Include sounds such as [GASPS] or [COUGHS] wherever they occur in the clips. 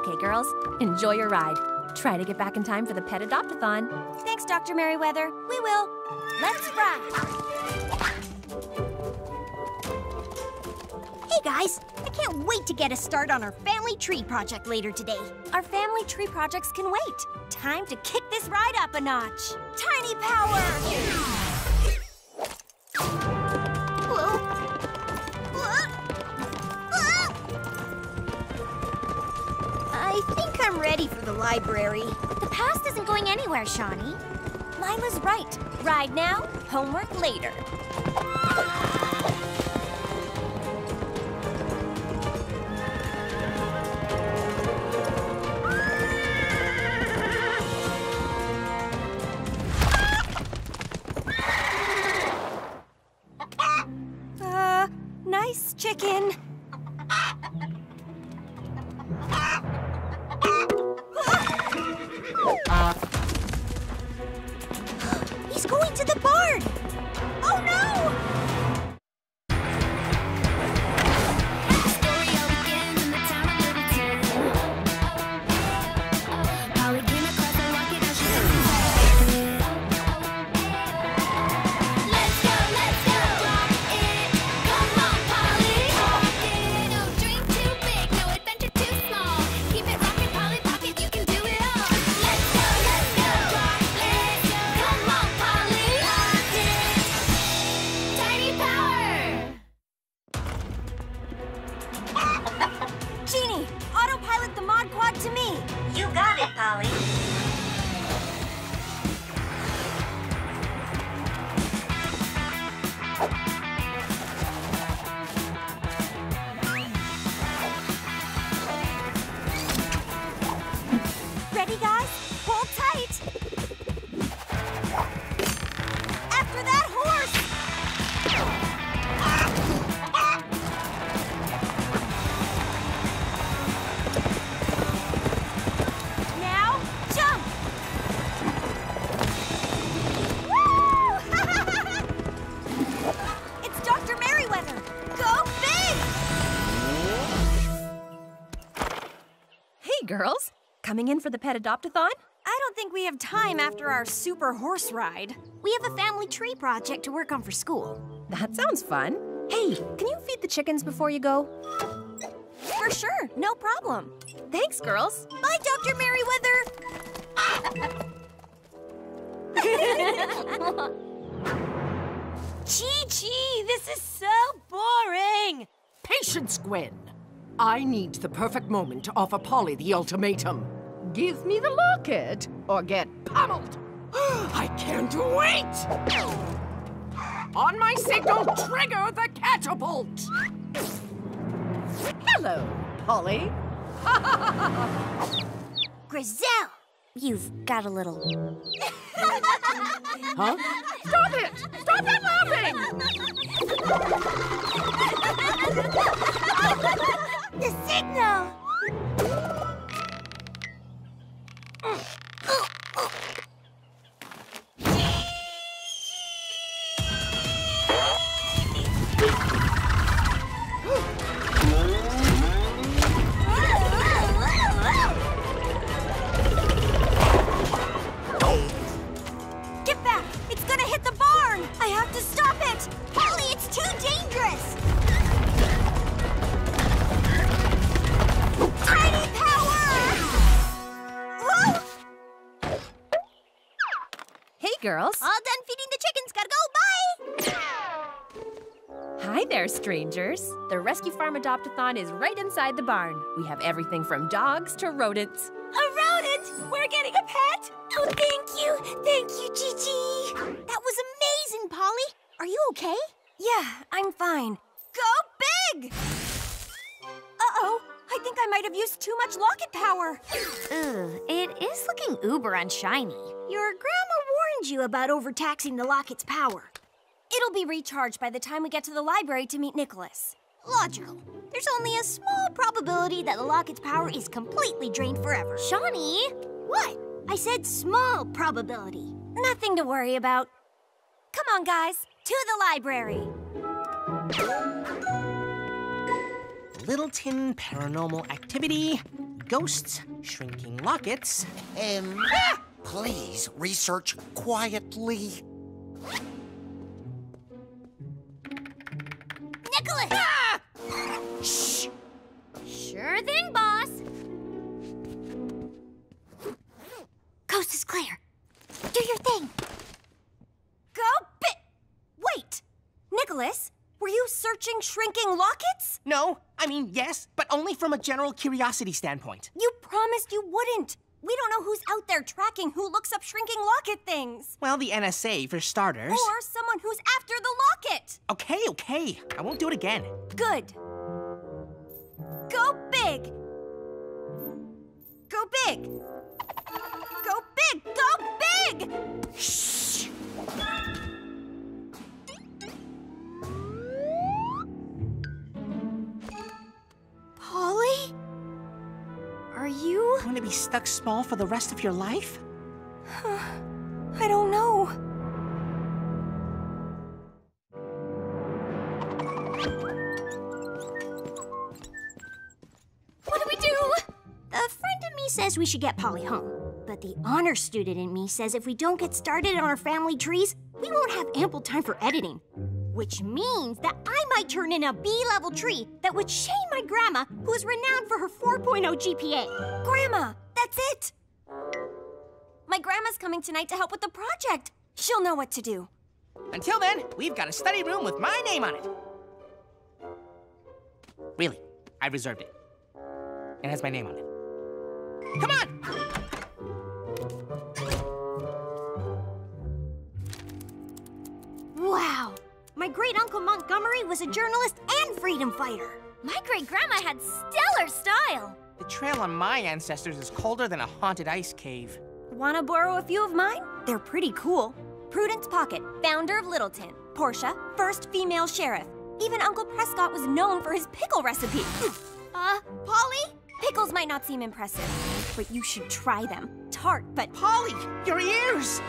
Okay, girls, enjoy your ride. Try to get back in time for the pet adopt-a-thon. Thanks, Dr. Merriweather. We will. Let's ride. Hey, guys. I can't wait to get a start on our family tree project later today. Our family tree projects can wait. Time to kick this ride up a notch. Tiny power! Library. The past isn't going anywhere, Shani. Lila's right. Ride now, homework later. In for the pet adopt-a-thon? I don't think we have time after our super horse ride. We have a family tree project to work on for school. That sounds fun. Hey, can you feed the chickens before you go? For sure, no problem. Thanks, girls. Bye, Dr. Merriweather. [LAUGHS] Chi-Chi, this is so boring. Patience, Gwen. I need the perfect moment to offer Polly the ultimatum. Give me the locket or get pummeled. [GASPS] I can't wait! On my signal, trigger the catapult! Hello, Polly. [LAUGHS] Grizel, you've got a little. [LAUGHS] Huh? Stop it! Stop that laughing! [LAUGHS] the signal! Get back! It's gonna hit the barn! I have to stop it! Polly, it's too dangerous! Girls. All done feeding the chickens. Gotta go. Bye! Hi there, strangers. The Rescue Farm Adopt-a-thon is right inside the barn. We have everything from dogs to rodents. A rodent! We're getting a pet! Oh, thank you! Thank you, Gigi! That was amazing, Polly! Are you okay? Yeah, I'm fine. Go big! Uh-oh, I think I might have used too much locket power. Ugh, it is looking uber unshiny. Your grandma warned you about overtaxing the locket's power. It'll be recharged by the time we get to the library to meet Nicolas. Logical. There's only a small probability that the locket's power is completely drained forever. Shani! What? I said small probability. Nothing to worry about. Come on, guys, to the library. Littleton Paranormal Activity, ghosts, shrinking lockets. Um, [LAUGHS] please research quietly. Nicolas! Shh. Sure thing, boss. Coast is clear. Do your thing. Go bit. Wait, Nicolas, were you searching shrinking lockets? No, I mean, yes, but only from a general curiosity standpoint. You promised you wouldn't. We don't know who's out there tracking who looks up shrinking locket things. Well, the NSA, for starters. Or someone who's after the locket. Okay, okay. I won't do it again. Good. Go big. Go big. Go big. Go big. Shh! Want to be stuck small for the rest of your life? Huh. I don't know. What do we do? The friend in me says we should get Polly home. But the honor student in me says if we don't get started on our family trees, we won't have ample time for editing. Which means that I might turn in a B level tree that would shame my grandma, who is renowned for her 4.0 GPA. Grandma, that's it. My grandma's coming tonight to help with the project. She'll know what to do. Until then, we've got a study room with my name on it. Really, I reserved it. It has my name on it. Come on! My great uncle Montgomery was a journalist and freedom fighter. My great grandma had stellar style. The trail on my ancestors is colder than a haunted ice cave. Wanna borrow a few of mine? They're pretty cool. Prudence Pocket, founder of Littleton. Portia, first female sheriff. Even Uncle Prescott was known for his pickle recipe. [LAUGHS] uh, Polly? Pickles might not seem impressive, but you should try them. Tart, but Polly, your ears!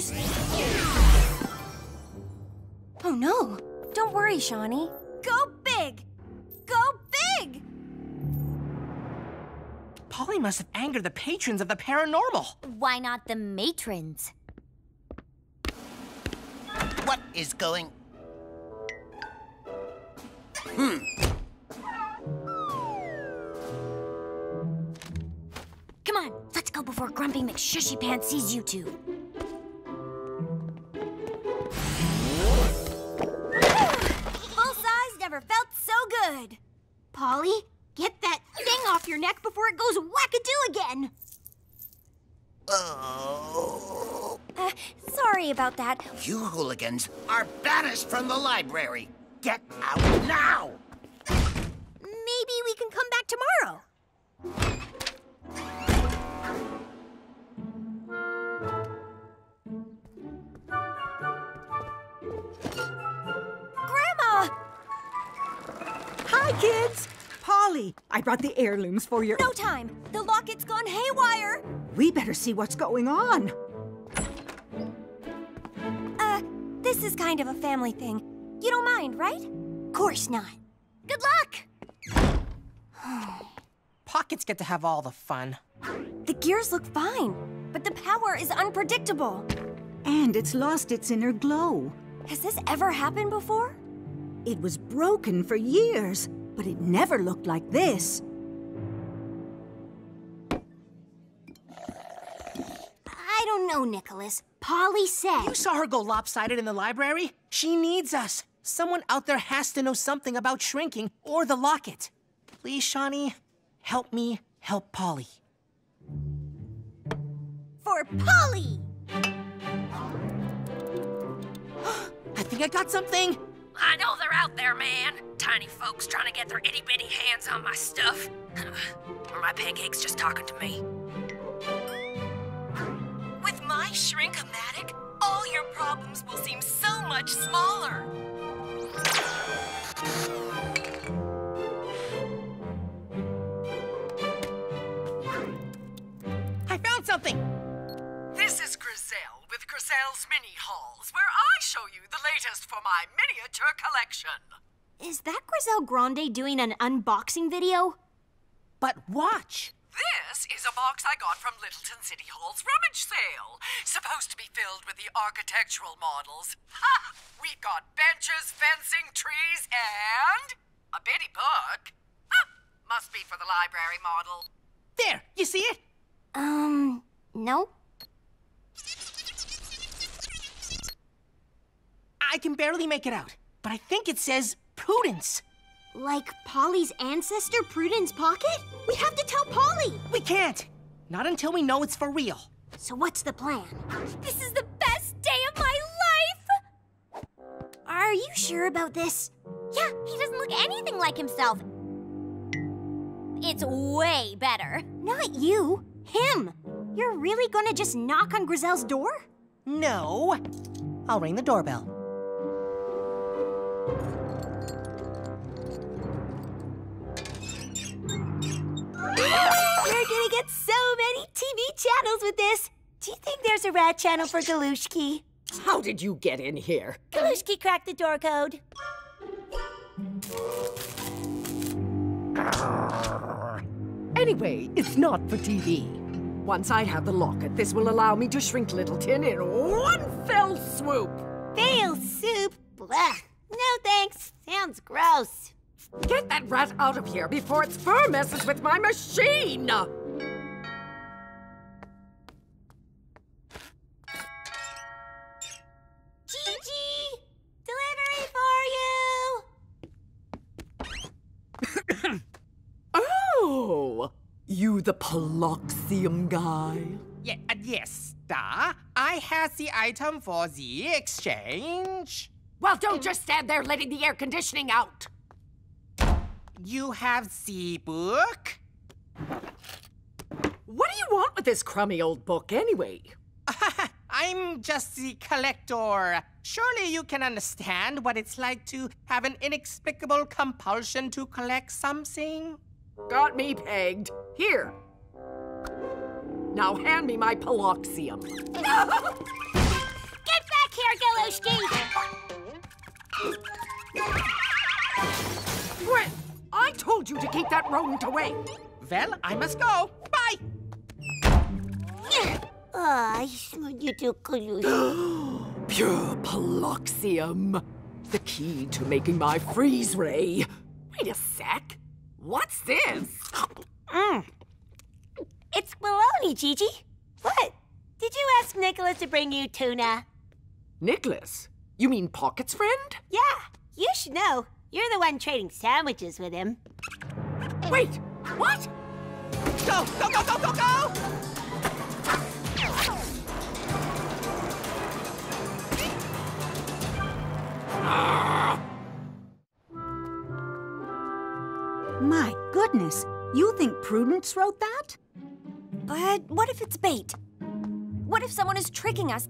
Have to get you. s- Oh no! Don't worry, Shani. Go big! Go big! Polly must have angered the patrons of the paranormal. Why not the matrons? What is going? Hmm. Come on, let's go before Grumpy McShushy Pants sees you two. Never felt so good. Polly, get that thing off your neck before it goes wackadoo again. Oh. Uh, sorry about that. You hooligans are banished from the library. Get out now! Maybe we can come back tomorrow. Hi, kids! Polly, I brought the heirlooms for your. No time. The locket's gone haywire. We better see what's going on. Uh, this is kind of a family thing. You don't mind, right? Course not. Good luck! [SIGHS] Pockets get to have all the fun. The gears look fine, but the power is unpredictable. And it's lost its inner glow. Has this ever happened before? It was broken for years, but it never looked like this. I don't know, Nicolas. Polly said. You saw her go lopsided in the library? She needs us. Someone out there has to know something about shrinking or the locket. Please, Shani, help me help Polly. For Polly! [GASPS] I think I got something. I know they're out there, man. Tiny folks trying to get their itty bitty hands on my stuff. [SIGHS] or my pancake's just talking to me. With my shrinkomatic, all your problems will seem so much smaller. I found something! This is Grizel. Halls, where I show you the latest for my miniature collection. Is that Grizel Grande doing an unboxing video? But watch. This is a box I got from Littleton City Hall's rummage sale. Supposed to be filled with the architectural models. Ha! We've got benches, fencing, trees, and a bitty book. Ah, must be for the library model. There, you see it? Um, no. I can barely make it out, but I think it says Prudence. Like Polly's ancestor, Prudence Pocket? We have to tell Polly! We can't. Not until we know it's for real. So what's the plan? This is the best day of my life! Are you sure about this? Yeah, he doesn't look anything like himself. It's way better. Not you, him. You're really gonna just knock on Grizel's door? No. I'll ring the doorbell. We're gonna get so many TV channels with this. Do you think there's a rat channel for Galushki? How did you get in here? Galushki cracked the door code. Anyway, it's not for TV. Once I have the locket, this will allow me to shrink Littleton in one fell swoop. Fail soup. Blah. No thanks. Sounds gross. Get that rat out of here before its fur messes with my machine! Gigi! Delivery for you! [COUGHS] Oh! You the Paloxium guy? Yeah, uh, yes, da. I have the item for the exchange. Well, don't just stand there letting the air conditioning out. You have the book? What do you want with this crummy old book, anyway? [LAUGHS] I'm just the collector. Surely you can understand what it's like to have an inexplicable compulsion to collect something. Got me pegged. Here. Now hand me my Paloxium. Get [LAUGHS] back here, Galushki! Gwen, I told you to keep that rodent away. Well, I must go. Bye. Ah, you do Galushki. Pure Paloxium. The key to making my freeze ray. Wait a sec. What's this? It's baloney, Gigi. What? Did you ask Nicholas to bring you tuna? Nicolas? You mean Pocket's friend? Yeah, you should know. You're the one trading sandwiches with him. Wait, what? Go, go, go, go, go, go! My goodness, you think Prudence wrote that? But what if it's bait? What if someone is tricking us,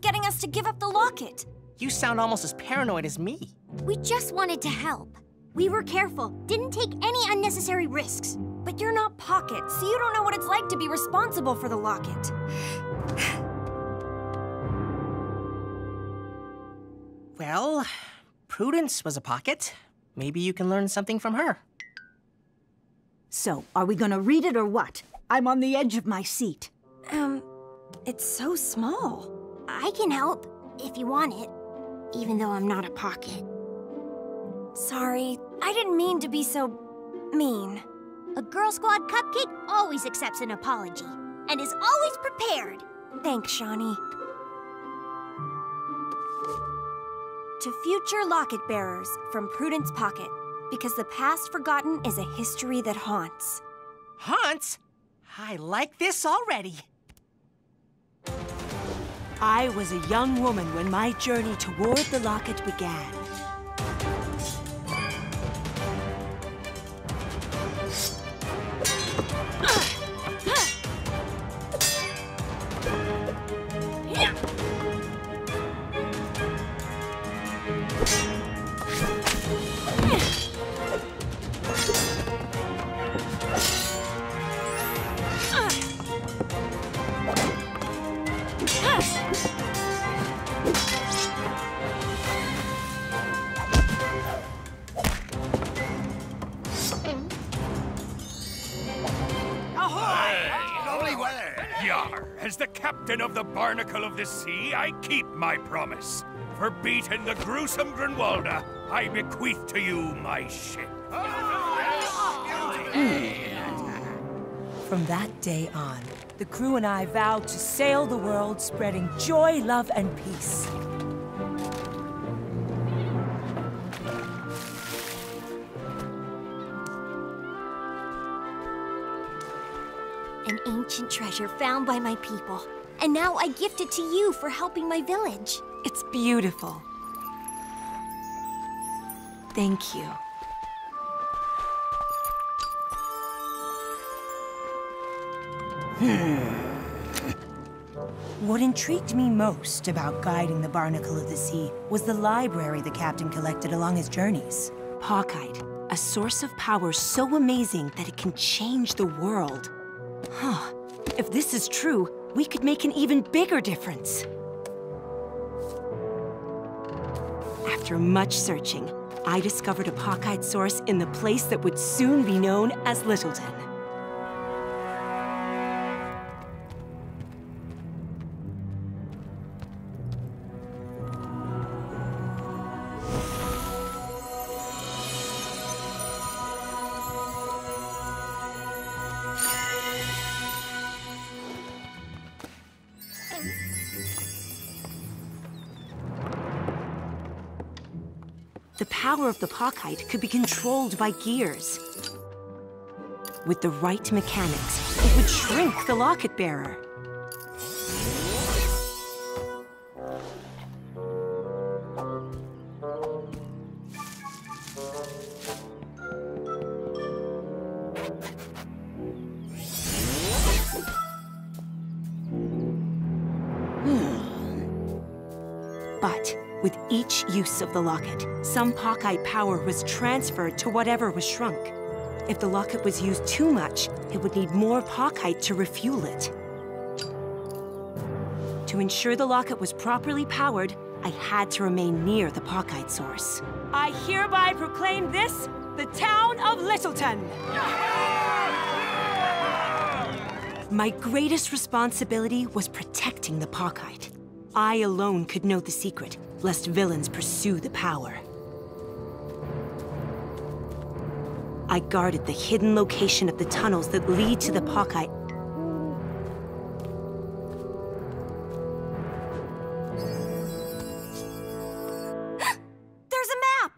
getting us to give up the locket? You sound almost as paranoid as me. We just wanted to help. We were careful, didn't take any unnecessary risks. But you're not Pocket, so you don't know what it's like to be responsible for the locket. [SIGHS] Well, Prudence was a pocket. Maybe you can learn something from her. So, are we gonna read it or what? I'm on the edge of my seat. Um, it's so small. I can help if you want it, even though I'm not a Pocket. Sorry, I didn't mean to be so mean. A Girl Squad cupcake always accepts an apology and is always prepared. Thanks, Shani. To future locket bearers from Prudence Pocket, because the past forgotten is a history that haunts. Haunts? I like this already. I was a young woman when my journey toward the locket began. The Barnacle of the Sea, I keep my promise. For beating the gruesome Grinwalda, I bequeath to you my ship. From that day on, the crew and I vowed to sail the world spreading joy, love, and peace. An ancient treasure found by my people. And now I gift it to you for helping my village. It's beautiful. Thank you. [SIGHS] What intrigued me most about guiding the Barnacle of the Sea was the library the captain collected along his journeys. Pockite, a source of power so amazing that it can change the world. Huh. If this is true, we could make an even bigger difference. After much searching, I discovered a Pockite source in the place that would soon be known as Littleton. Of the Pockite could be controlled by gears. With the right mechanics, it would shrink the locket bearer. Of the locket, some Pockite power was transferred to whatever was shrunk. If the locket was used too much, it would need more Pockite to refuel it. To ensure the locket was properly powered, I had to remain near the Pockite source. I hereby proclaim this the town of Littleton! My greatest responsibility was protecting the Pockite. I alone could know the secret, lest villains pursue the power. I guarded the hidden location of the tunnels that lead to the Pockite. [GASPS] There's a map!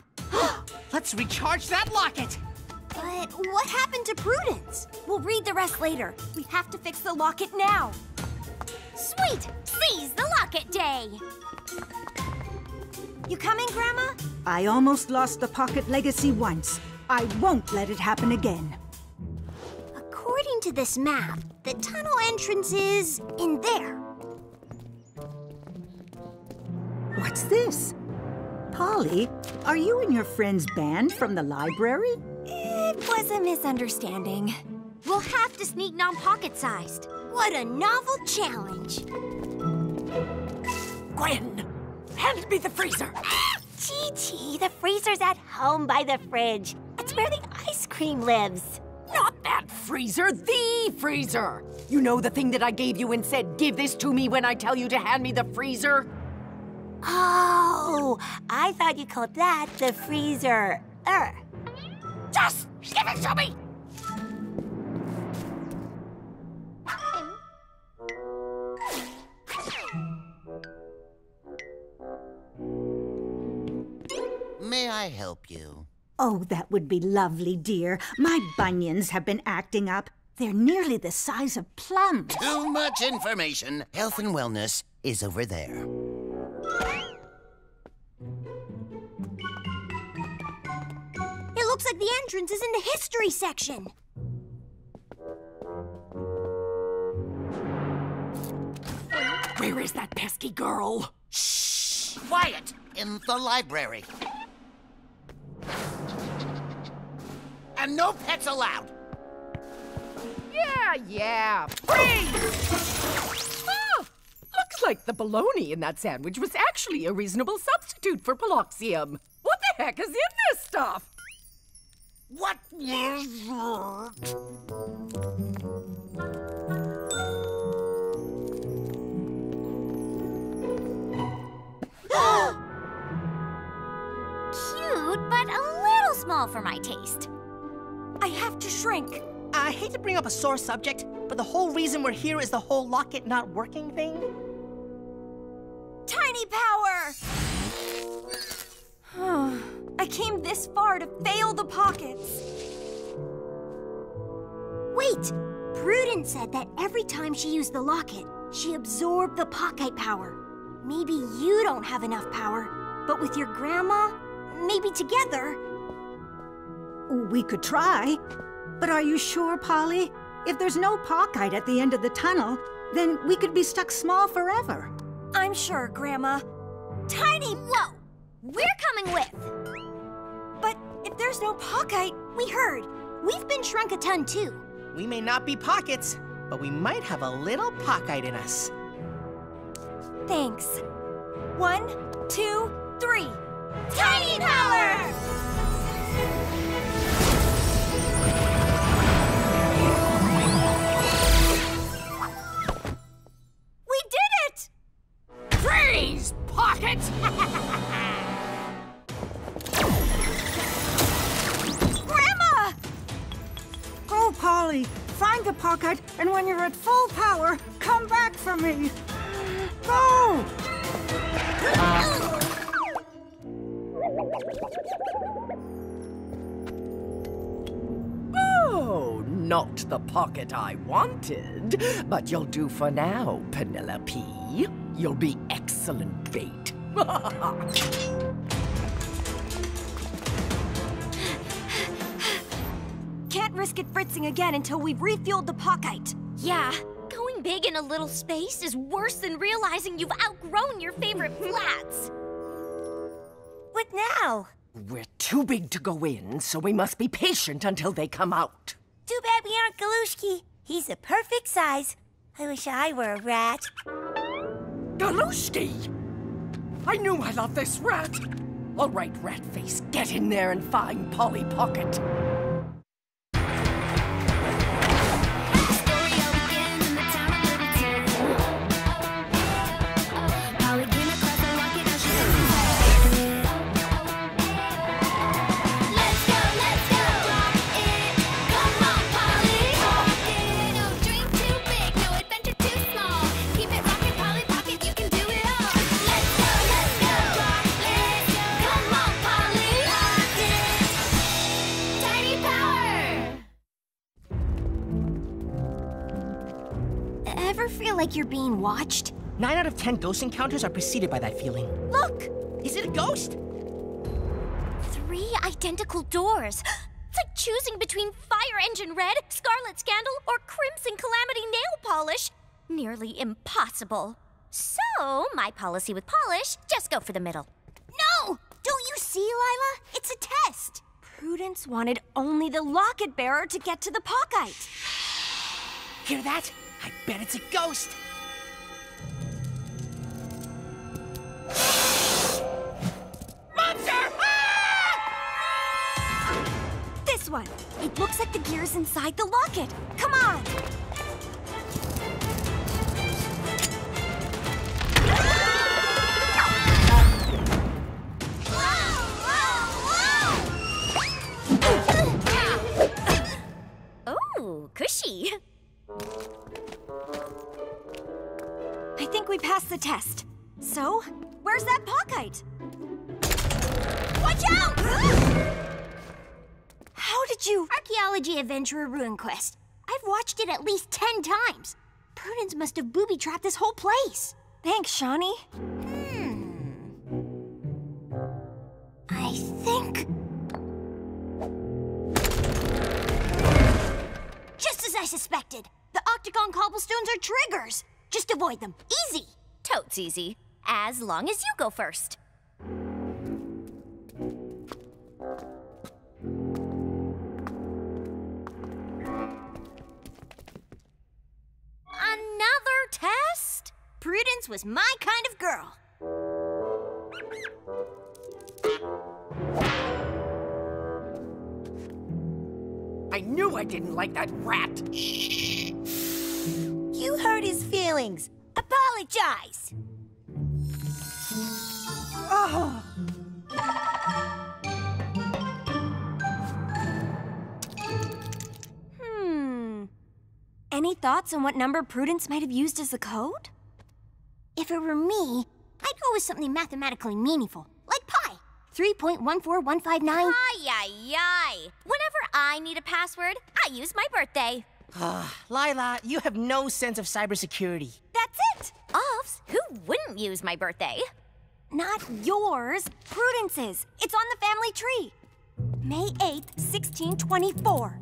[GASPS] Let's recharge that locket! But what happened to Prudence? We'll read the rest later. We have to fix the locket now. Sweet! Seize the locket day! You coming, Grandma? I almost lost the pocket legacy once. I won't let it happen again. According to this map, the tunnel entrance is in there. What's this? Polly, are you and your friend's band from the library? It was a misunderstanding. We'll have to sneak non-pocket sized. What a novel challenge. Gwen, hand me the freezer. [GASPS] Chi-Chi, the freezer's at home by the fridge. It's where the ice cream lives. Not that freezer, the freezer. You know the thing that I gave you and said, give this to me when I tell you to hand me the freezer? Oh, I thought you called that the freezer. Er. Just give it to me! May I help you? Oh, that would be lovely, dear. My bunions have been acting up. They're nearly the size of plums. Too much information. Health and wellness is over there. It looks like the entrance is in the history section. Where is that pesky girl? Shh! Quiet! In the library. And no pets allowed. Yeah, yeah. Freeze! ah, looks like the bologna in that sandwich was actually a reasonable substitute for Paloxium. What the heck is in this stuff? What was that? [GASPS] [GASPS] [GASPS] but a little small for my taste. I have to shrink. I hate to bring up a sore subject, but the whole reason we're here is the whole locket not working thing. Tiny power! [SIGHS] I came this far to fail the pockets. Wait! Prudence said that every time she used the locket, she absorbed the pocket power. Maybe you don't have enough power, but with your grandma, maybe together. We could try. But are you sure, Polly? If there's no Pockite at the end of the tunnel, then we could be stuck small forever. I'm sure, Grandma. Tiny! Whoa! We're coming with! But if there's no Pockite, we heard. We've been shrunk a ton too. We may not be pockets, but we might have a little pockite in us. Thanks. One, two, three. Tiny power! We did it! Freeze, Pocket! [LAUGHS] Grandma! Go, Polly. Find the pocket, and when you're at full power, come back for me. Go! [GASPS] Oh! [LAUGHS] not the pocket I wanted, but you'll do for now, Penelope. You'll be excellent bait. [LAUGHS] Can't risk it fritzing again until we've refueled the Pockite. Yeah, going big in a little space is worse than realizing you've outgrown your favorite flats. What now? We're too big to go in, so we must be patient until they come out. Too bad we aren't Galushki. He's the perfect size. I wish I were a rat. Galushki! I knew I loved this rat! All right, Ratface, get in there and find Polly Pocket. Like you're being watched? Nine out of ten ghost encounters are preceded by that feeling. Look! Is it a ghost? Three identical doors. [GASPS] It's like choosing between Fire Engine Red, Scarlet Scandal, or Crimson Calamity Nail Polish. Nearly impossible. So, my policy with polish, just go for the middle. No! Don't you see, Lila? It's a test. Prudence wanted only the locket bearer to get to the Pockite. Hear that? I bet it's a ghost. Monster! Ah! This one. It looks like the gear's inside the locket. Come on! Oh, cushy. I think we passed the test. So, where's that Pockite? Watch out! [GASPS] How did you? Archaeology Adventurer Ruin Quest. I've watched it at least ten times. Prudence must have booby trapped this whole place. Thanks, Shani. Hmm. I think. Just as I suspected. The octagon cobblestones are triggers. Just avoid them. Easy. Totes easy. As long as you go first. Another test? Prudence was my kind of girl. I knew I didn't like that rat. You hurt his feelings. Apologize. Oh. Hmm. Any thoughts on what number Prudence might have used as the code? If it were me, I'd go with something mathematically meaningful, like pi. 3.14159. Ay, ay, ay. Whenever I need a password, I use my birthday. [SIGHS] Lila, you have no sense of cybersecurity. That's it! Offs, who wouldn't use my birthday? Not yours, Prudence's. It's on the family tree. May 8th, 1624.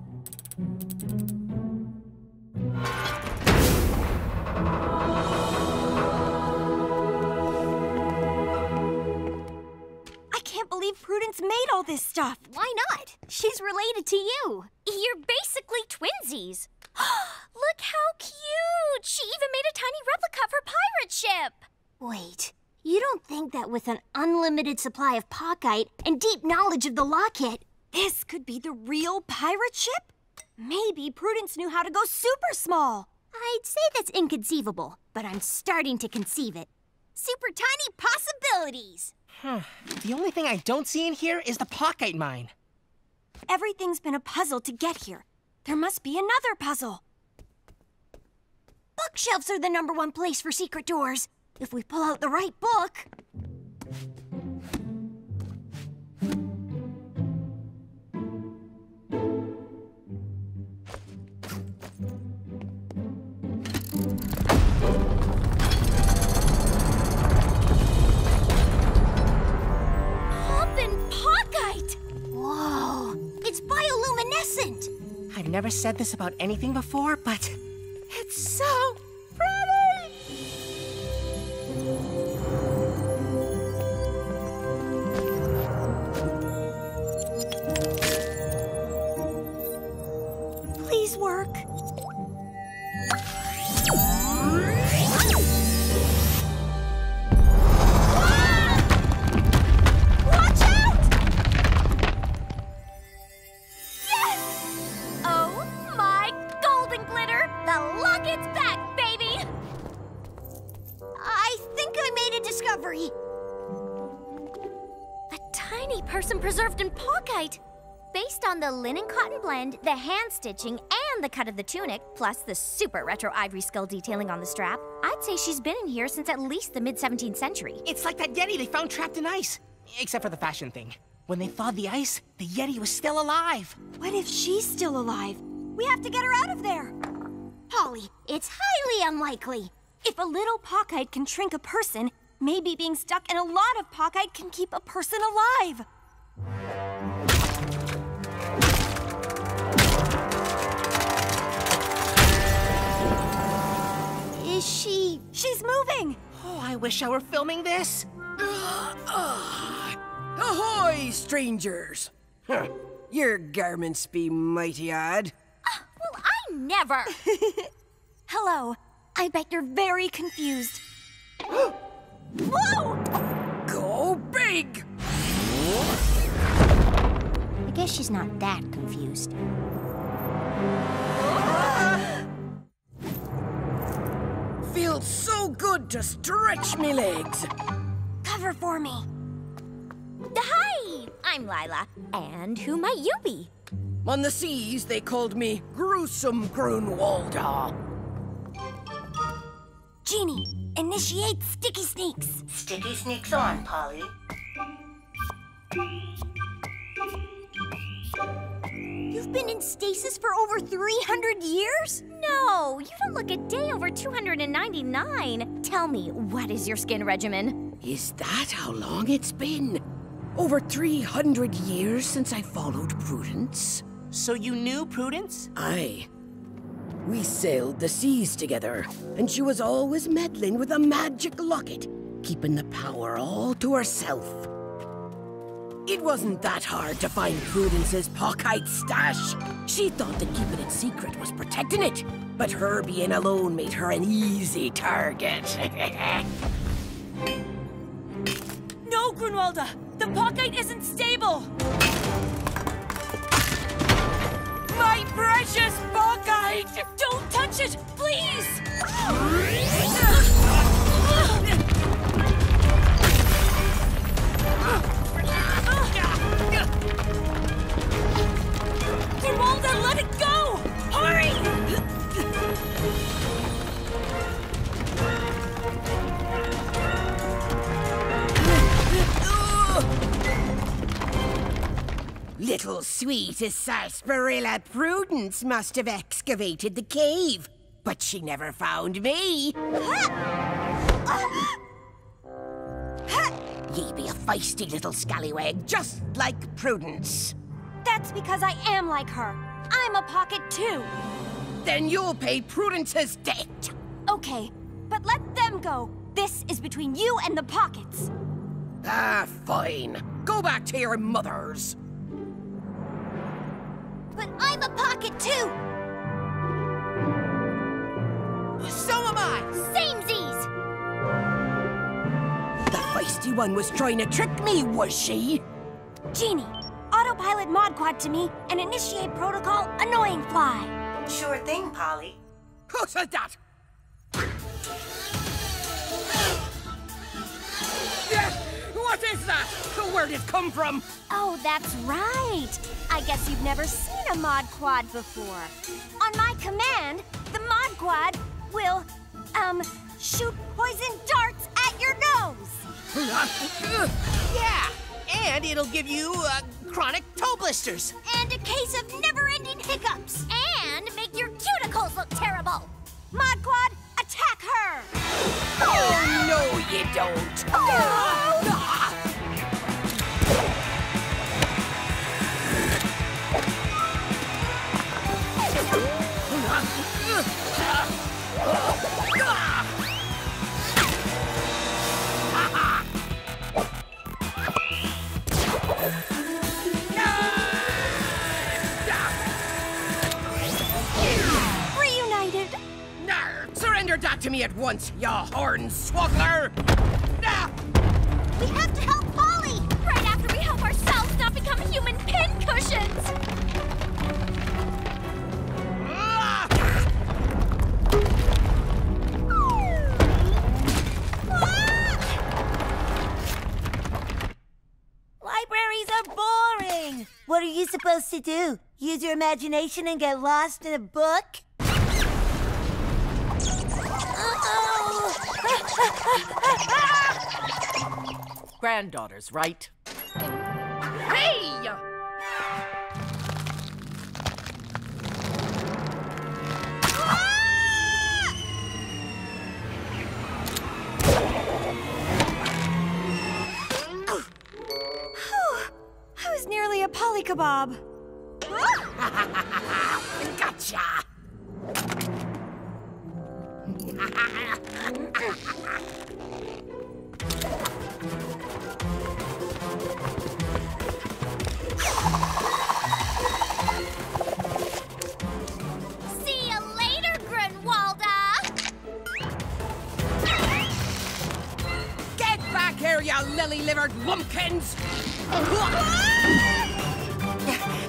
I can't believe Prudence made all this stuff. Why not? She's related to you. You're basically twinsies. [GASPS] Look how cute! She even made a tiny replica of her pirate ship. Wait, you don't think that with an unlimited supply of Pockite and deep knowledge of the locket, this could be the real pirate ship? Maybe Prudence knew how to go super small. I'd say that's inconceivable, but I'm starting to conceive it. Super tiny possibilities! Huh. The only thing I don't see in here is the Pockite mine. Everything's been a puzzle to get here. There must be another puzzle. Bookshelves are the number one place for secret doors. If we pull out the right book. Never said this about anything before, but stitching, and the cut of the tunic, plus the super retro ivory skull detailing on the strap, I'd say she's been in here since at least the mid 17th century. It's like that Yeti they found trapped in ice. Except for the fashion thing. When they thawed the ice, the Yeti was still alive. What if she's still alive? We have to get her out of there. Polly, it's highly unlikely. If a little Pockite can shrink a person, maybe being stuck in a lot of Pockite can keep a person alive. Is she. She's moving! Oh, I wish I were filming this. [GASPS] Ahoy, strangers! Huh. Your garments be mighty odd. Uh, well, I never! [LAUGHS] Hello. I bet you're very confused. [GASPS] Whoa! Go big! I guess she's not that confused. Feels so good to stretch me legs. Cover for me. Hi! I'm Lila. And who might you be? On the seas, they called me Gruesome Grunwalda. Genie, initiate sticky sneaks. Sticky sneaks on, Polly. You've been in stasis for over 300 years? No, you don't look a day over 299. Tell me, what is your skin regimen? Is that how long it's been? Over 300 years since I followed Prudence? So you knew Prudence? Aye. We sailed the seas together, and she was always meddling with a magic locket, keeping the power all to herself. It wasn't that hard to find Prudence's pockite stash. She thought that keeping it secret was protecting it, but her being alone made her an easy target. [LAUGHS] No, Grunwalda! The Pockite isn't stable! My precious Pockite! Don't touch it, please! [LAUGHS] Let it go! Hurry! Little sweet as sarsaparilla Prudence must have excavated the cave, but she never found me. Ye be a feisty little scallywag, just like Prudence. That's because I am like her. I'm a pocket too. Then you'll pay Prudence's debt. Okay, but let them go. This is between you and the pockets. Ah, fine. Go back to your mothers. But I'm a pocket too. So am I! Samesies! The feisty one was trying to trick me, was she? Genie, autopilot mod quad to me and initiate protocol annoying fly. Sure thing, Polly. Who said that? What is that? Where'd it come from? Oh, that's right. I guess you've never seen a mod quad before. On my command, the mod quad will, um, shoot poison darts at your nose. [LAUGHS] Yeah, and it'll give you uh, chronic toe blisters. And a case of never-ending hiccups. And make your cuticles look terrible! Mod quad, attack her! Oh, no, you don't. Reunited. That to me at once, ya horn swaggler! Ah! We have to help Polly. Right after we help ourselves not become human pincushions! Ah! Libraries are boring! What are you supposed to do? Use your imagination and get lost in a book? Granddaughters, right? Hey! I was nearly a Polly kebab. [LAUGHS] Gotcha! Lily-livered lumpkins!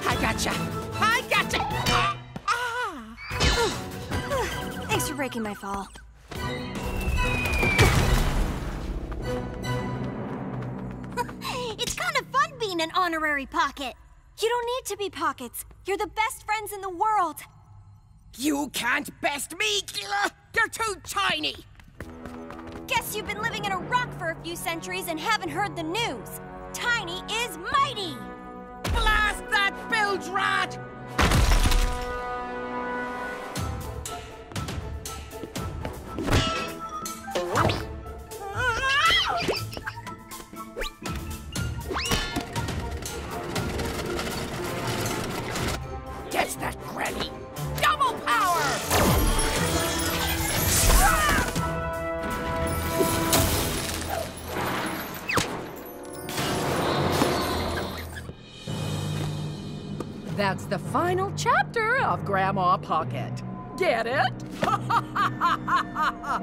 I gotcha! I gotcha! Ah! Thanks for breaking my fall. [LAUGHS] it's kind of fun being an honorary pocket. You don't need to be pockets. You're the best friends in the world. You can't best me, Gila! You're too tiny! Guess you've been living in a rock for a few centuries and haven't heard the news. Tiny is mighty. Blast that bilge rat! That's the final chapter of Grandma Pocket. Get it? [LAUGHS] I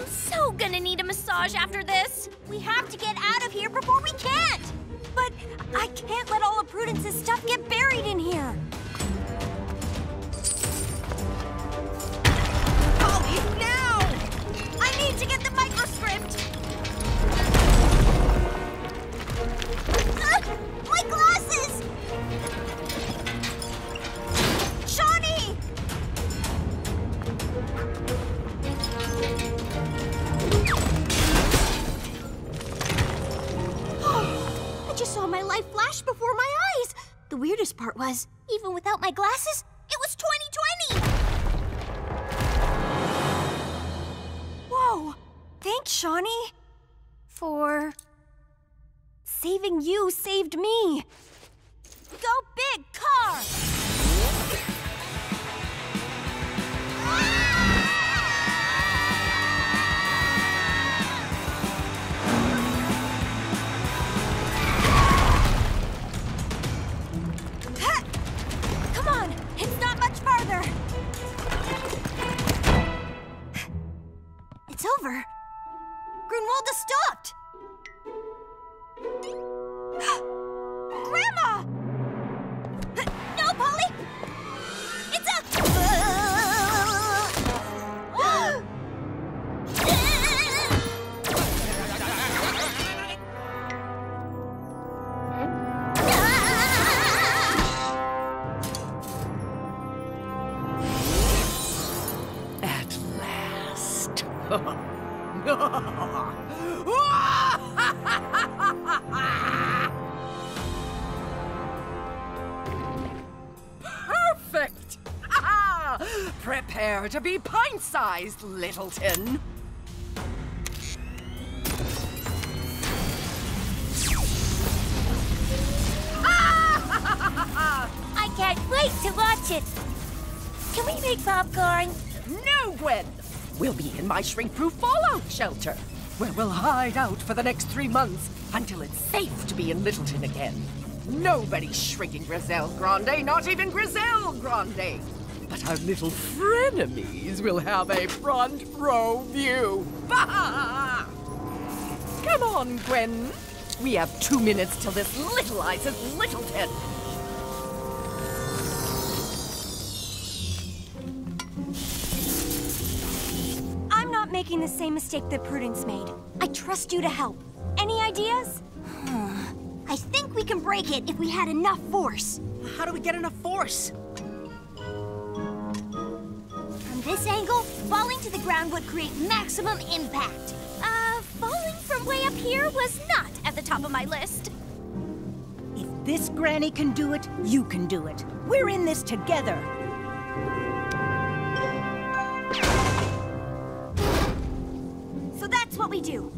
am so gonna need a massage after this! We have to get out of here before we can't. But I can't let all of Prudence's stuff get buried in here. Polly, now! need to get the microscript! Uh, my glasses! Shani! [GASPS] I just saw my life flash before my eyes! The weirdest part was, even without my glasses, it was 2020! Whoa! Thanks, Shani. For... saving you saved me. Go big, car! Ha! It's over. Grunwalda stopped. [GASPS] Grandma! Littleton. [LAUGHS] I can't wait to watch it. Can we make popcorn? No, Gwen! We'll be in my shrink-proof fallout shelter, where we'll hide out for the next three months until it's safe to be in Littleton again. Nobody's shrinking Griselle Grande, not even Griselle Grande. But our little frenemies will have a front row view. [LAUGHS] Come on, Gwen. We have two minutes till this littlizes Littleton. I'm not making the same mistake that Prudence made. I trust you to help. Any ideas? [SIGHS] I think we can break it if we had enough force. How do we get enough force? This angle, falling to the ground would create maximum impact. Uh, falling from way up here was not at the top of my list. If this granny can do it, you can do it. We're in this together. So that's what we do.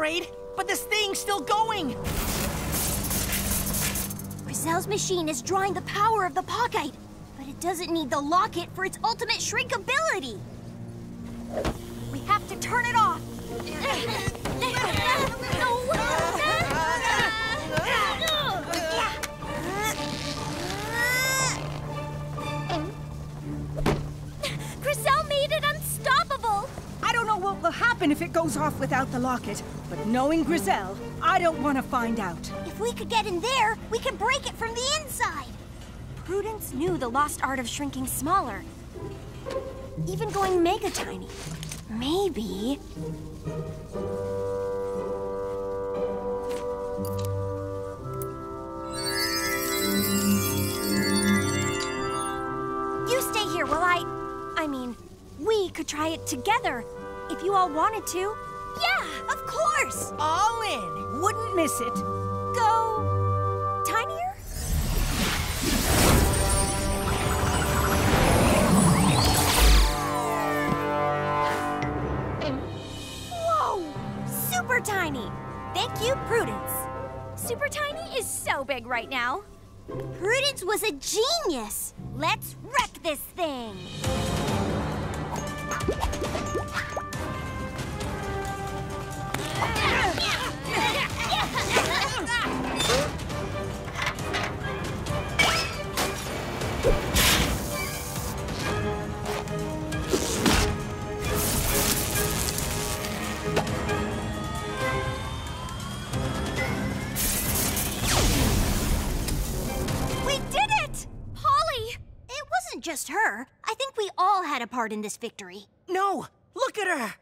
But this thing's still going. Griselle's machine is drawing the power of the Pockite, but it doesn't need the locket for its ultimate shrinkability. We have to turn it off. [LAUGHS] without the locket, but knowing Griselle, I don't want to find out. If we could get in there, we could break it from the inside. Prudence knew the lost art of shrinking smaller. Even going mega tiny. Maybe. You stay here while I. I mean, we could try it together. If you all wanted to. Yeah, of course! All in. Wouldn't miss it. Go. tinier? Whoa! Super tiny! Thank you, Prudence. Super Tiny is so big right now. Prudence was a genius! Let's wreck this thing! Just her. I think we all had a part in this victory. No! Look at her!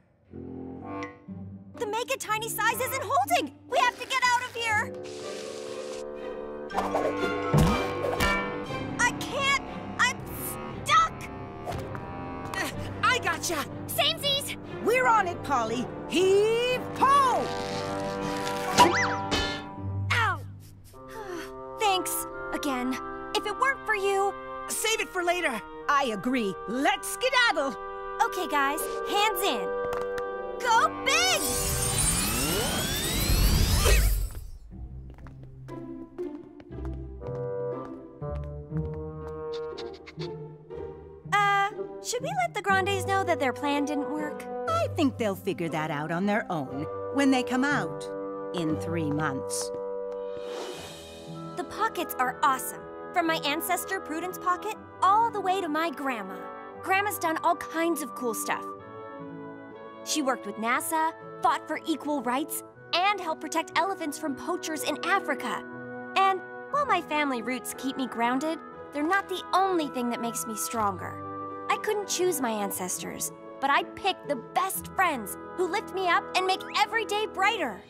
The mega tiny size isn't holding! We have to get out of here! I can't! I'm stuck! Uh, I gotcha! Samesies! We're on it, Polly. Heave ho! Ow! [SIGHS] Thanks, again. If it weren't for you... Save it for later! I agree. Let's skedaddle! Okay, guys, hands in. Go big! Uh, should we let the Grandes know that their plan didn't work? I think they'll figure that out on their own when they come out in three months. The pockets are awesome. From my ancestor Prudence pocket all the way to my grandma. Grandma's done all kinds of cool stuff. She worked with NASA, fought for equal rights, and helped protect elephants from poachers in Africa. And while my family roots keep me grounded, they're not the only thing that makes me stronger. I couldn't choose my ancestors, but I picked the best friends who lift me up and make every day brighter.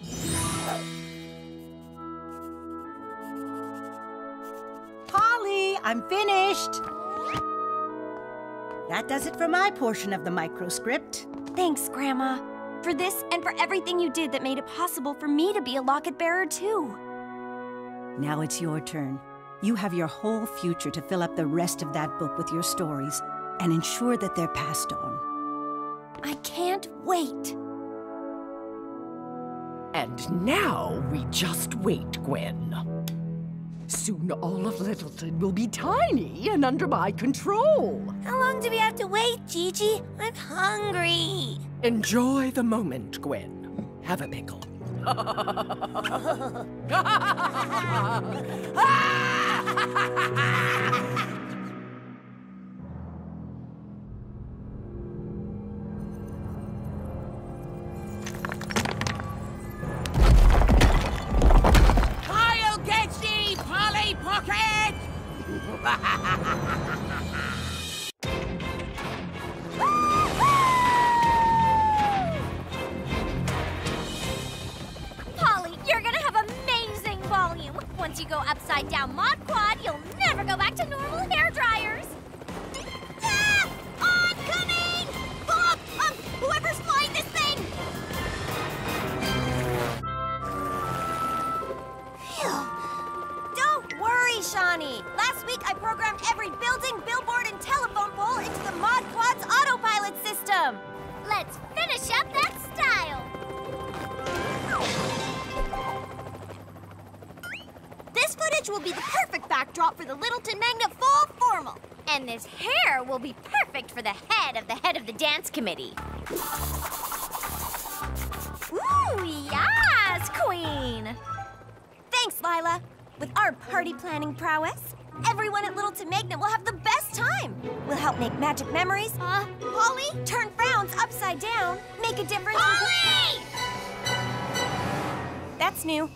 Polly, I'm finished. That does it for my portion of the microscript. Thanks, Grandma. For this and for everything you did that made it possible for me to be a locket bearer, too. Now it's your turn. You have your whole future to fill up the rest of that book with your stories and ensure that they're passed on. I can't wait. And now we just wait, Gwen. Soon all of Littleton will be tiny and under my control. How long do we have to wait, Gigi? I'm hungry. Enjoy the moment, Gwen. Have a pickle. [LAUGHS] [LAUGHS] magic memories. Uh, Polly? Turn frowns upside down. Make a difference. Polly! That's new.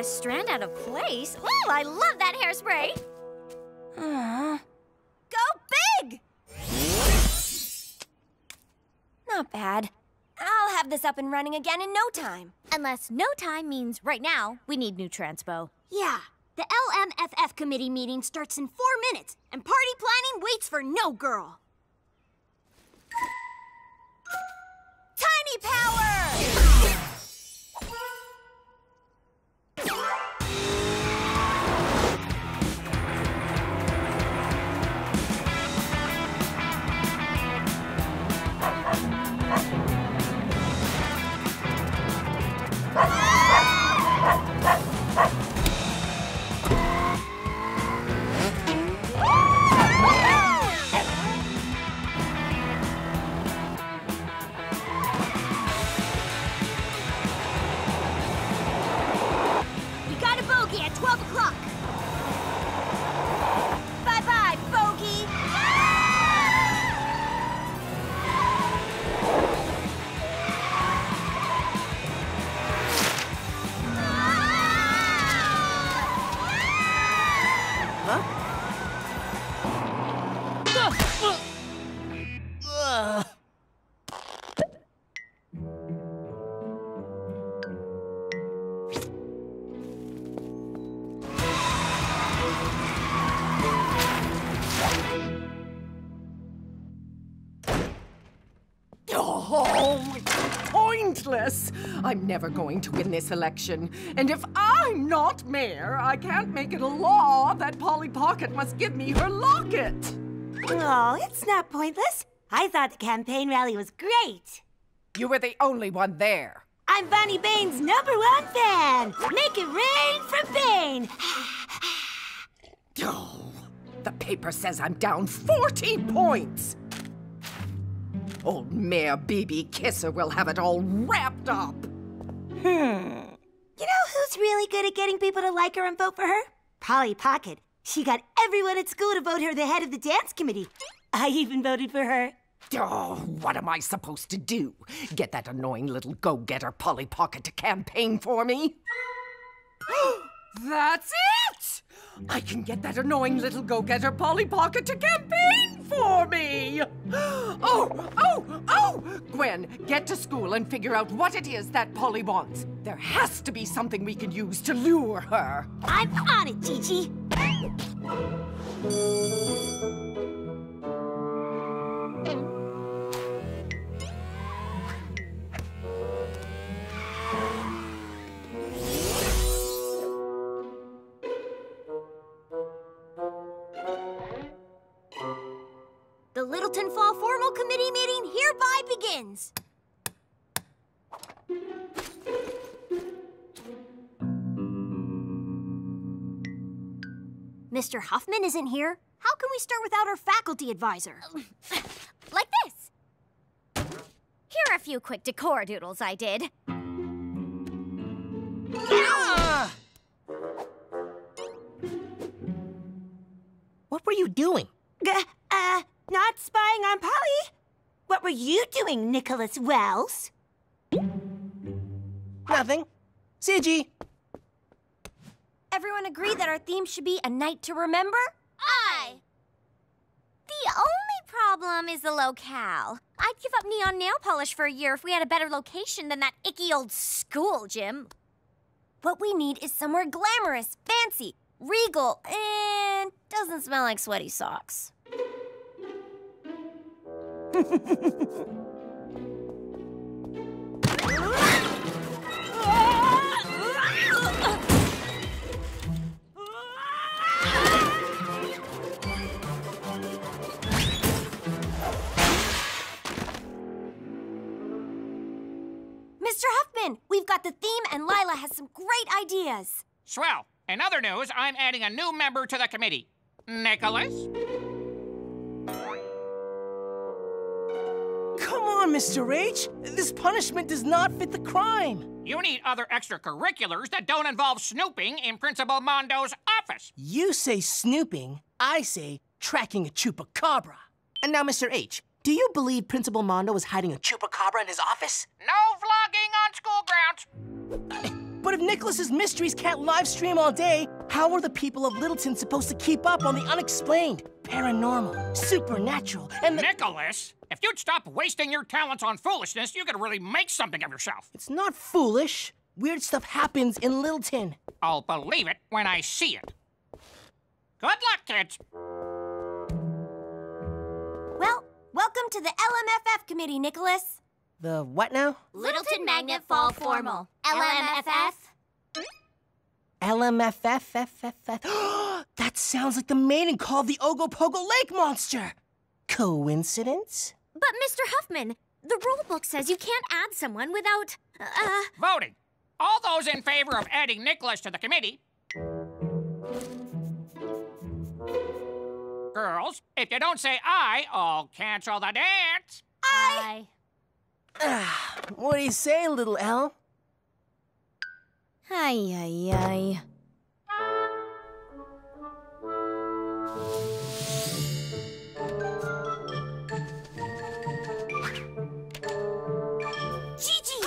A hundred foot drop and a not a strand out of place. Ooh, I love that hairspray. Aww. Go big! Not bad. I'll have this up and running again in no time. Unless no time means right now, we need new transpo. Yeah. The LMFF committee meeting starts in four minutes, and party planning waits for no girl. Tiny power! Yeah. [LAUGHS] I'm never going to win this election. And if I'm not mayor, I can't make it a law that Polly Pocket must give me her locket. Oh, it's not pointless. I thought the campaign rally was great. You were the only one there. I'm Bonnie Bane's number one fan. Make it rain for Bane. Oh, the paper says I'm down 40 points. Old Mayor BB Kisser will have it all wrapped up. Hmm. You know who's really good at getting people to like her and vote for her? Polly Pocket. She got everyone at school to vote her the head of the dance committee. I even voted for her. Oh, what am I supposed to do? Get that annoying little go-getter Polly Pocket to campaign for me? [GASPS] That's it! I can get that annoying little go-getter Polly Pocket to campaign for me! Oh, oh, oh! Gwen, get to school and figure out what it is that Polly wants. There has to be something we can use to lure her. I'm on it, Gigi. Littleton Fall Formal Committee meeting hereby begins. Mr. Huffman isn't here. How can we start without our faculty advisor? [LAUGHS] Like this. Here are a few quick decor doodles I did. Ah! What were you doing? G- uh, not spying on Polly. What were you doing, Nicolas Wells? Nothing. Siggy. Everyone agree that our theme should be a night to remember? Aye. The only problem is the locale. I'd give up neon nail polish for a year if we had a better location than that icky old school gym. What we need is somewhere glamorous, fancy, regal, and doesn't smell like sweaty socks. Mr. Huffman, we've got the theme and Lila has some great ideas. Swell. In other news, I'm adding a new member to the committee. Nicolas? Mr. H. This punishment does not fit the crime. You need other extracurriculars that don't involve snooping in Principal Mondo's office. You say snooping, I say tracking a chupacabra. And now, Mr. H, do you believe Principal Mondo is hiding a chupacabra in his office? No vlogging on school grounds. [LAUGHS] But if Nicolas's mysteries can't live stream all day, how are the people of Littleton supposed to keep up on the unexplained, paranormal, supernatural, and the. Nicolas, if you'd stop wasting your talents on foolishness, you could really make something of yourself. It's not foolish. Weird stuff happens in Littleton. I'll believe it when I see it. Good luck, kids. Well, welcome to the LMFF committee, Nicolas. The what now? Littleton Magnet Fall Formal. LMFF. LMFFFFF. [GASPS] that sounds like the maiden called the Ogopogo Lake Monster. Coincidence? But Mr. Huffman, the rulebook says you can't add someone without, uh... Voting. All those in favor of adding Nicolas to the committee. Girls, if you don't say aye, I'll cancel the dance. Aye. Ah, Ah, what do you say, little L? Ay, ay, ay. Gigi!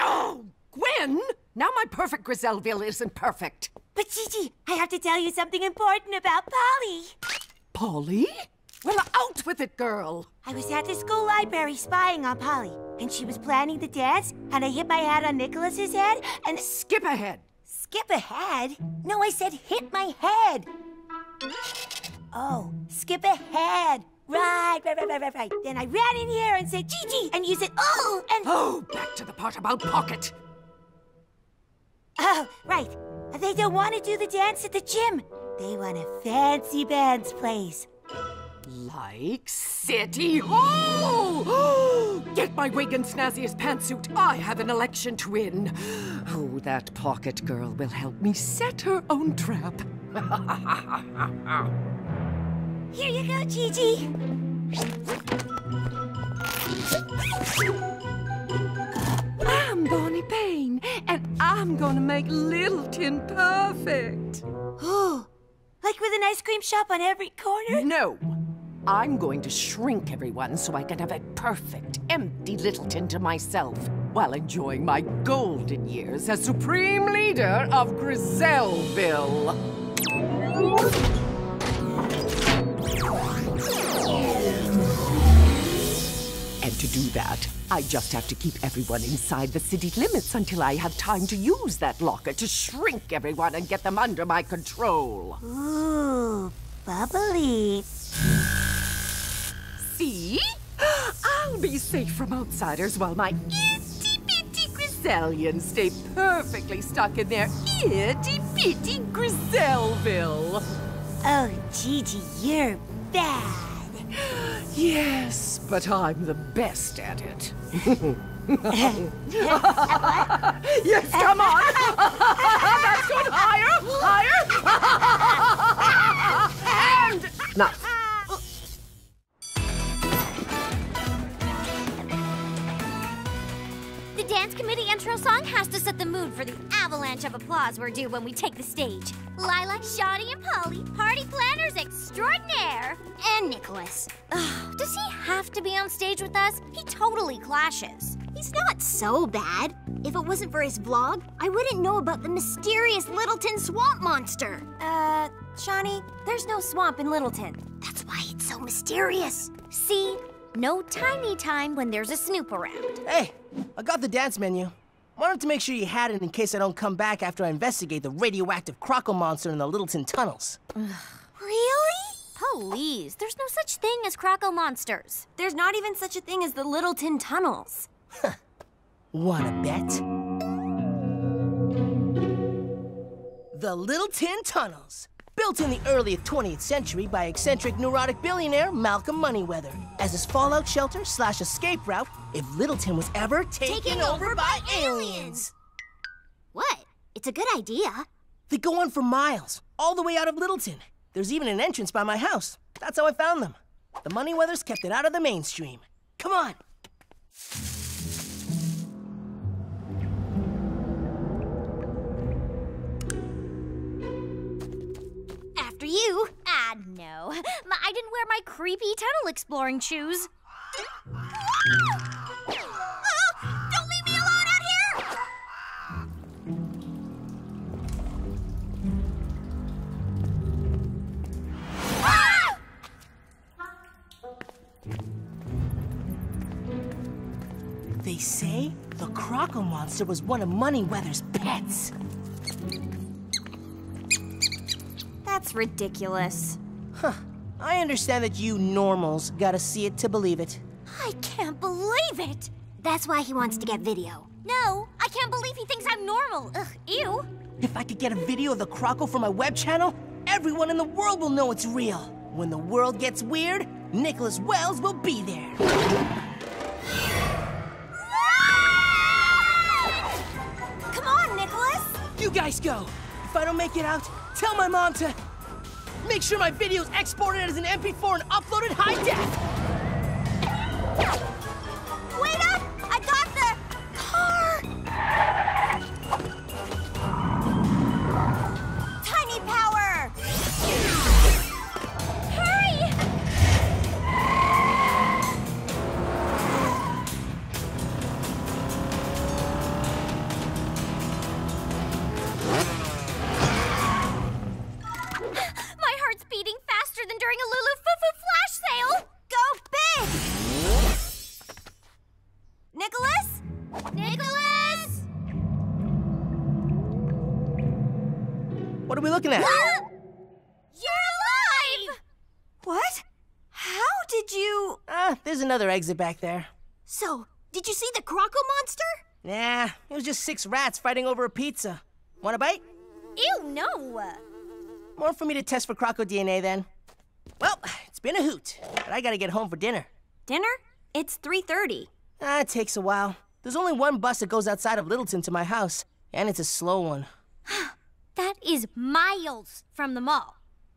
Oh, Gwen! Now my perfect Griselville isn't perfect. But Gigi, I have to tell you something important about Polly. Polly? Well, out with it, girl. I was at the school library spying on Polly, and she was planning the dance, and I hit my head on Nicolas's head, and skip ahead. Skip ahead? No, I said hit my head. Oh, skip ahead. Right, right, right, right, right, right. Then I ran in here and said, Gigi, and you said, oh, and... Oh, back to the part about Pocket. Oh, right. They don't want to do the dance at the gym. They want a fancy band's place. Like City Hall! [GASPS] Get my wig and snazziest pantsuit. I have an election to win. Oh, that pocket girl will help me set her own trap. [LAUGHS] Here you go, Gigi. I'm Bonnie Bane, and I'm gonna make Littleton perfect. Oh, like with an ice cream shop on every corner? No. I'm going to shrink everyone so I can have a perfect, empty Littleton to myself while enjoying my golden years as Supreme Leader of Griselville. And to do that, I just have to keep everyone inside the city limits until I have time to use that locker to shrink everyone and get them under my control. Ooh, bubbly. See? I'll be safe from outsiders while my itty bitty Grisellians stay perfectly stuck in their itty bitty Griselville. Oh, Gigi, you're bad. Yes, but I'm the best at it. [LAUGHS] yes, come on! [LAUGHS] That's good! Higher! Higher! [LAUGHS] and... Now, The dance committee intro song has to set the mood for the avalanche of applause we're due when we take the stage. Lila, Shani, and Polly, party planners extraordinaire. And Nicholas. Ugh, does he have to be on stage with us? He totally clashes. He's not so bad. If it wasn't for his vlog, I wouldn't know about the mysterious Littleton swamp monster. Uh, Shani, there's no swamp in Littleton. That's why it's so mysterious. See? No tiny time when there's a snoop around. Hey, I got the dance menu. Wanted to make sure you had it in case I don't come back after I investigate the radioactive croco monster in the Littleton tunnels. Really? Please, there's no such thing as croco monsters. There's not even such a thing as the Littleton tunnels. Wanna bet? The Littleton Tunnels. Built in the early 20th century by eccentric neurotic billionaire Malcolm Moneyweather as his fallout shelter slash escape route if Littleton was ever taken, Taken over by aliens. What? It's a good idea. They go on for miles, all the way out of Littleton. There's even an entrance by my house. That's how I found them. The Moneyweathers kept it out of the mainstream. Come on. you. Ah, no. I didn't wear my creepy tunnel exploring shoes. They say the Croco Monster was one of Moneyweather's pets. That's ridiculous. Huh. I understand that you normals gotta see it to believe it. I can't believe it! That's why he wants to get video. No, I can't believe he thinks I'm normal. Ugh, ew. If I could get a video of the Croco for my web channel, everyone in the world will know it's real. When the world gets weird, Nicolas Wells will be there. Come on, Nicolas! You guys go. If I don't make it out, tell my mom to make sure my video's exported as an MP4 and uploaded high def. Another exit back there. So, did you see the Croco Monster? Nah, it was just six rats fighting over a pizza. Want a bite? Ew, no. More for me to test for Croco DNA then. Well, it's been a hoot, but I gotta get home for dinner. Dinner? It's 3.30. Ah, it takes a while. There's only one bus that goes outside of Littleton to my house, and it's a slow one. [GASPS] That is miles from the mall.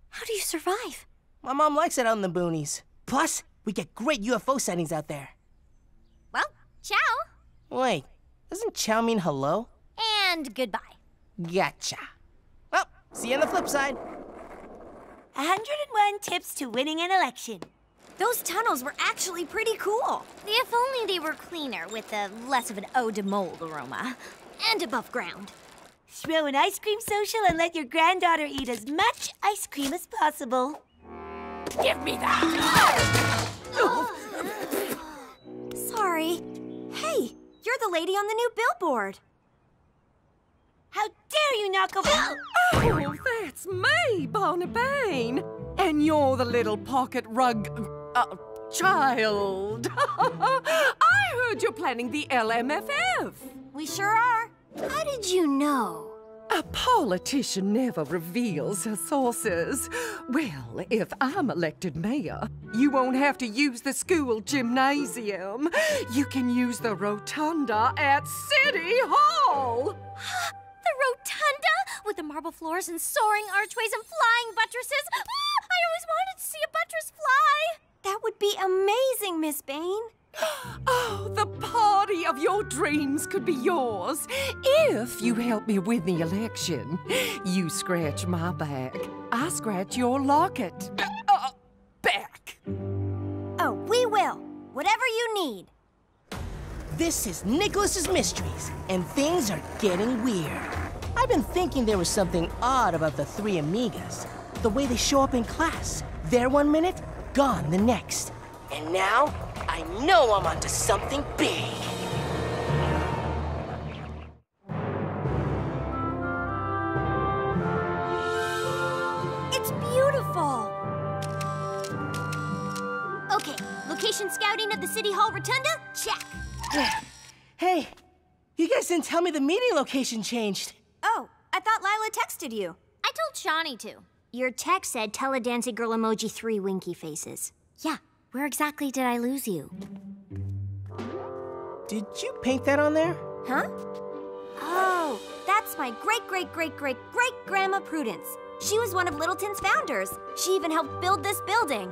How do you survive? My mom likes it out in the boonies. Plus, we get great UFO sightings out there. Well, ciao. Wait, doesn't chow mean hello? And goodbye. Gotcha. Well, see you on the flip side. 101 tips to winning an election. Those tunnels were actually pretty cool. If only they were cleaner with a less of an eau de mold aroma. And above ground. Throw an ice cream social and let your granddaughter eat as much ice cream as possible. Give me that! [GASPS] Sorry. Hey, you're the lady on the new billboard. How dare you knock over... [GASPS] Oh, that's me, Bonnie Bane. And you're the little pocket rug... Uh, child. [LAUGHS] I heard you're planning the LMFF. We sure are. How did you know? A politician never reveals her sources. Well, if I'm elected mayor, you won't have to use the school gymnasium. You can use the rotunda at City Hall. The rotunda with the marble floors and soaring archways and flying buttresses. Ah, [GASPS] I always wanted to see a buttress fly. That would be amazing, Miss Bane. Oh, the party of your dreams could be yours if you help me win the election. You scratch my back, I scratch your locket. Uh, back. Oh, we will. Whatever you need. This is Nicolas's Mysteries, and things are getting weird. I've been thinking there was something odd about the three amigas. The way they show up in class. There one minute, gone the next. And now, I know I'm onto something big. It's beautiful. Okay, location scouting of the City Hall Rotunda? Check. [SIGHS] hey, you guys didn't tell me the meeting location changed. Oh, I thought Lila texted you. I told Shani to. Your text said tell a dancing girl emoji three winky faces. Yeah, where exactly did I lose you? Did you paint that on there? Huh? Oh, that's my great great great great great grandma Prudence. She was one of Littleton's founders. She even helped build this building.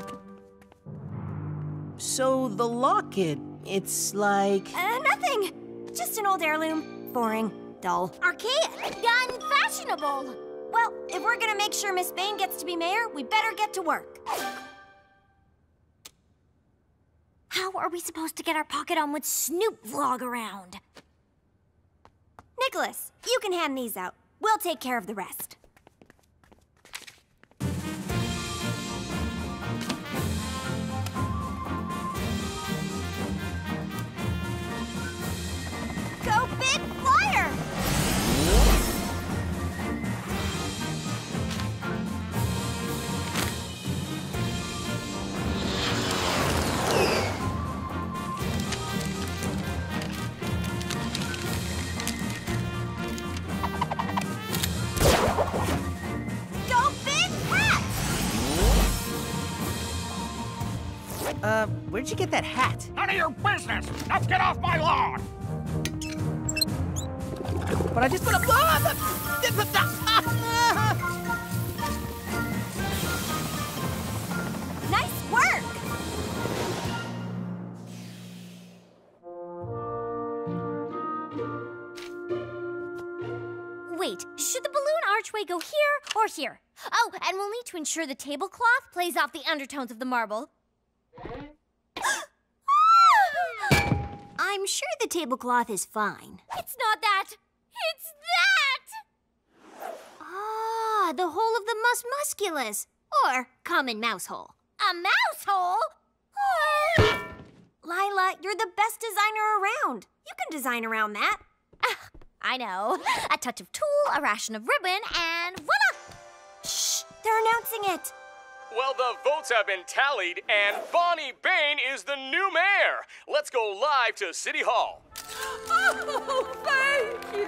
So the locket, it's like. Uh, nothing. Just an old heirloom. Boring. Dull. Archaic. Unfashionable. Well, if we're gonna make sure Miss Bane gets to be mayor, we better get to work. How are we supposed to get our pocket on with Snoop vlog around? Nicolas, you can hand these out. We'll take care of the rest. Uh, where'd you get that hat? None of your business! Now get off my lawn! But I just put a... Blow on the... [LAUGHS] nice work! Wait, should the balloon archway go here or here? Oh, and we'll need to ensure the tablecloth plays off the undertones of the marble. [GASPS] I'm sure the tablecloth is fine. It's not that! It's that! Ah, the hole of the mus musculus, or common mouse hole. A mouse hole? [GASPS] Lila, you're the best designer around. You can design around that. I know. A touch of tulle, a ration of ribbon, and voila! Shh, they're announcing it. Well, the votes have been tallied, and Bonnie Bane is the new mayor. Let's go live to City Hall. Oh, thank you.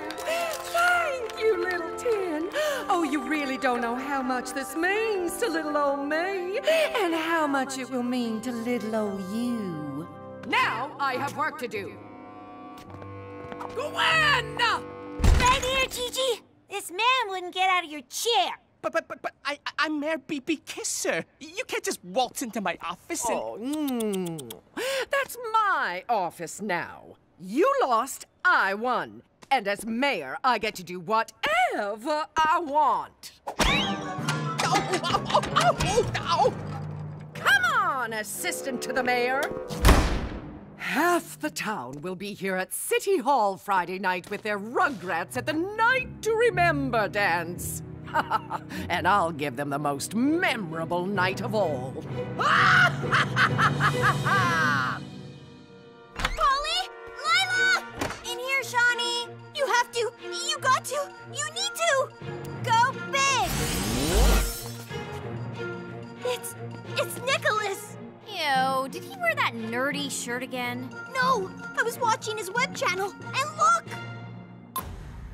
Thank you, Littleton. Oh, you really don't know how much this means to little old me, and how much it will mean to little old you. Now I have work to do. Gwen! Right here, Gigi. This man wouldn't get out of your chair. But, but, but, but, I, I'm Mayor B.B. Kisser. You can't just waltz into my office and... Oh, mm. That's my office now. You lost, I won. And as mayor, I get to do whatever I want. Come on, assistant to the mayor. Half the town will be here at City Hall Friday night with their Rugrats at the Night to Remember dance. [LAUGHS] and I'll give them the most memorable night of all. [LAUGHS] Polly! Lila! In here, Shani! You have to! You got to! You need to! Go big! It's... it's Nicolas! Ew, did he wear that nerdy shirt again? No! I was watching his web channel, and look!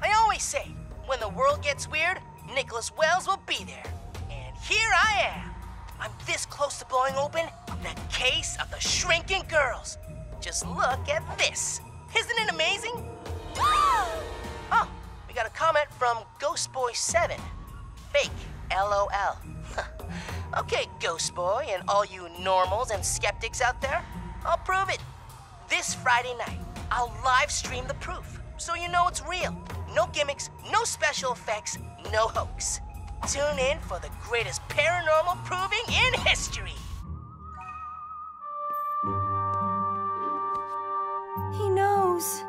I always say, when the world gets weird, Nicolas Wells will be there. And here I am. I'm this close to blowing open the case of the shrinking girls. Just look at this. Isn't it amazing? [GASPS] oh, we got a comment from Ghost Boy 7. Fake, LOL. [LAUGHS] okay, Ghost Boy, and all you normals and skeptics out there, I'll prove it. This Friday night, I'll live stream the proof so you know it's real. No gimmicks, no special effects, no hoax. Tune in for the greatest paranormal proving in history. He knows.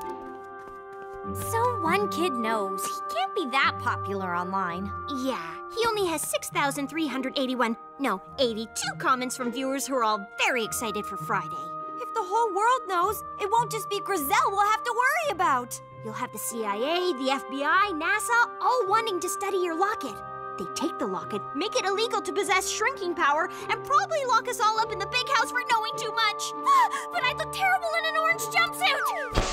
So one kid knows. He can't be that popular online. Yeah, he only has 6,381, no, 82 comments from viewers who are all very excited for Friday. If the whole world knows, it won't just be Griselle we'll have to worry about. You'll have the CIA, the FBI, NASA, all wanting to study your locket. They take the locket, make it illegal to possess shrinking power, and probably lock us all up in the big house for knowing too much. [GASPS] but I'd look terrible in an orange jumpsuit!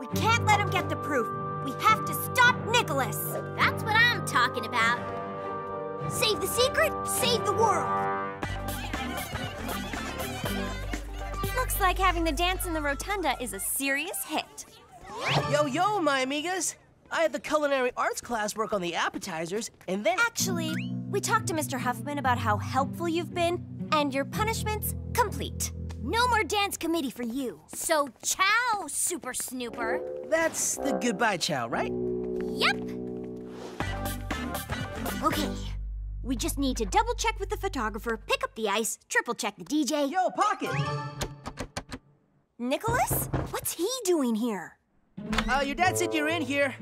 We can't let him get the proof. We have to stop Nicolas. That's what I'm talking about. Save the secret, save the world. Looks like having the dance in the rotunda is a serious hit. Yo, yo, my amigas. I had the culinary arts class work on the appetizers, and then. Actually, we talked to Mr. Huffman about how helpful you've been, and your punishment's complete. No more dance committee for you. So, ciao, Super Snooper. That's the goodbye chow, right? Yep. Okay. We just need to double check with the photographer, pick up the ice, triple check the DJ. Yo, Pocket! Nicolas? What's he doing here? Uh, your dad said you're in here.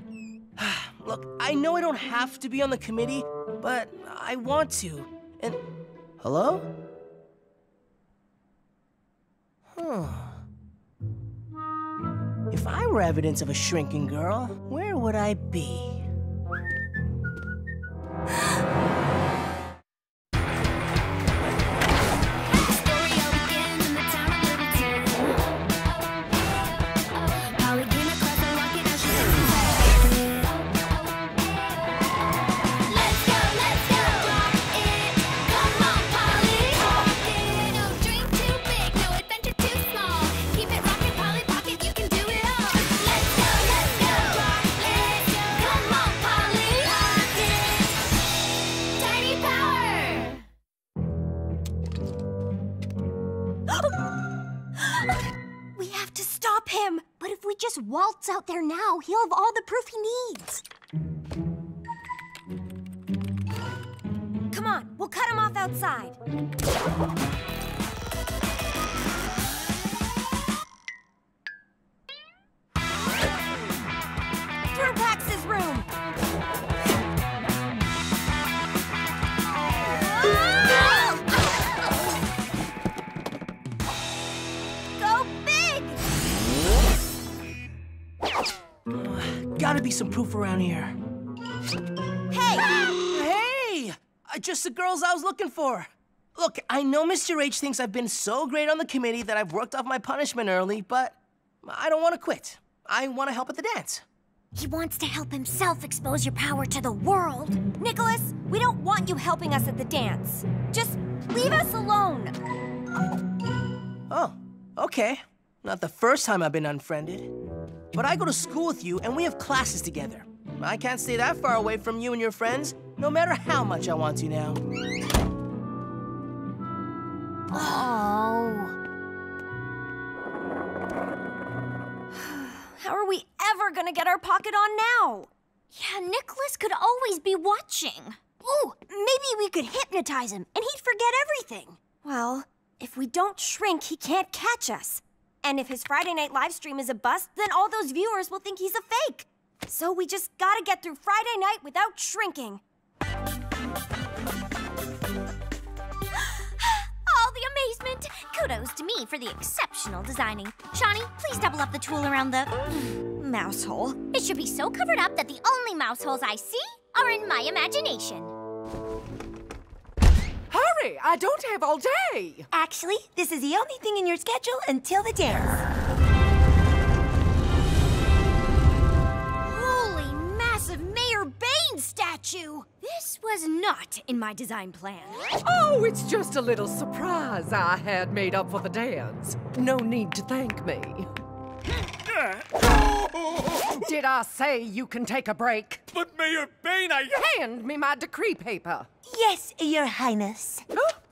Look, I know I don't have to be on the committee, but I want to. And. Hello? Huh. If I were evidence of a shrinking girl, where would I be? There now, he'll have all the proof he needs. Come on, we'll cut him off outside. Gotta be some proof around here. Hey! Hey! Uh, just the girls I was looking for. Look, I know Mr. H thinks I've been so great on the committee that I've worked off my punishment early, but I don't want to quit. I want to help at the dance. He wants to help himself expose your power to the world. Nicolas, we don't want you helping us at the dance. Just leave us alone. Oh, okay. Not the first time I've been unfriended. But I go to school with you and we have classes together. I can't stay that far away from you and your friends, no matter how much I want to now. Oh. [SIGHS] How are we ever gonna get our pocket on now? Yeah, Nicolas could always be watching. Ooh, maybe we could hypnotize him and he'd forget everything. Well, if we don't shrink, he can't catch us. And if his Friday night live stream is a bust, then all those viewers will think he's a fake. So we just gotta get through Friday night without shrinking. [GASPS] all the amazement! Kudos to me for the exceptional designing. Shani, please double up the tulle around the [SIGHS] mouse hole. It should be so covered up that the only mouse holes I see are in my imagination. Hurry! I don't have all day! Actually, this is the only thing in your schedule until the dance. Holy massive Mayor Bane statue! This was not in my design plan. Oh, it's just a little surprise I had made up for the dance. No need to thank me. Did I say you can take a break? But Mayor Bane, I... Hand me my decree paper. Yes, Your Highness.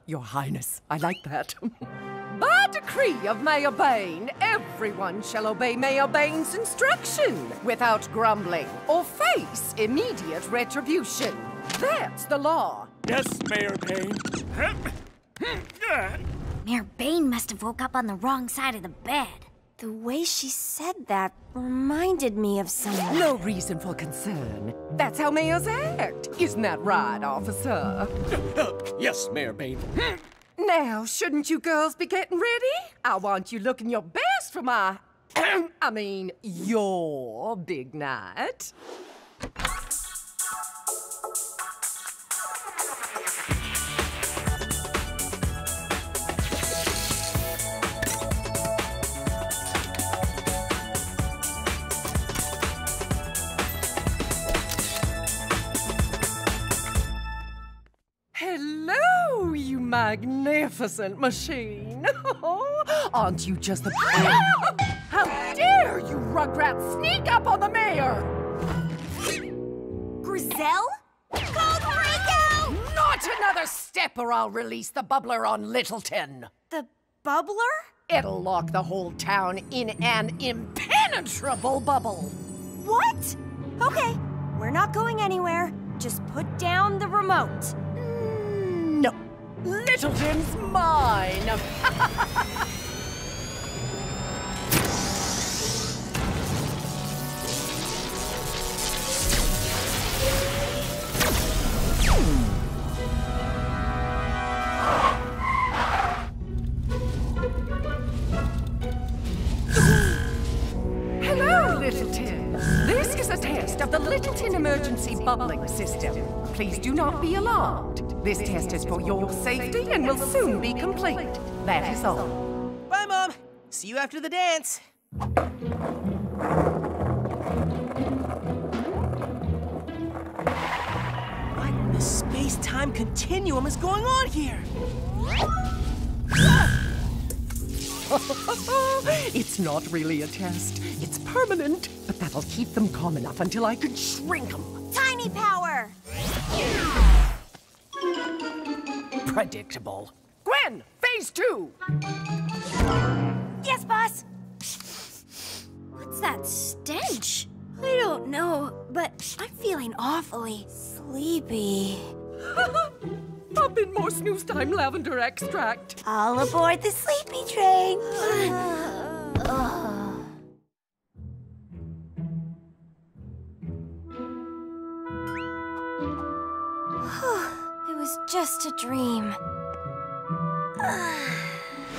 Your Highness, I like that. [LAUGHS] By decree of Mayor Bane, everyone shall obey Mayor Bane's instruction without grumbling or face immediate retribution. That's the law. Yes, Mayor Bane. Mayor Bane must have woke up on the wrong side of the bed. The way she said that reminded me of someone. No reason for concern. That's how mayors act. Isn't that right, officer? [LAUGHS] yes, Mayor Bane. Now, shouldn't you girls be getting ready? I want you looking your best for my. [COUGHS] I mean, your big night. Magnificent machine. [LAUGHS] Aren't you just the... [LAUGHS] How dare you, Rugrats, sneak up on the mayor! Griselle? Gold breakout! Not another step or I'll release the bubbler on Littleton. The bubbler? It'll lock the whole town in an impenetrable bubble. What? Okay, we're not going anywhere. Just put down the remote. No. Littleton's mine. This is a test of the Littleton emergency bubbling system. Please do not be alarmed. This test is for your safety and will soon be complete. That is all. Bye, Mom. See you after the dance. What in the space-time continuum is going on here? [LAUGHS] it's not really a test. It's permanent, but that'll keep them calm enough until I can shrink them. Tiny power! Predictable. Gwen, phase two. Yes, boss. What's that stench? I don't know, but I'm feeling awfully sleepy. [LAUGHS] Up in more snooze time lavender extract. All aboard the sleepy train. [SIGHS] [SIGHS] [SIGHS] it was just a dream.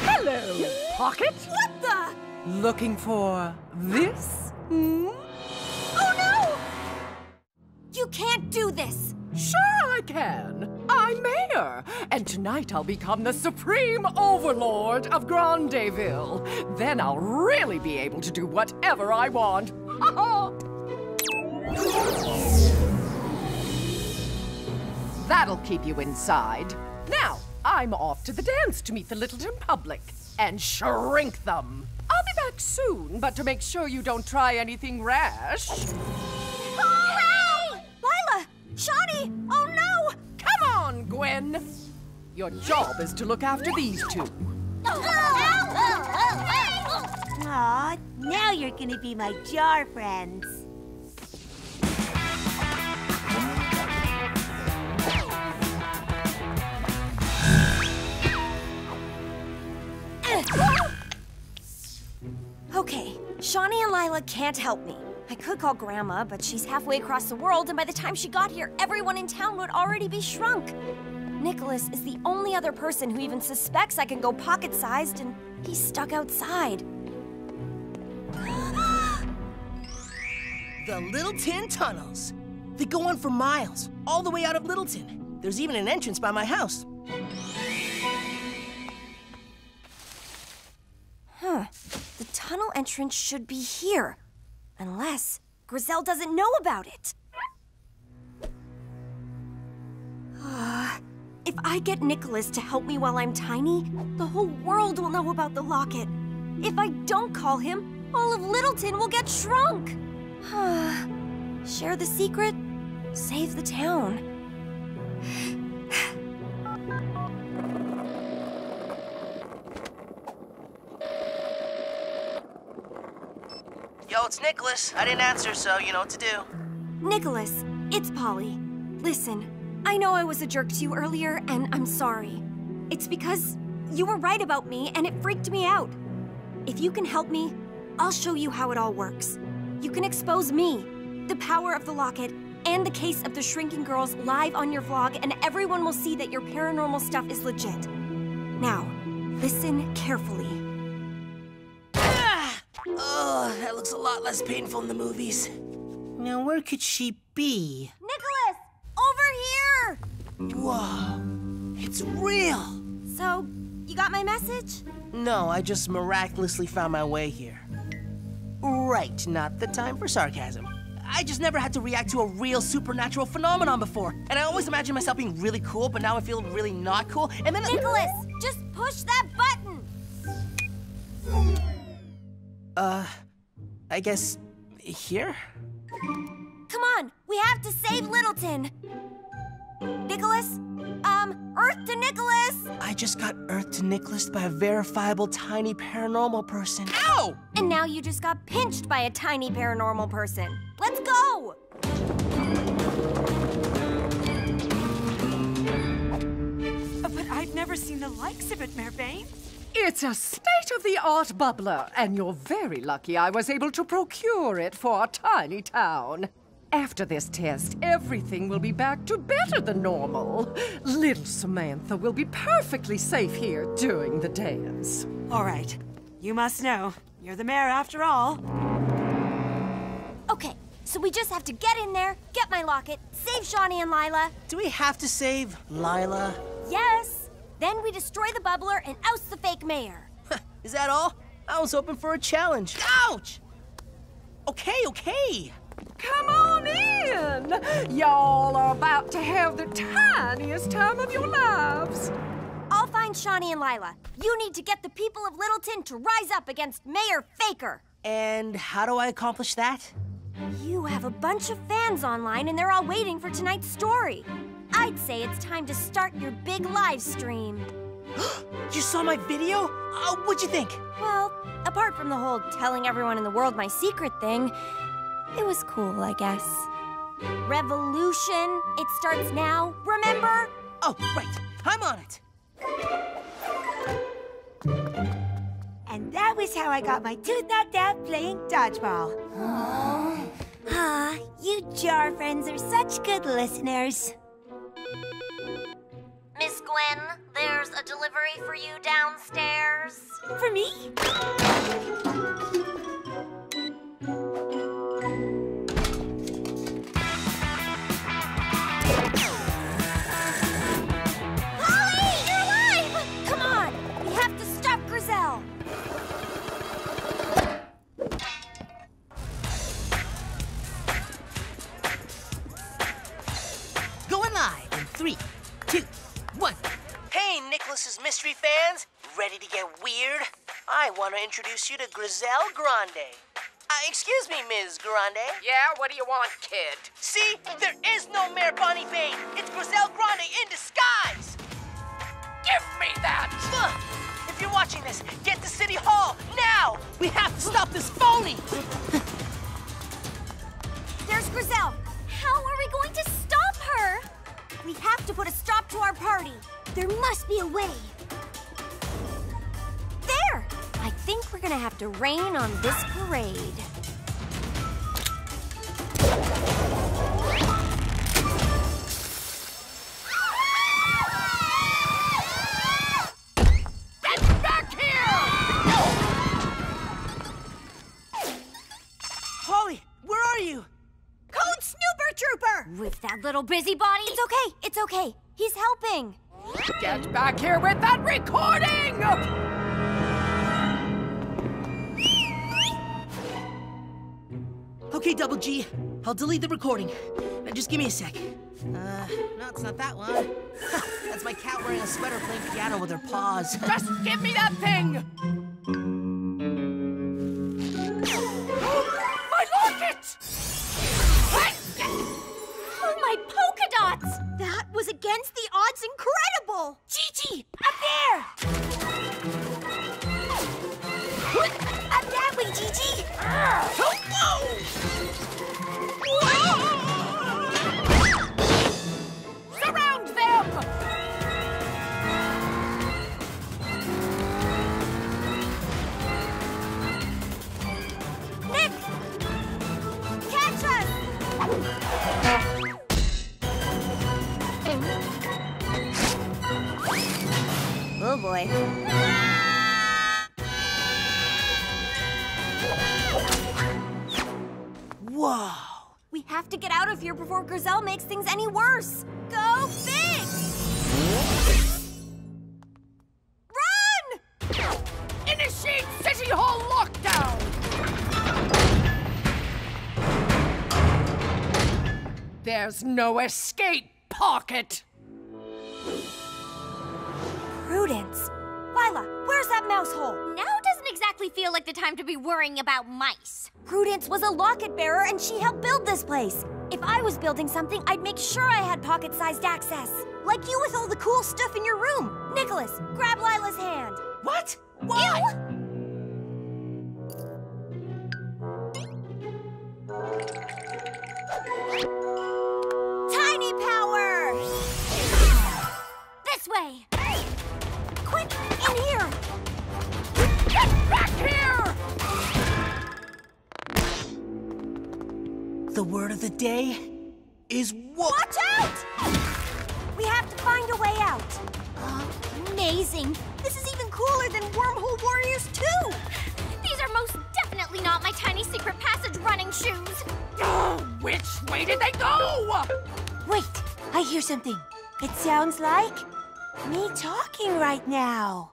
Hello, Pocket. What the? Looking for this? Hmm? Oh no! You can't do this! Sure I can. I'm Mayor, and tonight I'll become the supreme overlord of Grandeville. Then I'll really be able to do whatever I want. [LAUGHS] That'll keep you inside. Now, I'm off to the dance to meet the Littleton public and shrink them. I'll be back soon, but to make sure you don't try anything rash. Oh, Hooray! Lila! Shani! Oh no! Come on, Gwen! Your job is to look after these two. Oh, Aw, now you're gonna be my jar friends. Okay, Shani and Lila can't help me. I could call Grandma, but she's halfway across the world, and by the time she got here, everyone in town would already be shrunk. Nicolas is the only other person who even suspects I can go pocket sized, and he's stuck outside. The Littleton Tunnels. They go on for miles, all the way out of Littleton. There's even an entrance by my house. Huh. The tunnel entrance should be here. Unless Griselle doesn't know about it. [SIGHS] If I get Nicolas to help me while I'm tiny, the whole world will know about the locket. If I don't call him, all of Littleton will get shrunk. [SIGHS] Share the secret, save the town. [SIGHS] Yo, it's Nicolas. I didn't answer, so you know what to do. Nicolas, it's Polly. Listen, I know I was a jerk to you earlier, and I'm sorry. It's because you were right about me, and it freaked me out. If you can help me, I'll show you how it all works. You can expose me, the power of the locket, and the case of the shrinking girls live on your vlog, and everyone will see that your paranormal stuff is legit. Now, listen carefully. Ugh, that looks a lot less painful in the movies. Now, where could she be? Nicolas! Over here! Whoa, it's real! So, you got my message? No, I just miraculously found my way here. Right, not the time for sarcasm. I just never had to react to a real supernatural phenomenon before. And I always imagined myself being really cool, but now I feel really not cool. And then Nicolas, just push that button! Uh, I guess here? Come on, we have to save Littleton. Nicolas? Um, Earth to Nicolas! I just got earthed to Nicolas by a verifiable tiny paranormal person. Ow! And now you just got pinched by a tiny paranormal person. Let's go! But I've never seen the likes of it, Mayor Bane. It's a state-of-the-art bubbler, and you're very lucky I was able to procure it for our tiny town. After this test, everything will be back to better than normal. Little Samantha will be perfectly safe here during the dance. All right. You must know. You're the mayor after all. Okay, so we just have to get in there, get my locket, save Shani and Lila. Do we have to save Lila? Yes! Then we destroy the bubbler and oust the fake mayor. Is that all? I was hoping for a challenge. Ouch! Okay, okay. Come on in! Y'all are about to have the tiniest time of your lives. I'll find Shani and Lila. You need to get the people of Littleton to rise up against Mayor Faker. And how do I accomplish that? You have a bunch of fans online and they're all waiting for tonight's story. I'd say it's time to start your big live stream. [GASPS] you saw my video? Uh, what'd you think? Well, apart from the whole telling everyone in the world my secret thing, it was cool, I guess. Revolution, it starts now, remember? Oh, right. I'm on it. And that was how I got my tooth knocked out playing dodgeball. [GASPS] Ah, you jar friends are such good listeners. Miss Gwen, there's a delivery for you downstairs. For me? Holly, Nicolas's mystery fans, ready to get weird? I want to introduce you to Griselle Grande. Uh, excuse me, Ms. Grande. Yeah, what do you want, kid? See, there is no Mayor Bonnie Bane. It's Griselle Grande in disguise. Give me that! Ugh. If you're watching this, get to City Hall now. We have to stop this phony. There's Griselle. How are we going to stop her? We have to put a stop to our party. There must be a way. There! I think we're gonna have to rain on this parade. Get back here! Holly, where are you? Code Snooper With that little busybody? It's okay, it's okay. He's helping. Get back here with that recording! Okay, Double G. I'll delete the recording. Now just give me a sec. Uh, no, it's not that one. That's my cat wearing a sweater playing piano with her paws. [LAUGHS] Just give me that thing! [GASPS] My locket! My polka dots! That was against the odds incredible! Gigi, up there! Up that way, Gigi! Surround Oh boy. Whoa. We have to get out of here before Griselle makes things any worse. Go big! Run! Initiate City Hall lockdown! There's no escape pocket! Prudence. Lila, where's that mouse hole? Now doesn't exactly feel like the time to be worrying about mice. Prudence was a locket bearer and she helped build this place. If I was building something, I'd make sure I had pocket sized access. Like you with all the cool stuff in your room. Nicolas, grab Lila's hand. What? Why? Tiny power! This way! In here! Get back here! The word of the day is what? Watch out! We have to find a way out. Amazing! This is even cooler than Wormhole Warriors 2! These are most definitely not my tiny secret passage running shoes. Oh, [GASPS] which way did they go? Wait, I hear something. It sounds like me talking right now.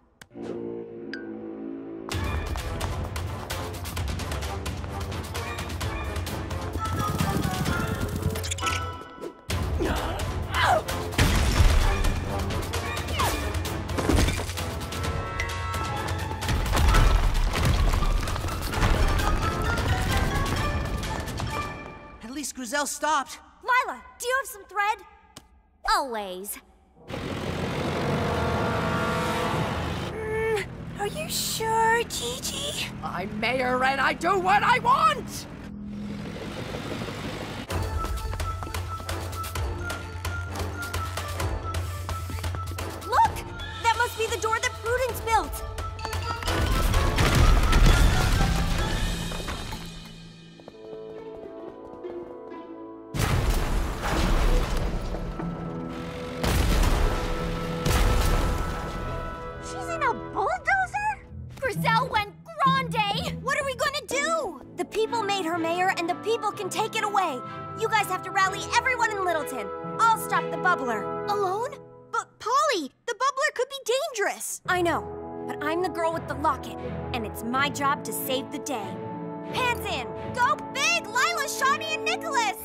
At least Griselle stopped. Lila, do you have some thread? Always. Are you sure, Gigi? I'm mayor and I do what I want! Look! That must be the door that Prudence built! Bubbler. Alone? But Polly, the bubbler could be dangerous. I know, but I'm the girl with the locket, and it's my job to save the day. Hands in! Go big, Lila, Shani, and Nicolas!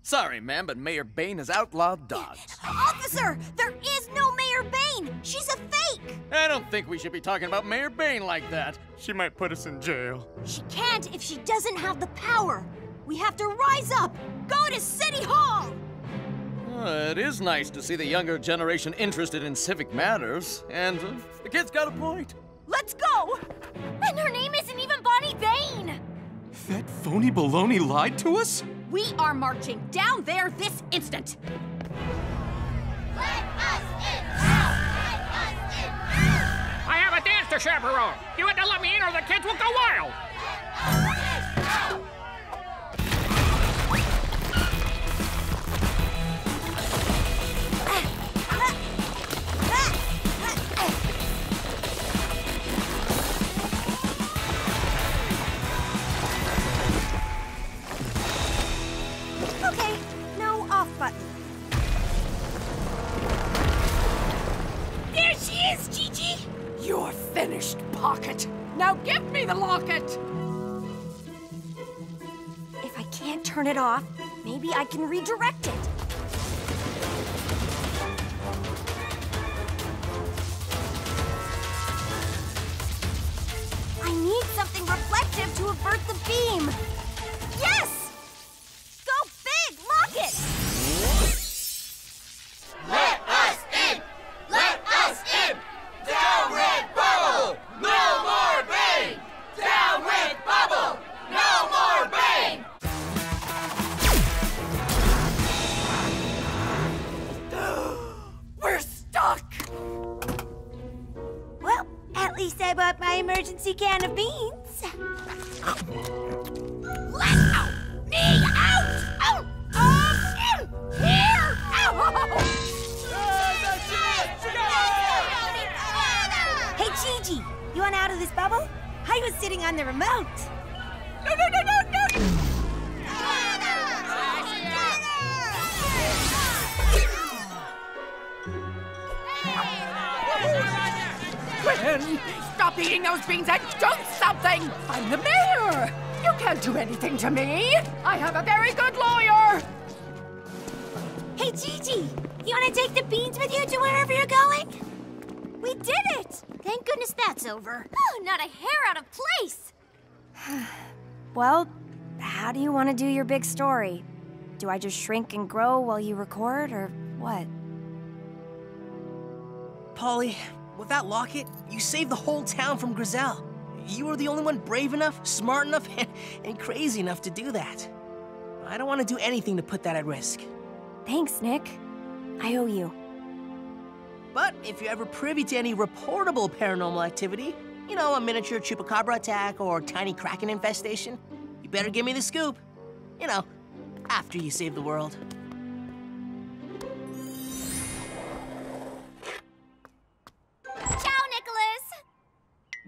Sorry, ma'am, but Mayor Bane has outlawed dogs. Officer, there is no Mayor Bane. She's a fake. I don't think we should be talking about Mayor Bane like that. She might put us in jail. She can't if she doesn't have the power. We have to rise up. Go to City Hall. Uh, it is nice to see the younger generation interested in civic matters, and uh, the kid's got a point. Let's go. And her name isn't even Bonnie Bane! That phony baloney lied to us? We are marching down there this instant. Let us in! I have a dance to chaperone. You had to let me in or the kids will go wild. Okay, button. There she is, Gigi. You're finished, Pocket. Now give me the locket! If I can't turn it off, maybe I can redirect it. I need something reflective to avert the beam. Yes! Emergency can of beans. Let out! Me out! Out! Out! In! Here! Hey, Gigi, you want out of this bubble? I was sitting on the remote. No, no, no, no, no! Gwen, stop eating those beans and do something! I'm the mayor! You can't do anything to me! I have a very good lawyer! Hey, Gigi, you want to take the beans with you to wherever you're going? We did it! Thank goodness that's over. Oh, not a hair out of place! [SIGHS] Well, how do you want to do your big story? Do I just shrink and grow while you record, or what? Polly, with that locket, you saved the whole town from Griselle. You were the only one brave enough, smart enough, [LAUGHS] and, and crazy enough to do that. I don't want to do anything to put that at risk. Thanks, Nick. I owe you. But if you're ever privy to any reportable paranormal activity, you know, a miniature chupacabra attack or tiny kraken infestation, you better give me the scoop. You know, after you save the world.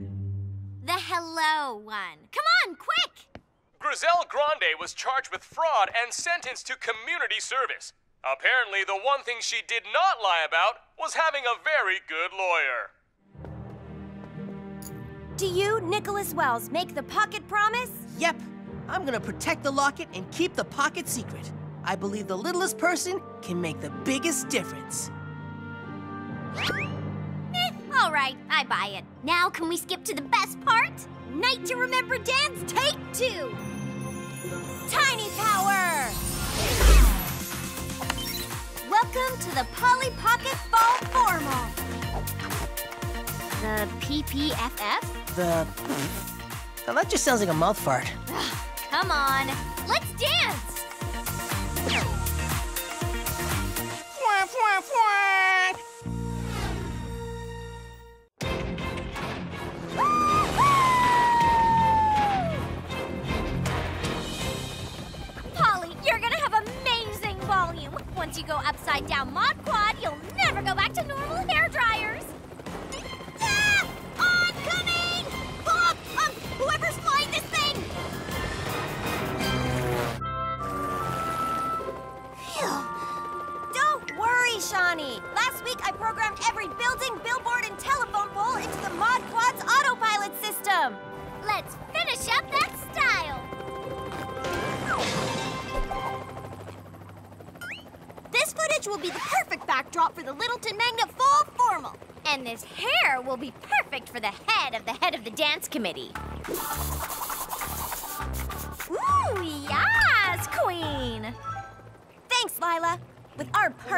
The hello one. Come on, quick! Griselle Grande was charged with fraud and sentenced to community service. Apparently, the one thing she did not lie about was having a very good lawyer. Do you, Nicolas Wells, make the pocket promise? Yep, I'm gonna protect the locket and keep the pocket secret. I believe the littlest person can make the biggest difference. All right, I buy it. Now can we skip to the best part? Night to Remember Dance Take Two! Tiny Power! Welcome to the Polly Pocket Fall Formal. The PPFF? The. Now that just sounds like a mouth fart. Come on, let's dance! Polly,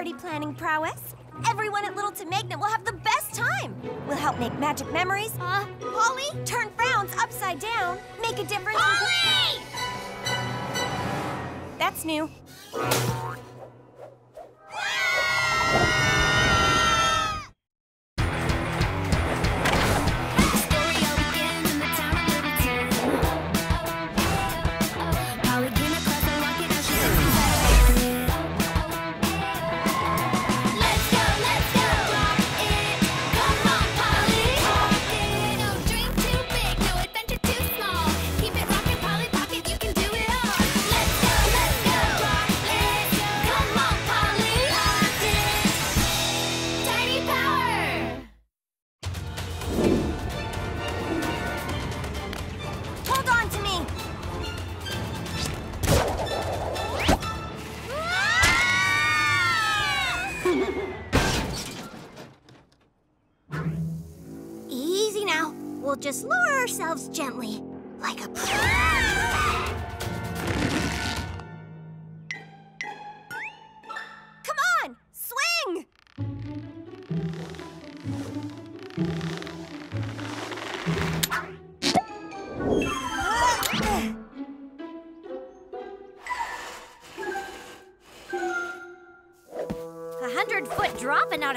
party planning prowess, everyone at Littleton Magnet will have the best time. We'll help make magic memories. Uh, Polly? Turn frowns upside down. Make a difference. Polly! That's new.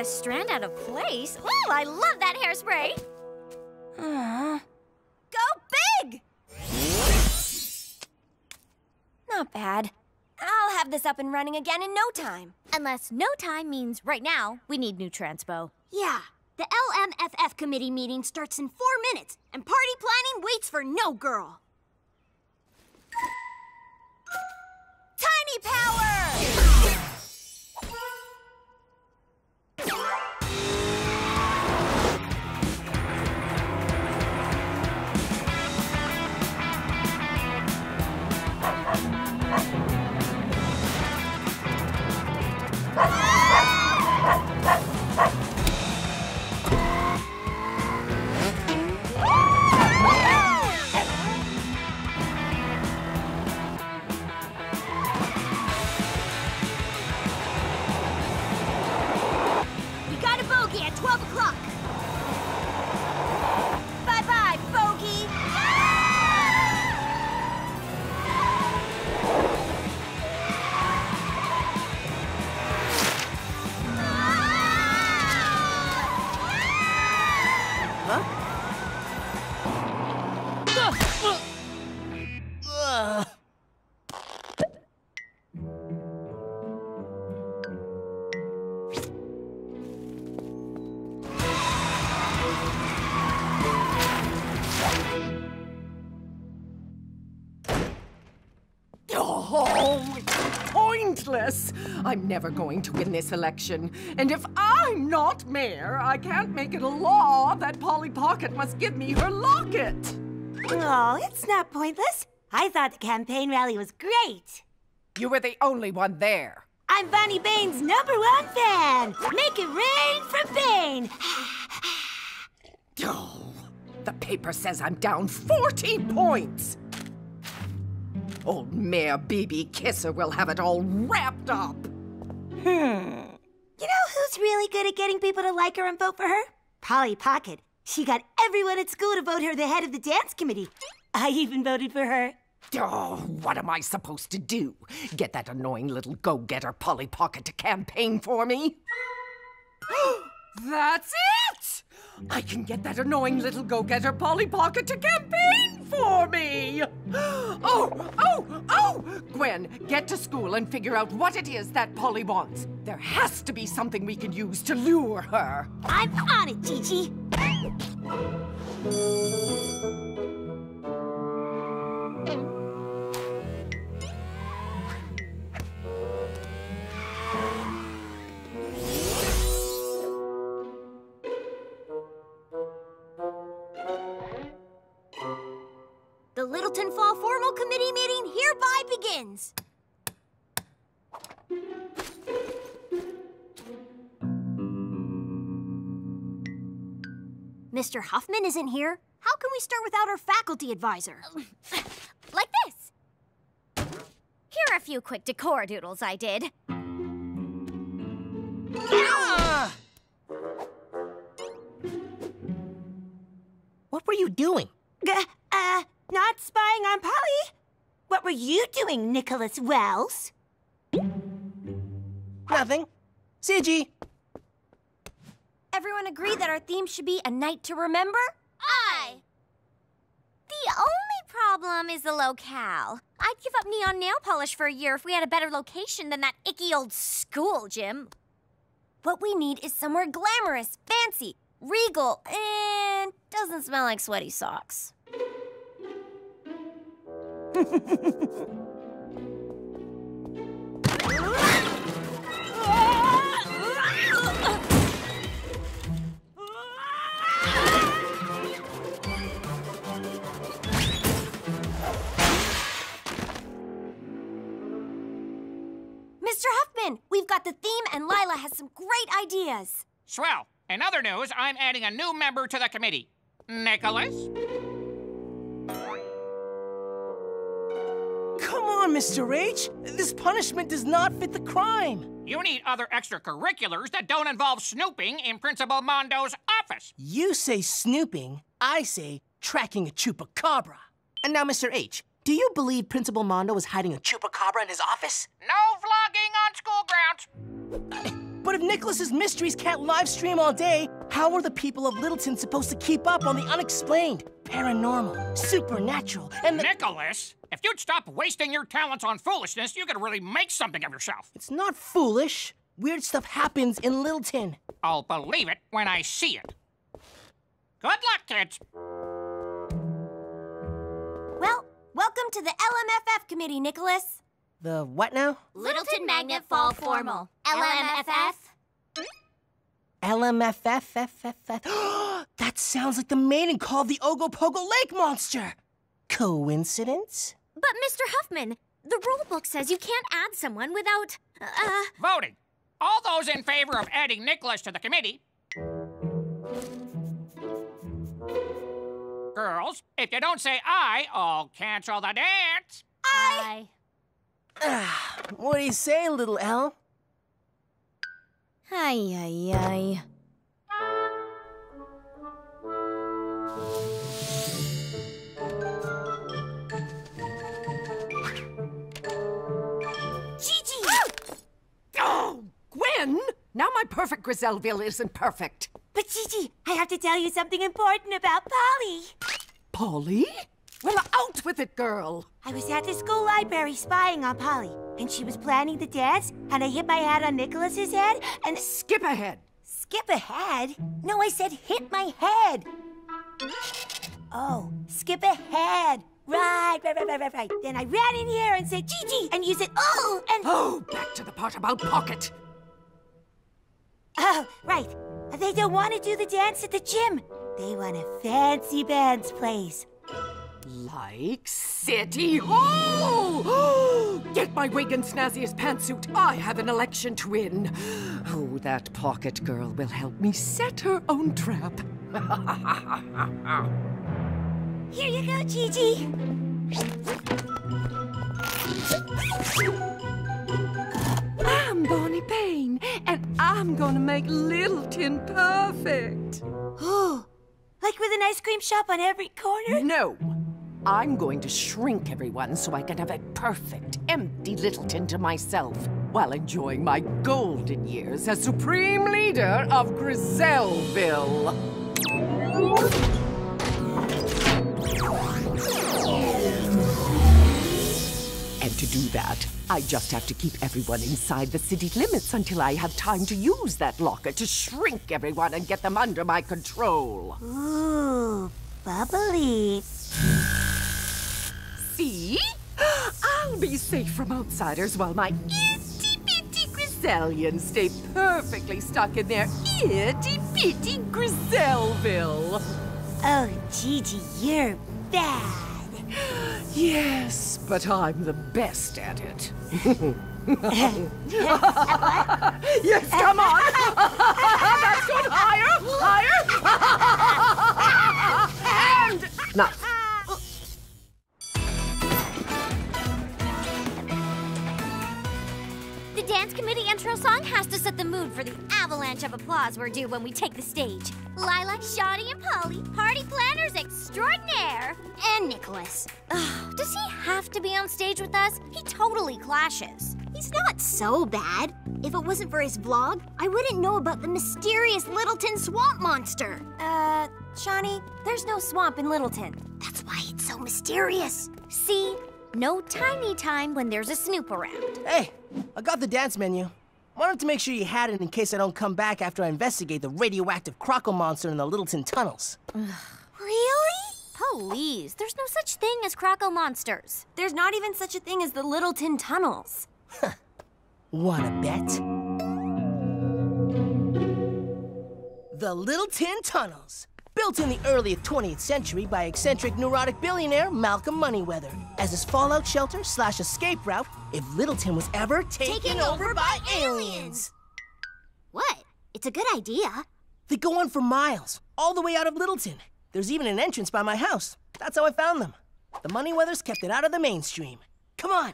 A strand out of place. Ooh, I love that hairspray. Aw. Go big! Not bad. I'll have this up and running again in no time. Unless no time means right now we need new transpo. Yeah. The LMFF committee meeting starts in four minutes, and party planning waits for no girl. Tiny power! We I'm never going to win this election. And if I'm not mayor, I can't make it a law that Polly Pocket must give me her locket. Oh, it's not pointless. I thought the campaign rally was great. You were the only one there. I'm Bonnie Bane's number one fan. Make it rain for Bane. Oh, the paper says I'm down 40 points. Old Mayor BB Kisser will have it all wrapped up. Hmm. You know who's really good at getting people to like her and vote for her? Polly Pocket. She got everyone at school to vote her the head of the dance committee. I even voted for her. Oh, what am I supposed to do? Get that annoying little go-getter Polly Pocket to campaign for me? [GASPS] That's it! I can get that annoying little go-getter Polly Pocket to campaign for me! [GASPS] Oh, oh, oh! Gwen, get to school and figure out what it is that Polly wants. There has to be something we can use to lure her. I'm on it, Gigi. The Littleton Fall Formal Committee meeting hereby begins. Mr. Huffman isn't here. How can we start without our faculty advisor? [LAUGHS] Like this. Here are a few quick decor doodles I did. Doing, Nicolas Wells? Nothing. CG. Everyone agree that our theme should be a night to remember? Aye. The only problem is the locale. I'd give up neon nail polish for a year if we had a better location than that icky old school gym. What we need is somewhere glamorous, fancy, regal, and doesn't smell like sweaty socks. [LAUGHS] Mr. Huffman, we've got the theme and Lila has some great ideas. Swell. In other news, I'm adding a new member to the committee. Nicolas? Come on, Mr. H. This punishment does not fit the crime. You need other extracurriculars that don't involve snooping in Principal Mondo's office. You say snooping, I say tracking a chupacabra. And now, Mr. H, do you believe Principal Mondo is hiding a chupacabra in his office? No vlogging on school grounds. [CLEARS THROAT] But if Nicolas's mysteries can't live stream all day, how are the people of Littleton supposed to keep up on the unexplained, paranormal, supernatural, and the... Nicolas, if you'd stop wasting your talents on foolishness, you could really make something of yourself. It's not foolish. Weird stuff happens in Littleton. I'll believe it when I see it. Good luck, kids. Welcome to the LMFF committee, Nicolas. The what now? Littleton Magnet Fall Formal. LMFF. LMFFFFF. [GASPS] that sounds like the maiden called the Ogopogo Lake Monster. Coincidence? But Mr. Huffman, the rule book says you can't add someone without, uh... Voting. All those in favor of adding Nicolas to the committee. Girls, if you don't say I, I'll cancel the dance. I. Ah, what do you say, little L? Ay, ay, ay. Gigi! [GASPS] Oh, Gwen! Now my perfect Griselville isn't perfect. But Gigi, I have to tell you something important about Polly. Polly? Well, out with it, girl. I was at the school library spying on Polly, and she was planning the dance, and I hit my hat on Nicolas's head, and skip ahead. Skip ahead? No, I said hit my head. Oh, skip ahead. Right, right, right, right, right, right. Then I ran in here and said, Gigi, and you said, oh, and... Oh, back to the part about Pocket. Oh, right. They don't want to do the dance at the gym. They want a fancy band's place. Like City Hall! [GASPS] Get my wig and snazziest pantsuit. I have an election to win. Oh, that pocket girl will help me set her own trap. [LAUGHS] Here you go, Gigi. Ah, I'm Bonnie Bane, I'm gonna make Littleton perfect. Oh, Like with an ice cream shop on every corner? No. I'm going to shrink everyone so I can have a perfect, empty Littleton to myself while enjoying my golden years as supreme leader of Griselville. And to do that, I just have to keep everyone inside the city limits until I have time to use that locker to shrink everyone and get them under my control. Ooh, bubbly. See? I'll be safe from outsiders while my itty bitty Grisellians stay perfectly stuck in their itty bitty Griselville. Oh, Gigi, you're bad. Yes, but I'm the best at it. [LAUGHS] yes, come on! [LAUGHS] That's good! Higher! Higher! [LAUGHS] and now. The dance committee intro song has to set the mood for the avalanche of applause we're due when we take the stage. Lila, Shani, and Polly, party planners extraordinaire. And Nicolas. Ugh, does he have to be on stage with us? He totally clashes. He's not so bad. If it wasn't for his vlog, I wouldn't know about the mysterious Littleton swamp monster. Uh, Shani, there's no swamp in Littleton. That's why it's so mysterious. See? No tiny time when there's a snoop around. Hey, I got the dance menu. Wanted to make sure you had it in case I don't come back after I investigate the radioactive croco monster in the Littleton tunnels. Really? Please, there's no such thing as croco monsters. There's not even such a thing as the Littleton tunnels. Wanna bet? The Littleton Tunnels, built in the early 20th century by eccentric neurotic billionaire Malcolm Moneyweather as his fallout shelter slash escape route if Littleton was ever taken, Taken over by aliens. What? It's a good idea. They go on for miles, all the way out of Littleton. There's even an entrance by my house. That's how I found them. The Moneyweathers kept it out of the mainstream. Come on.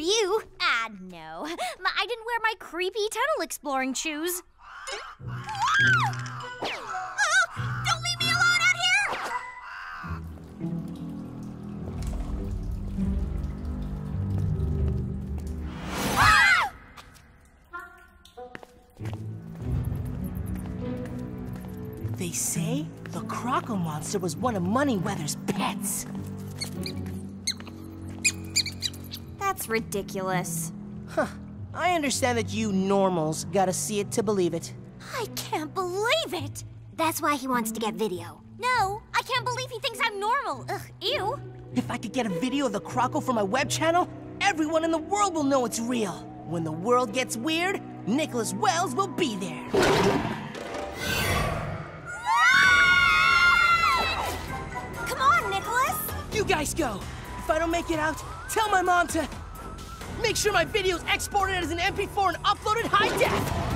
After you. Ah, no. I didn't wear my creepy tunnel exploring shoes. Here! They say the Croco monster was one of Moneyweather's pets. That's ridiculous. Huh. I understand that you normals gotta see it to believe it. I can't believe it! That's why he wants to get video. No, I can't believe he thinks I'm normal. Ugh, ew. If I could get a video of the Croco for my web channel, everyone in the world will know it's real. When the world gets weird, Nicolas Wells will be there. Ah! Come on, Nicolas! You guys go. If I don't make it out, tell my mom to make sure my video's exported as an MP4 and uploaded high def.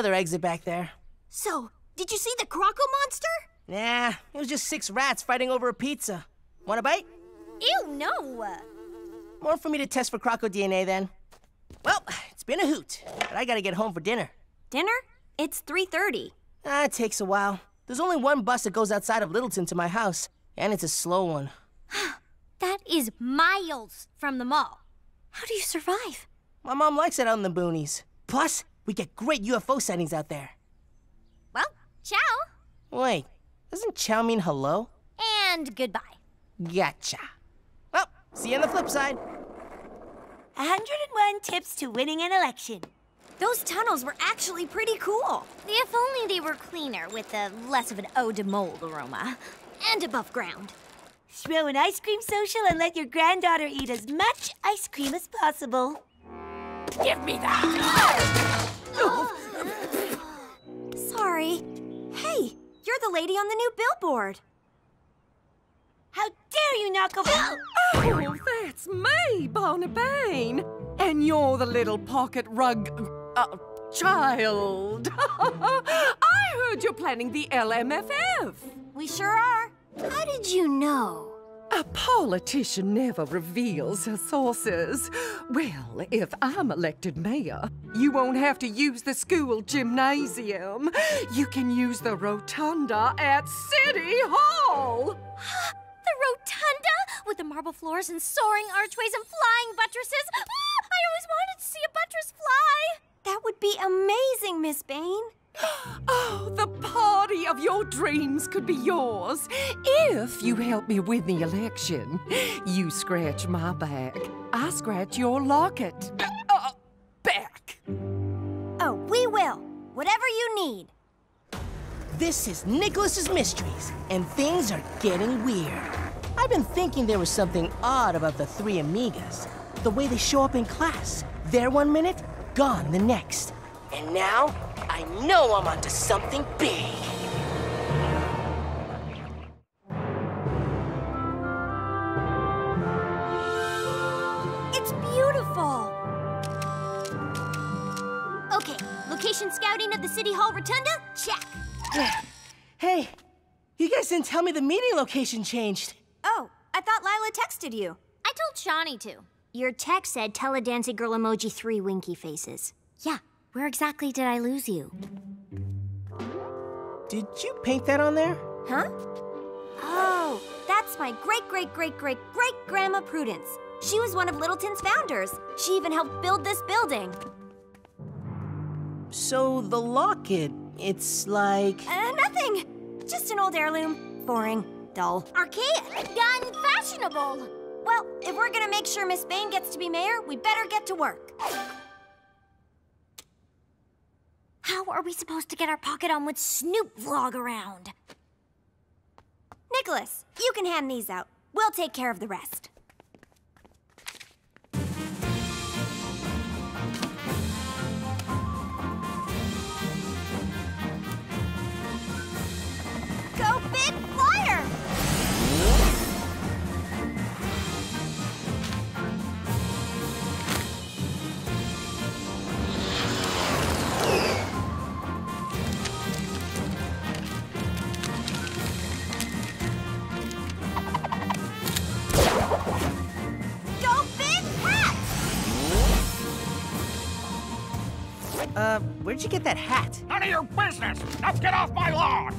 Another exit back there. So, did you see the Croco monster? Nah, it was just six rats fighting over a pizza. Want a bite? Ew, no! More for me to test for Croco DNA then. Well, it's been a hoot, but I gotta get home for dinner. Dinner? It's 3.30. Ah, it takes a while. There's only one bus that goes outside of Littleton to my house, and it's a slow one. [GASPS] That is miles from the mall. How do you survive? My mom likes it out in the boonies. Plus, we get great UFO sightings out there. Well, ciao! Wait, doesn't chow mean hello? And goodbye. Gotcha. Well, see you on the flip side. 101 tips to winning an election. Those tunnels were actually pretty cool. If only they were cleaner with a less of an eau de mold aroma. And above ground. Throw an ice cream social and let your granddaughter eat as much ice cream as possible. Give me that! Sorry. Hey, you're the lady on the new billboard. How dare you knock over... [GASPS] Oh, that's me, Bonnie Bane. And you're the little pocket rug... Uh, child. [LAUGHS] I heard you're planning the LMFF. We sure are. How did you know? A politician never reveals her sources. Well, if I'm elected mayor, you won't have to use the school gymnasium. You can use the rotunda at City Hall. [GASPS] the rotunda? With the marble floors and soaring archways and flying buttresses? Ah, [GASPS] I always wanted to see a buttress fly. That would be amazing, Miss Bane. Oh, the party of your dreams could be yours if you help me win the election. You scratch my back, I scratch your locket. Uh, back. Oh, we will. Whatever you need. This is Nicolas's Mysteries, and things are getting weird. I've been thinking there was something odd about the three amigas. The way they show up in class. There one minute, gone the next. And now, I know I'm onto something big. It's beautiful. Okay, location scouting of the City Hall Rotunda? Check. [SIGHS] hey, you guys didn't tell me the meeting location changed. Oh, I thought Lila texted you. I told Shani to. Your text said tell a dancing girl emoji three winky faces. Yeah, where exactly did I lose you? Did you paint that on there? Huh? Oh, that's my great great great great great grandma Prudence. She was one of Littleton's founders. She even helped build this building. So the locket, it's like. Uh, nothing. Just an old heirloom. Boring. Dull. Archaic. Unfashionable. Well, if we're gonna make sure Miss Bane gets to be mayor, we better get to work. How are we supposed to get our pocket on with Snoop Vlog around? Nicolas, you can hand these out. We'll take care of the rest. Uh, where'd you get that hat? None of your business! Now get off my lawn!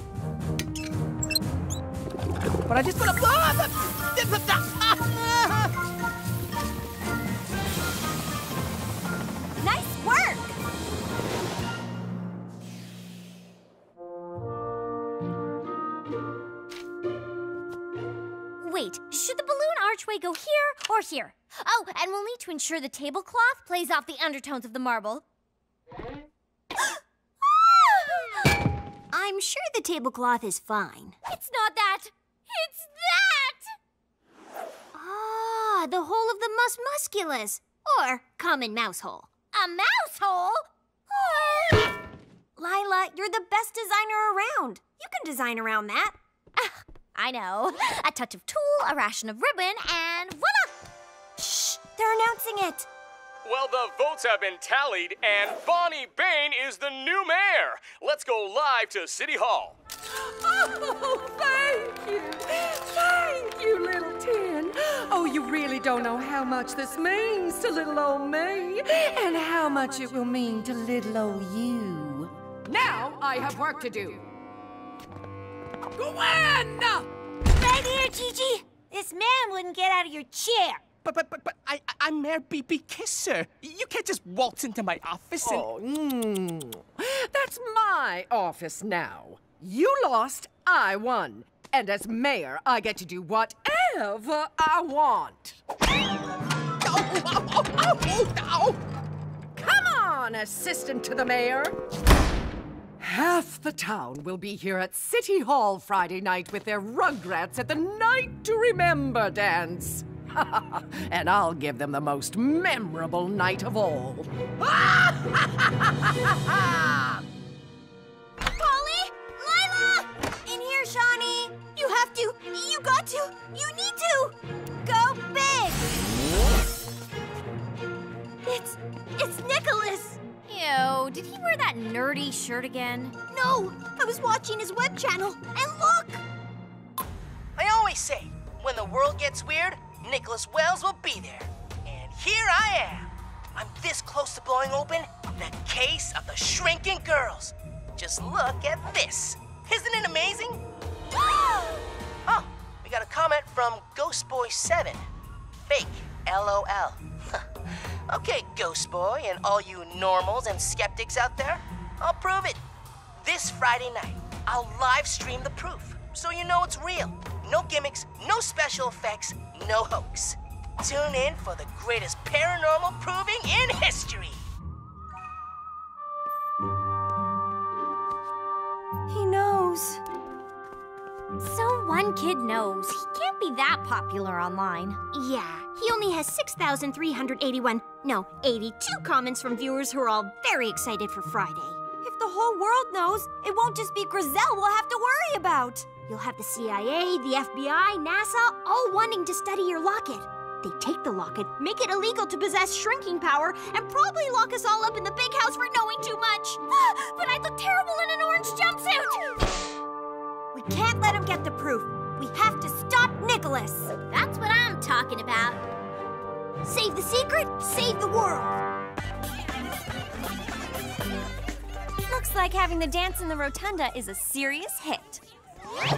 But I just put a. [LAUGHS] Nice work! Wait, should the balloon archway go here or here? Oh, and we'll need to ensure the tablecloth plays off the undertones of the marble. I'm sure the tablecloth is fine. It's not that! It's that! Ah, the hole of the mus musculus, or common mouse hole. A mouse hole? Lila, you're the best designer around. You can design around that. I know. A touch of tulle, a ration of ribbon, and voila! Shh, they're announcing it. Well, the votes have been tallied, and Bonnie Bane is the new mayor. Let's go live to City Hall. Oh, thank you. Thank you, Littleton. Oh, you really don't know how much this means to little old me, and how much it will mean to little old you. Now I have work to do. Gwen! Right here, Gigi. This man wouldn't get out of your chair. But but but but I I'm Mayor BB Kisser. You can't just waltz into my office and. Oh, mm. that's my office now. You lost, I won. And as mayor, I get to do whatever I want. Oh, Come on, assistant to the mayor. Half the town will be here at City Hall Friday night with their Rugrats at the Night to Remember dance. [LAUGHS] and I'll give them the most memorable night of all. Polly! Lila! In here, Shani! You have to, you got to, you need to! Go big! It's, it's Nicolas! Ew, did he wear that nerdy shirt again? No! I was watching his web channel, and look! I always say, when the world gets weird, Nicolas Wells will be there. And here I am. I'm this close to blowing open the case of the shrinking girls. Just look at this. Isn't it amazing? [GASPS] oh, we got a comment from Ghost Boy 7. Fake, LOL. [LAUGHS] okay, Ghost Boy, and all you normals and skeptics out there, I'll prove it. This Friday night, I'll live stream the proof so you know it's real. No gimmicks, no special effects, no hoax. Tune in for the greatest paranormal proving in history. He knows. So one kid knows. He can't be that popular online. Yeah, he only has 6,381, no, 82 comments from viewers who are all very excited for Friday. If the whole world knows, it won't just be Griselle we'll have to worry about. You'll have the CIA, the FBI, NASA, all wanting to study your locket. They take the locket, make it illegal to possess shrinking power, and probably lock us all up in the big house for knowing too much. [GASPS] but I'd look terrible in an orange jumpsuit! We can't let him get the proof. We have to stop Nicolas. That's what I'm talking about. Save the secret, save the world. Looks like having the dance in the rotunda is a serious hit.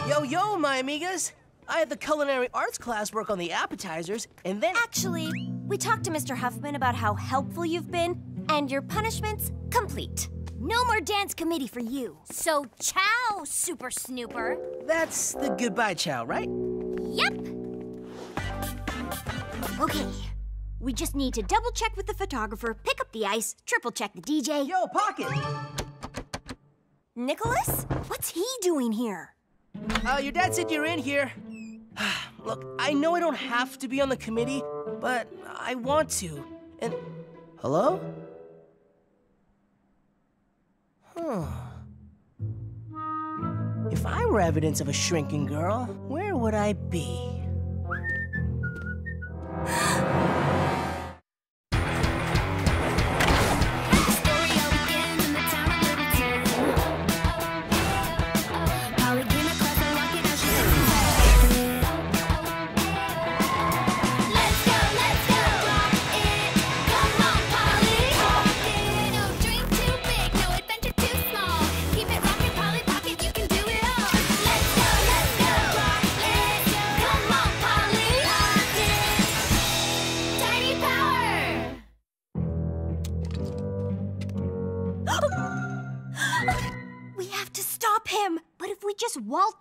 Yo, yo, my amigas. I had the culinary arts class work on the appetizers, and then. Actually, we talked to Mr. Huffman about how helpful you've been, and your punishment's complete. No more dance committee for you. So, ciao, Super Snooper. That's the goodbye chow, right? Yep. Okay. We just need to double check with the photographer, pick up the ice, triple check the DJ. Yo, Pocket! Nicolas? What's he doing here? Uh, your dad said you're in here. [SIGHS] Look, I know I don't have to be on the committee, but I want to. And. Hello? Huh. If I were evidence of a shrinking girl, where would I be? [GASPS] [GASPS] [GASPS]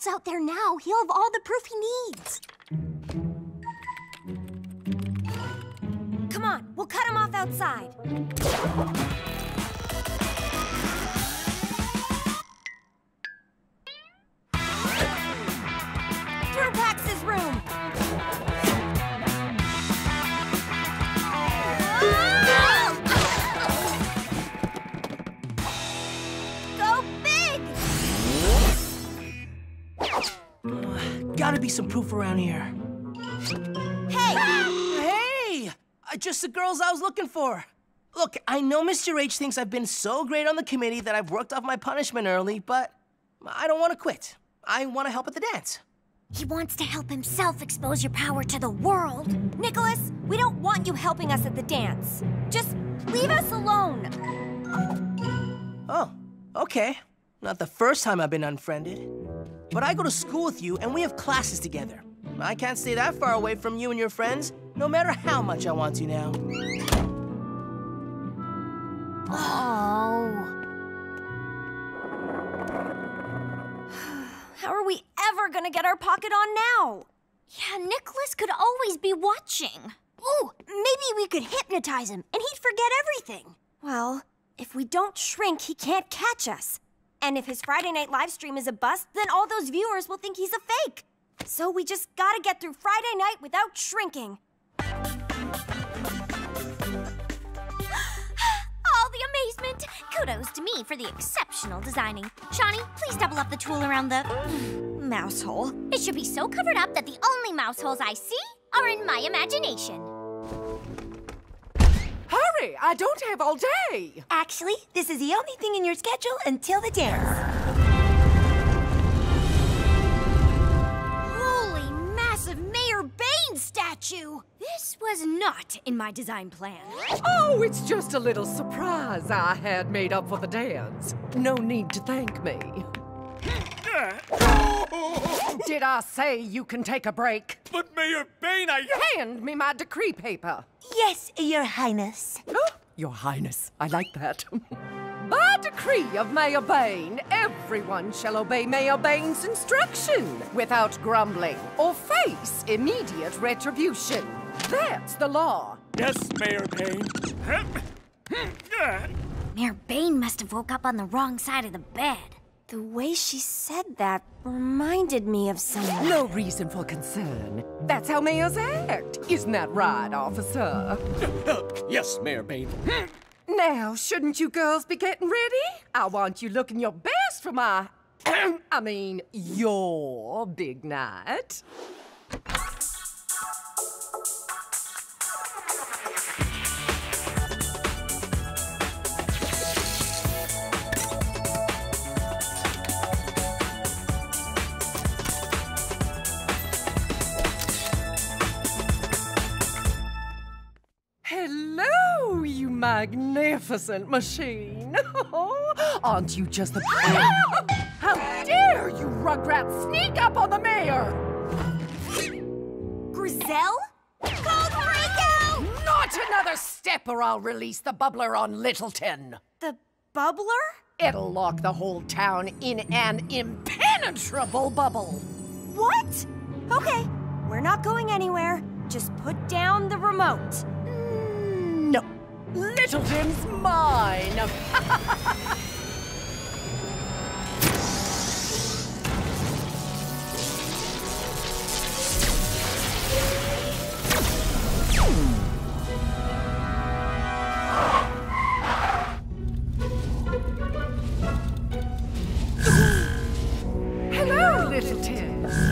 waltz out there now, he'll have all the proof he needs. Come on, we'll cut him off outside. Gotta be some proof around here. Hey! Hey! Uh, just the girls I was looking for. Look, I know Mr. H thinks I've been so great on the committee that I've worked off my punishment early, but I don't want to quit. I want to help at the dance. He wants to help himself expose your power to the world. Nicolas, we don't want you helping us at the dance. Just leave us alone. Oh, okay. Not the first time I've been unfriended. But I go to school with you and we have classes together. I can't stay that far away from you and your friends, no matter how much I want to now. Oh. [SIGHS] How are we ever gonna get our pocket on now? Yeah, Nicolas could always be watching. Ooh, maybe we could hypnotize him and he'd forget everything. Well, if we don't shrink, he can't catch us. And if his Friday night live stream is a bust, then all those viewers will think he's a fake. So we just gotta get through Friday night without shrinking. [GASPS] All the amazement! Kudos to me for the exceptional designing. Shani, please double up the tulle around the [GASPS] mouse hole. It should be so covered up that the only mouse holes I see are in my imagination. Hurry! I don't have all day! Actually, this is the only thing in your schedule until the dance. Holy massive Mayor Bane statue! This was not in my design plan. Oh, it's just a little surprise I had made up for the dance. No need to thank me. [LAUGHS] Did I say you can take a break? But Mayor Bane, I... Hand me my decree paper. Yes, Your Highness. Your Highness, I like that. [LAUGHS] By decree of Mayor Bane, everyone shall obey Mayor Bane's instruction without grumbling or face immediate retribution. That's the law. Yes, Mayor Bane. Mayor Bane must have woke up on the wrong side of the bed. The way she said that reminded me of someone. No reason for concern. That's how mayors act. Isn't that right, officer? [LAUGHS] yes, Mayor Bane. [LAUGHS] Now, shouldn't you girls be getting ready? I want you looking your best for my. [CLEARS THROAT] I mean, your big night. Magnificent machine. [LAUGHS] Aren't you just the. [LAUGHS] How dare you, Rugrat, sneak up on the mayor! Griselle? Cold breakout! Not another step, or I'll release the bubbler on Littleton. The bubbler? It'll lock the whole town in an impenetrable bubble. What? Okay, we're not going anywhere. Just put down the remote. No. Littleton's mine.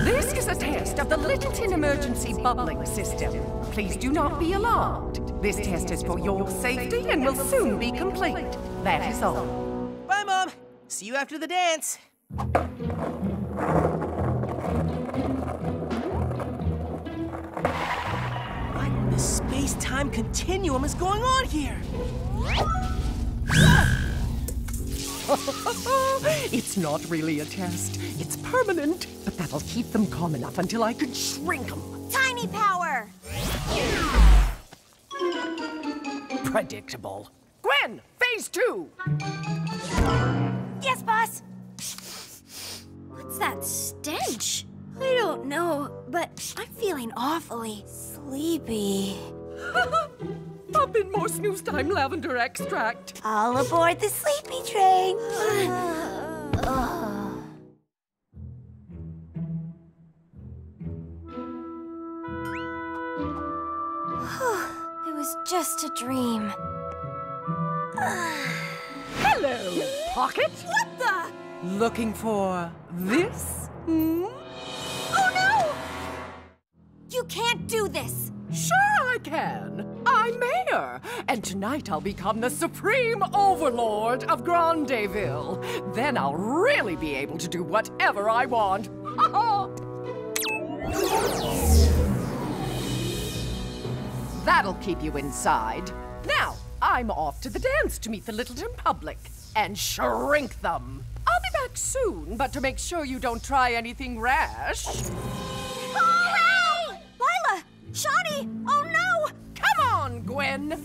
This is a test of the Littleton Emergency Bubbling System. Please do not be alarmed. This test is for your safety and will soon be complete. That is all. Bye, Mom. See you after the dance. What in the space-time continuum is going on here? [LAUGHS] it's not really a test. It's permanent, but that'll keep them calm enough until I can shrink them. Tiny power! Predictable. Gwen, phase two. Yes, boss. What's that stench? I don't know, but I'm feeling awfully sleepy. [LAUGHS] A in more snooze time lavender extract. All aboard the sleepy train. [SIGHS] it was just a dream. [SIGHS] Hello, Pocket. What the? Looking for this? Hmm? Oh no! You can't do this! Sure I can. I'm mayor, and tonight I'll become the supreme overlord of Grandeville. Then I'll really be able to do whatever I want. [LAUGHS] That'll keep you inside. Now, I'm off to the dance to meet the Littleton public and shrink them. I'll be back soon, but to make sure you don't try anything rash. Oh, Hooray! Lila! Shani! Oh no! Come on, Gwen!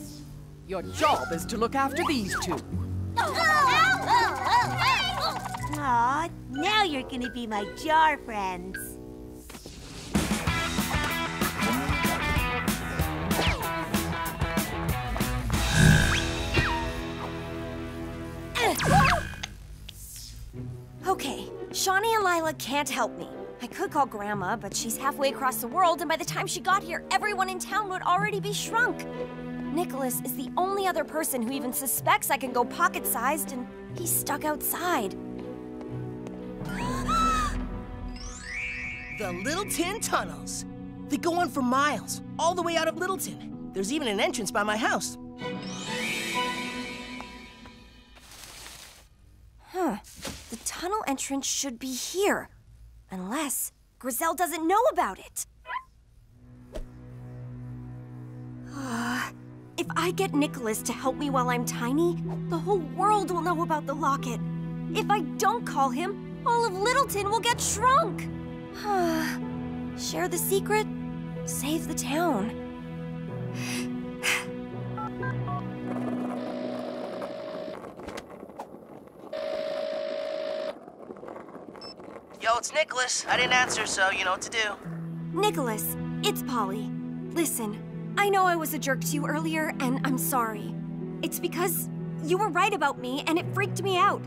Your job is to look after these two. Aw, now you're gonna be my jar friends. [GASPS] okay, Shani and Lila can't help me. I could call Grandma, but she's halfway across the world, and by the time she got here, everyone in town would already be shrunk. Nicolas is the only other person who even suspects I can go pocket-sized, and he's stuck outside. [GASPS] the Littleton Tunnels. They go on for miles, all the way out of Littleton. There's even an entrance by my house. Huh. The tunnel entrance should be here. Unless Griselle doesn't know about it. [SIGHS] If I get Nicolas to help me while I'm tiny, the whole world will know about the locket. If I don't call him, all of Littleton will get shrunk. [SIGHS] Share the secret, save the town. [SIGHS] Yo, it's Nicolas. I didn't answer, so you know what to do. Nicolas, it's Polly. Listen, I know I was a jerk to you earlier, and I'm sorry. It's because you were right about me, and it freaked me out.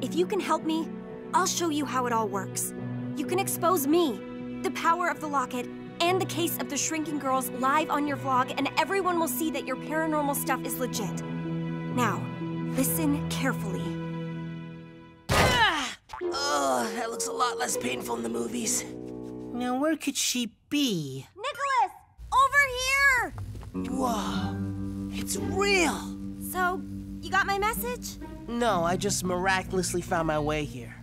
If you can help me, I'll show you how it all works. You can expose me, the power of the locket, and the case of the shrinking girls live on your vlog, and everyone will see that your paranormal stuff is legit. Now, listen carefully. Oh, that looks a lot less painful in the movies. Now, where could she be? Nicolas! Over here! Whoa, it's real! So, you got my message? No, I just miraculously found my way here.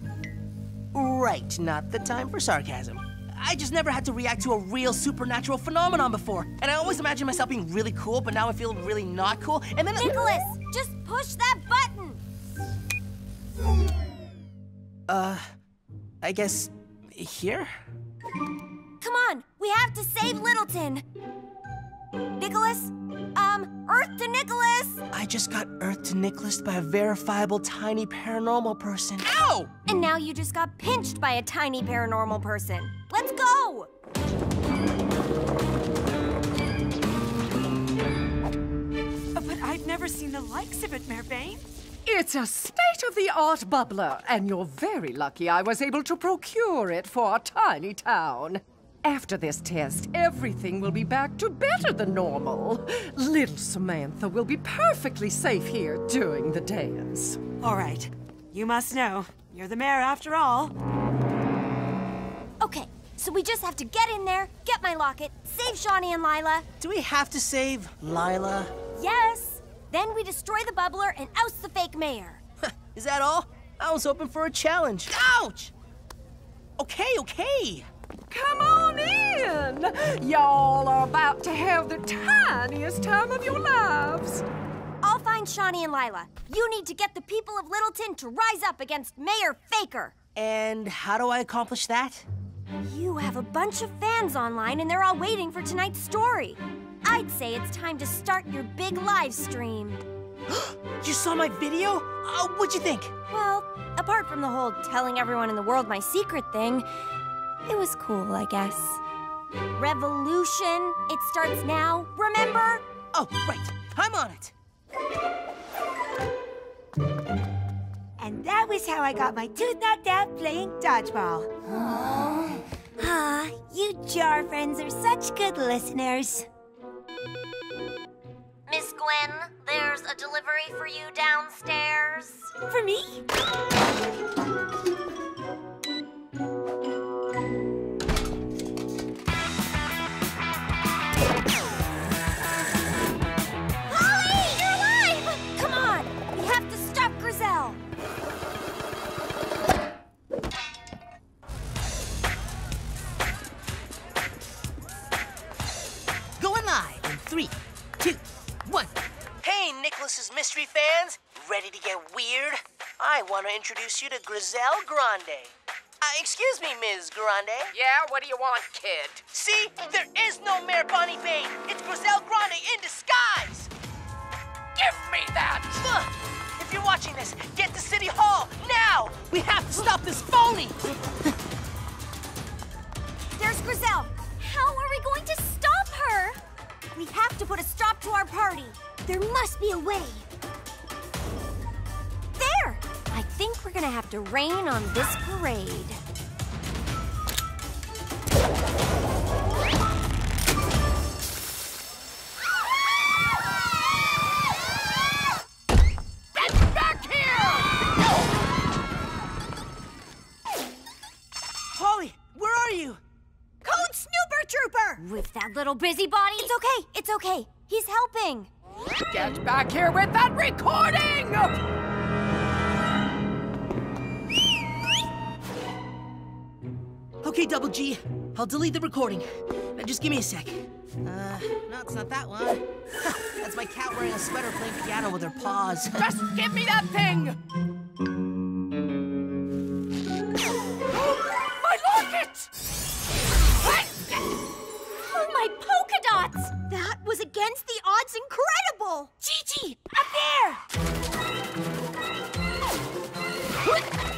Right, not the time for sarcasm. I just never had to react to a real supernatural phenomenon before. And I always imagined myself being really cool, but now I feel really not cool. And then. Nicolas, just push that button! Uh, I guess here? Come on, we have to save Littleton. Nicolas? Um, Earth to Nicolas! I just got Earth to Nicolas by a verifiable tiny paranormal person. Ow! And now you just got pinched by a tiny paranormal person. Let's go! But I've never seen the likes of it, Mayor Bane. It's a state-of-the-art bubbler, and you're very lucky I was able to procure it for our tiny town. After this test, everything will be back to better than normal. Little Samantha will be perfectly safe here during the dance. All right. You must know. You're the mayor after all. Okay, so we just have to get in there, get my locket, save Shani and Lila. Do we have to save Lila? Yes! Then we destroy the bubbler and oust the fake mayor. Is that all? I was hoping for a challenge. Ouch! Okay, okay. Come on in! Y'all are about to have the tiniest time of your lives. I'll find Shani and Lila. You need to get the people of Littleton to rise up against Mayor Faker. And how do I accomplish that? You have a bunch of fans online and they're all waiting for tonight's story. I'd say it's time to start your big live stream. [GASPS] you saw my video? Uh, what'd you think? Well, apart from the whole telling everyone in the world my secret thing, it was cool, I guess. Revolution, it starts now, remember? Oh, right. I'm on it. And that was how I got my tooth knocked out playing dodgeball. [GASPS] Ah, you jar friends are such good listeners. Miss Gwen, there's a delivery for you downstairs. For me? Nicolas's mystery fans. Ready to get weird? I want to introduce you to Griselle Grande. Uh, excuse me, Ms. Grande. Yeah, what do you want, kid? See? There is no Mayor Bonnie Bane. It's Griselle Grande in disguise. Give me that! Look, if you're watching this, get to City Hall now. We have to stop this phony. There's Griselle. How are we going to stop her? We have to put a stop to our party. There must be a way. There! I think we're gonna have to rain on this parade. With that little busybody? It's okay, it's okay. He's helping. Get back here with that recording! Okay, Double G. I'll delete the recording. Now just give me a sec. Uh, no, it's not that one. [LAUGHS] That's my cat wearing a sweater playing piano with her paws. [LAUGHS] Just give me that thing! [GASPS] My locket! Dots! That was against the odds incredible! Gigi, up there!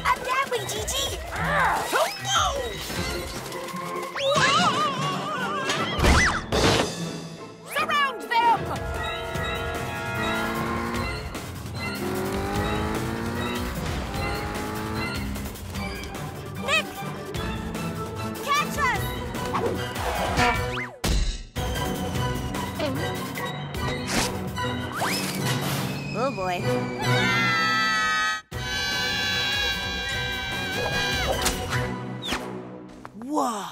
Up that way, Gigi! Surround Oh boy. Whoa!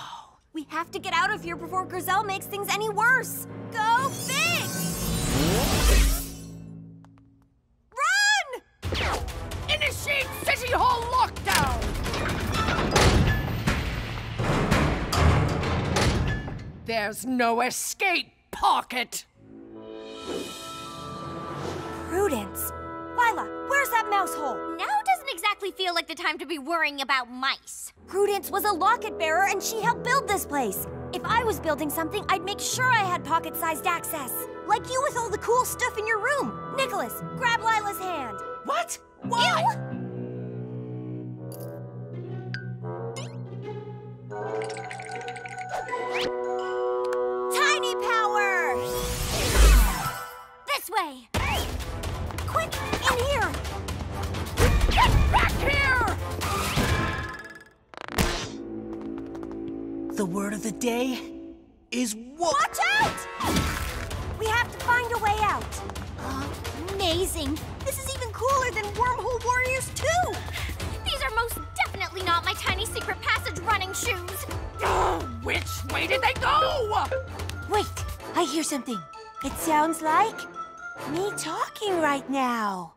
We have to get out of here before Griselle makes things any worse. Go big! Run! Initiate City Hall lockdown! There's no escape, Pocket! Prudence. Lila, where's that mouse hole? Now doesn't exactly feel like the time to be worrying about mice. Prudence was a locket bearer and she helped build this place. If I was building something, I'd make sure I had pocket sized access. Like you with all the cool stuff in your room. Nicolas, grab Lila's hand. What? Why? Tiny power! This way! Here! Get back here! The word of the day is what? Watch out! We have to find a way out. Amazing! This is even cooler than Wormhole Warriors 2! These are most definitely not my tiny secret passage running shoes. Oh, [GASPS] which way did they go? Wait, I hear something. It sounds like me talking right now.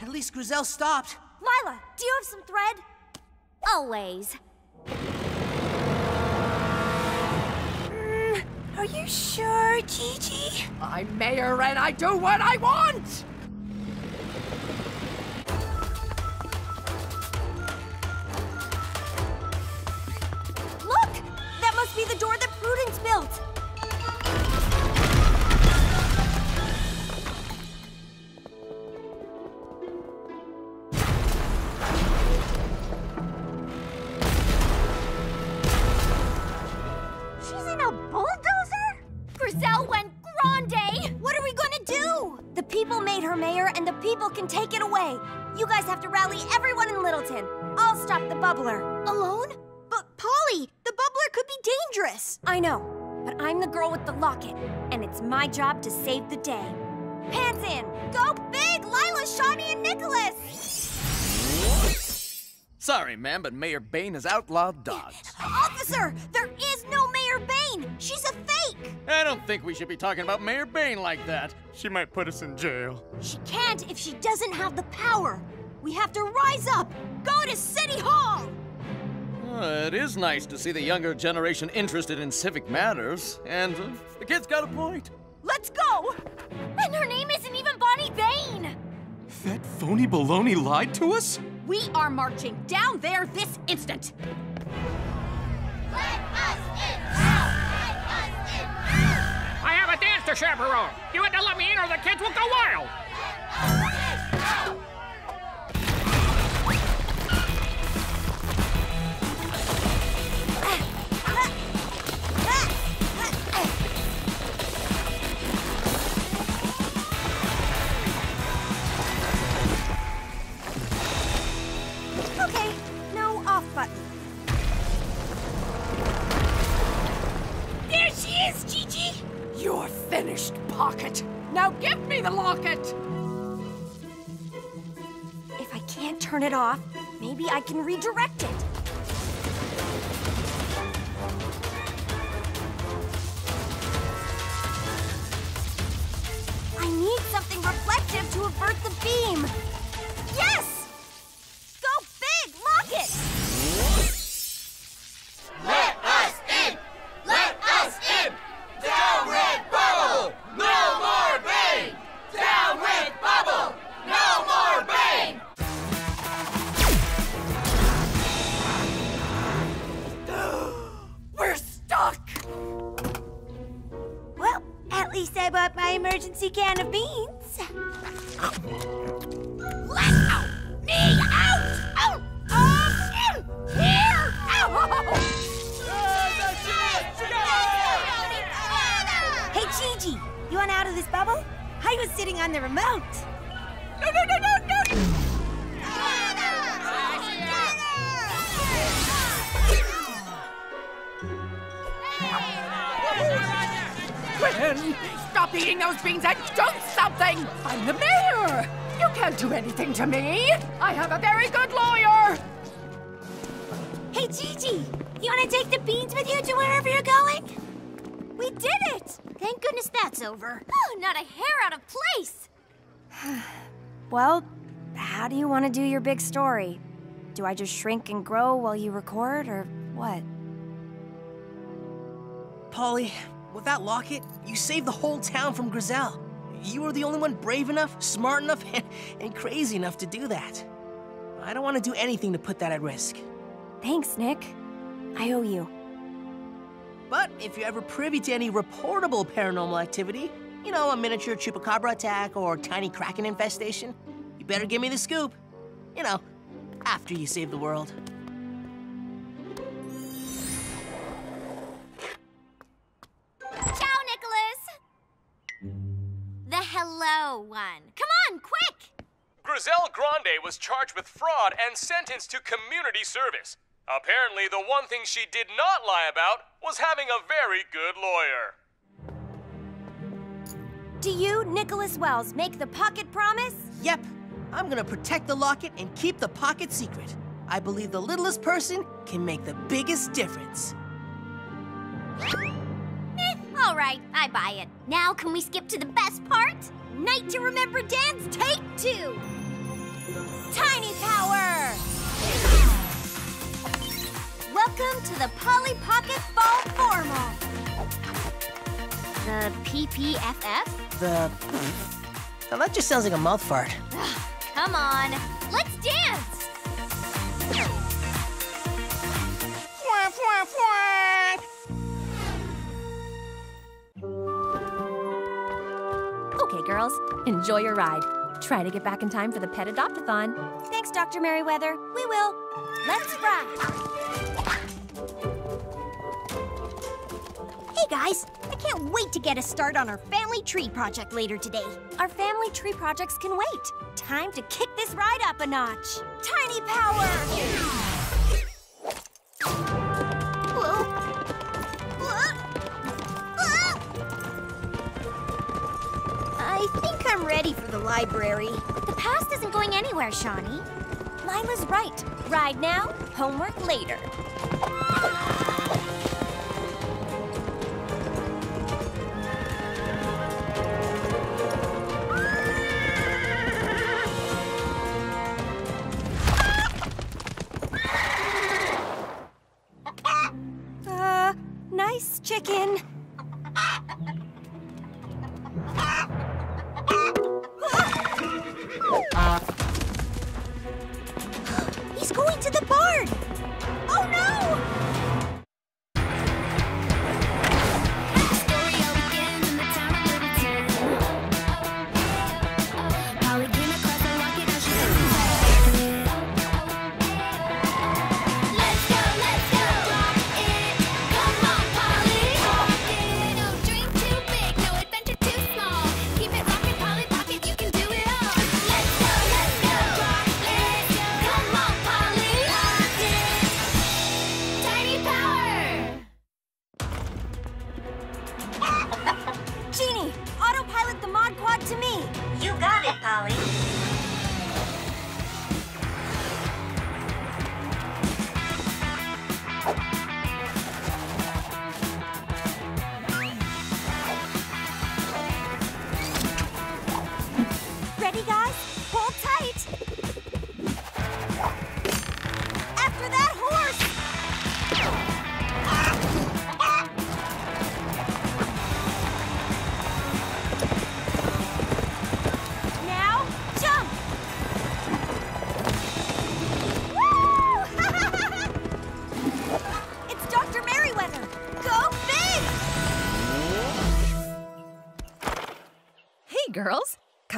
At least Griselle stopped. Lila, do you have some thread? Always. Are you sure, Gigi? I'm mayor and I do what I want! Look! That must be the door that Prudence built. Have to rally everyone in Littleton. I'll stop the bubbler. Alone? But Polly, the bubbler could be dangerous. I know, but I'm the girl with the locket, and it's my job to save the day. Pants in! Go big, Lila, Shani, and Nicolas! Sorry, ma'am, but Mayor Bane has outlawed dogs. Officer, there is no Mayor Bane. She's a fake. I don't think we should be talking about Mayor Bane like that. She might put us in jail. She can't if she doesn't have the power. We have to rise up. Go to City Hall. Uh, it is nice to see the younger generation interested in civic matters, and uh, the kid's got a point. Let's go. And her name isn't even Bonnie Bane! That phony baloney lied to us? We are marching down there this instant. Let us in now! Let us in now! I have a dance to chaperone. You had to let me in or the kids will go wild. Okay, You're finished, Pocket. Now give me the locket! If I can't turn it off, maybe I can redirect it. I need something reflective to avert the beam. Yes! I bought my emergency can of beans. Let me out! Out! Of in! Here! Hey, Gigi, you want out of this bubble? I was sitting on the remote. No, no, no, no, no! Gwen, stop eating those beans and do something! I'm the mayor! You can't do anything to me! I have a very good lawyer! Hey, Gigi, you want to take the beans with you to wherever you're going? We did it! Thank goodness that's over. Oh, not a hair out of place. [SIGHS] Well, how do you want to do your big story? Do I just shrink and grow while you record, or what? Polly, with that locket, you saved the whole town from Griselle. You were the only one brave enough, smart enough, [LAUGHS] and, and crazy enough to do that. I don't want to do anything to put that at risk. Thanks, Nick. I owe you. But if you're ever privy to any reportable paranormal activity, you know, a miniature chupacabra attack or tiny kraken infestation, you better give me the scoop. You know, after you save the world. The hello one. Come on, quick! Griselle Grande was charged with fraud and sentenced to community service. Apparently, the one thing she did not lie about was having a very good lawyer. Do you, Nicolas Wells, make the pocket promise? Yep, I'm gonna protect the locket and keep the pocket secret. I believe the littlest person can make the biggest difference. All right, I buy it. Now can we skip to the best part? Night to Remember Dance Take Two! Tiny Power! Welcome to the Polly Pocket Fall Formal. The PPFF? The. Hmm. Now that just sounds like a mouth fart. Come on, let's dance! Okay, girls, enjoy your ride. Try to get back in time for the Pet Adopt-a-thon. Thanks, Dr. Merriweather. We will. Let's ride. Hey guys, I can't wait to get a start on our family tree project later today. Our family tree projects can wait. Time to kick this ride up a notch. Tiny power! Library. The past isn't going anywhere, Shani. Lila's right. Ride now, homework later.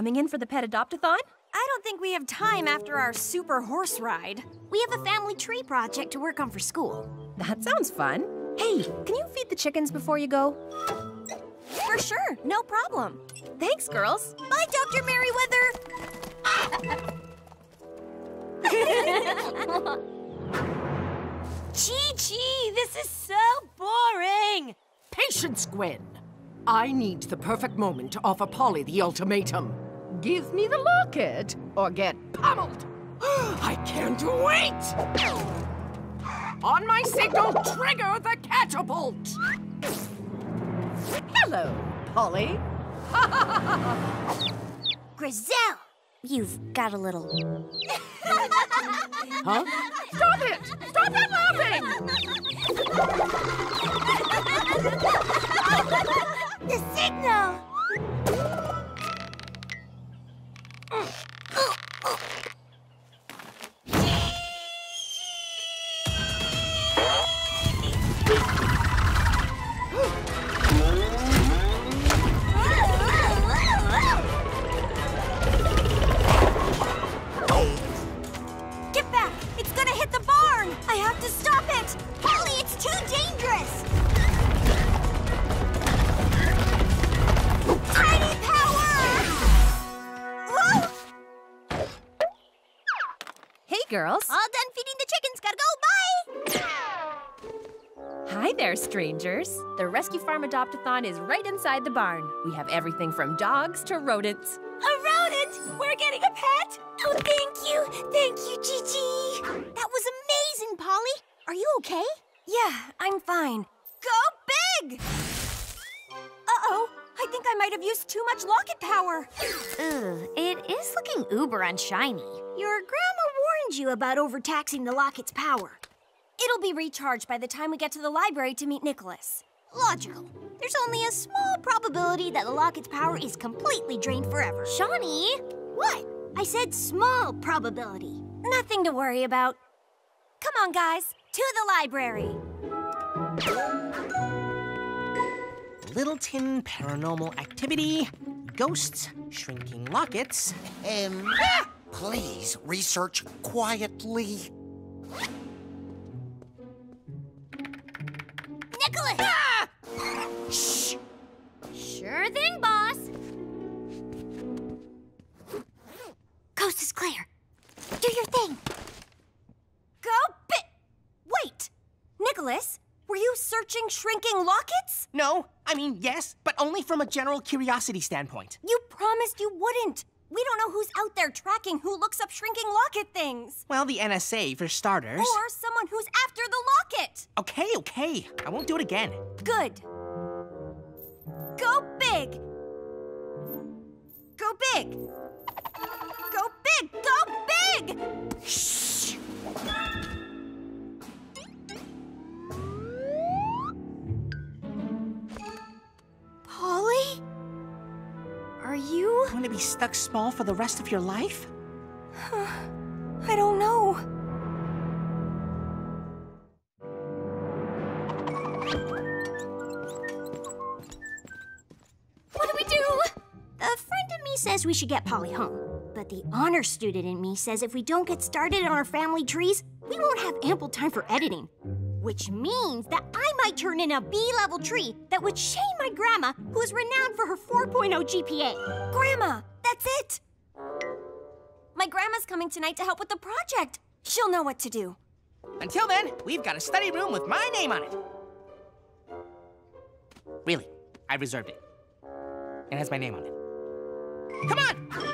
Coming in for the pet adopt-a-thon? I don't think we have time after our super horse ride. We have a family tree project to work on for school. That sounds fun. Hey, can you feed the chickens before you go? For sure, no problem. Thanks, girls. Bye, Dr. Merriweather! [LAUGHS] Gigi, this is so boring! Patience, Gwen. I need the perfect moment to offer Polly the ultimatum. Give me the locket or get pummeled. [GASPS] I can't wait! On my signal, trigger the catapult! Hello, Polly. [LAUGHS] Griselle, you've got a little. [LAUGHS] huh? Stop it! Stop that laughing! the signal! Get girls. All done feeding the chickens. Gotta go. Bye! Hi there, strangers. The Rescue Farm Adopt-a-thon is right inside the barn. We have everything from dogs to rodents. A rodent! We're getting a pet! Oh, thank you. Thank you, Gigi. That was amazing, Polly. Are you okay? Yeah, I'm fine. Go big! Uh-oh. I think I might have used too much locket power. Ugh, it is looking uber unshiny. Your grandma warned you about overtaxing the locket's power. It'll be recharged by the time we get to the library to meet Nicolas. Logical. There's only a small probability that the locket's power is completely drained forever. Shani! What? I said small probability. Nothing to worry about. Come on, guys, to the library. Littleton paranormal activity, ghosts, shrinking lockets. Um, [LAUGHS] please research quietly. Nicolas! Ah! Shh! Sure thing, boss. Coast is clear. Do your thing. Go bit. Wait, Nicolas, were you searching shrinking lockets? No, I mean, yes, but only from a general curiosity standpoint. You promised you wouldn't. We don't know who's out there tracking who looks up shrinking locket things. Well, the NSA, for starters. Or someone who's after the locket. Okay, okay. I won't do it again. Good. Go big. Go big. Go big. Go big. Shh. You? Want to be stuck small for the rest of your life? Huh. I don't know. What do we do? A friend of me says we should get Polly home. But the honor student in me says if we don't get started on our family trees, we won't have ample time for editing. Which means that I might turn in a B-level tree that would shame my grandma, who is renowned for her 4.0 GPA. Grandma, that's it. My grandma's coming tonight to help with the project. She'll know what to do. Until then, we've got a study room with my name on it. Really, I reserved it. It has my name on it. Come on!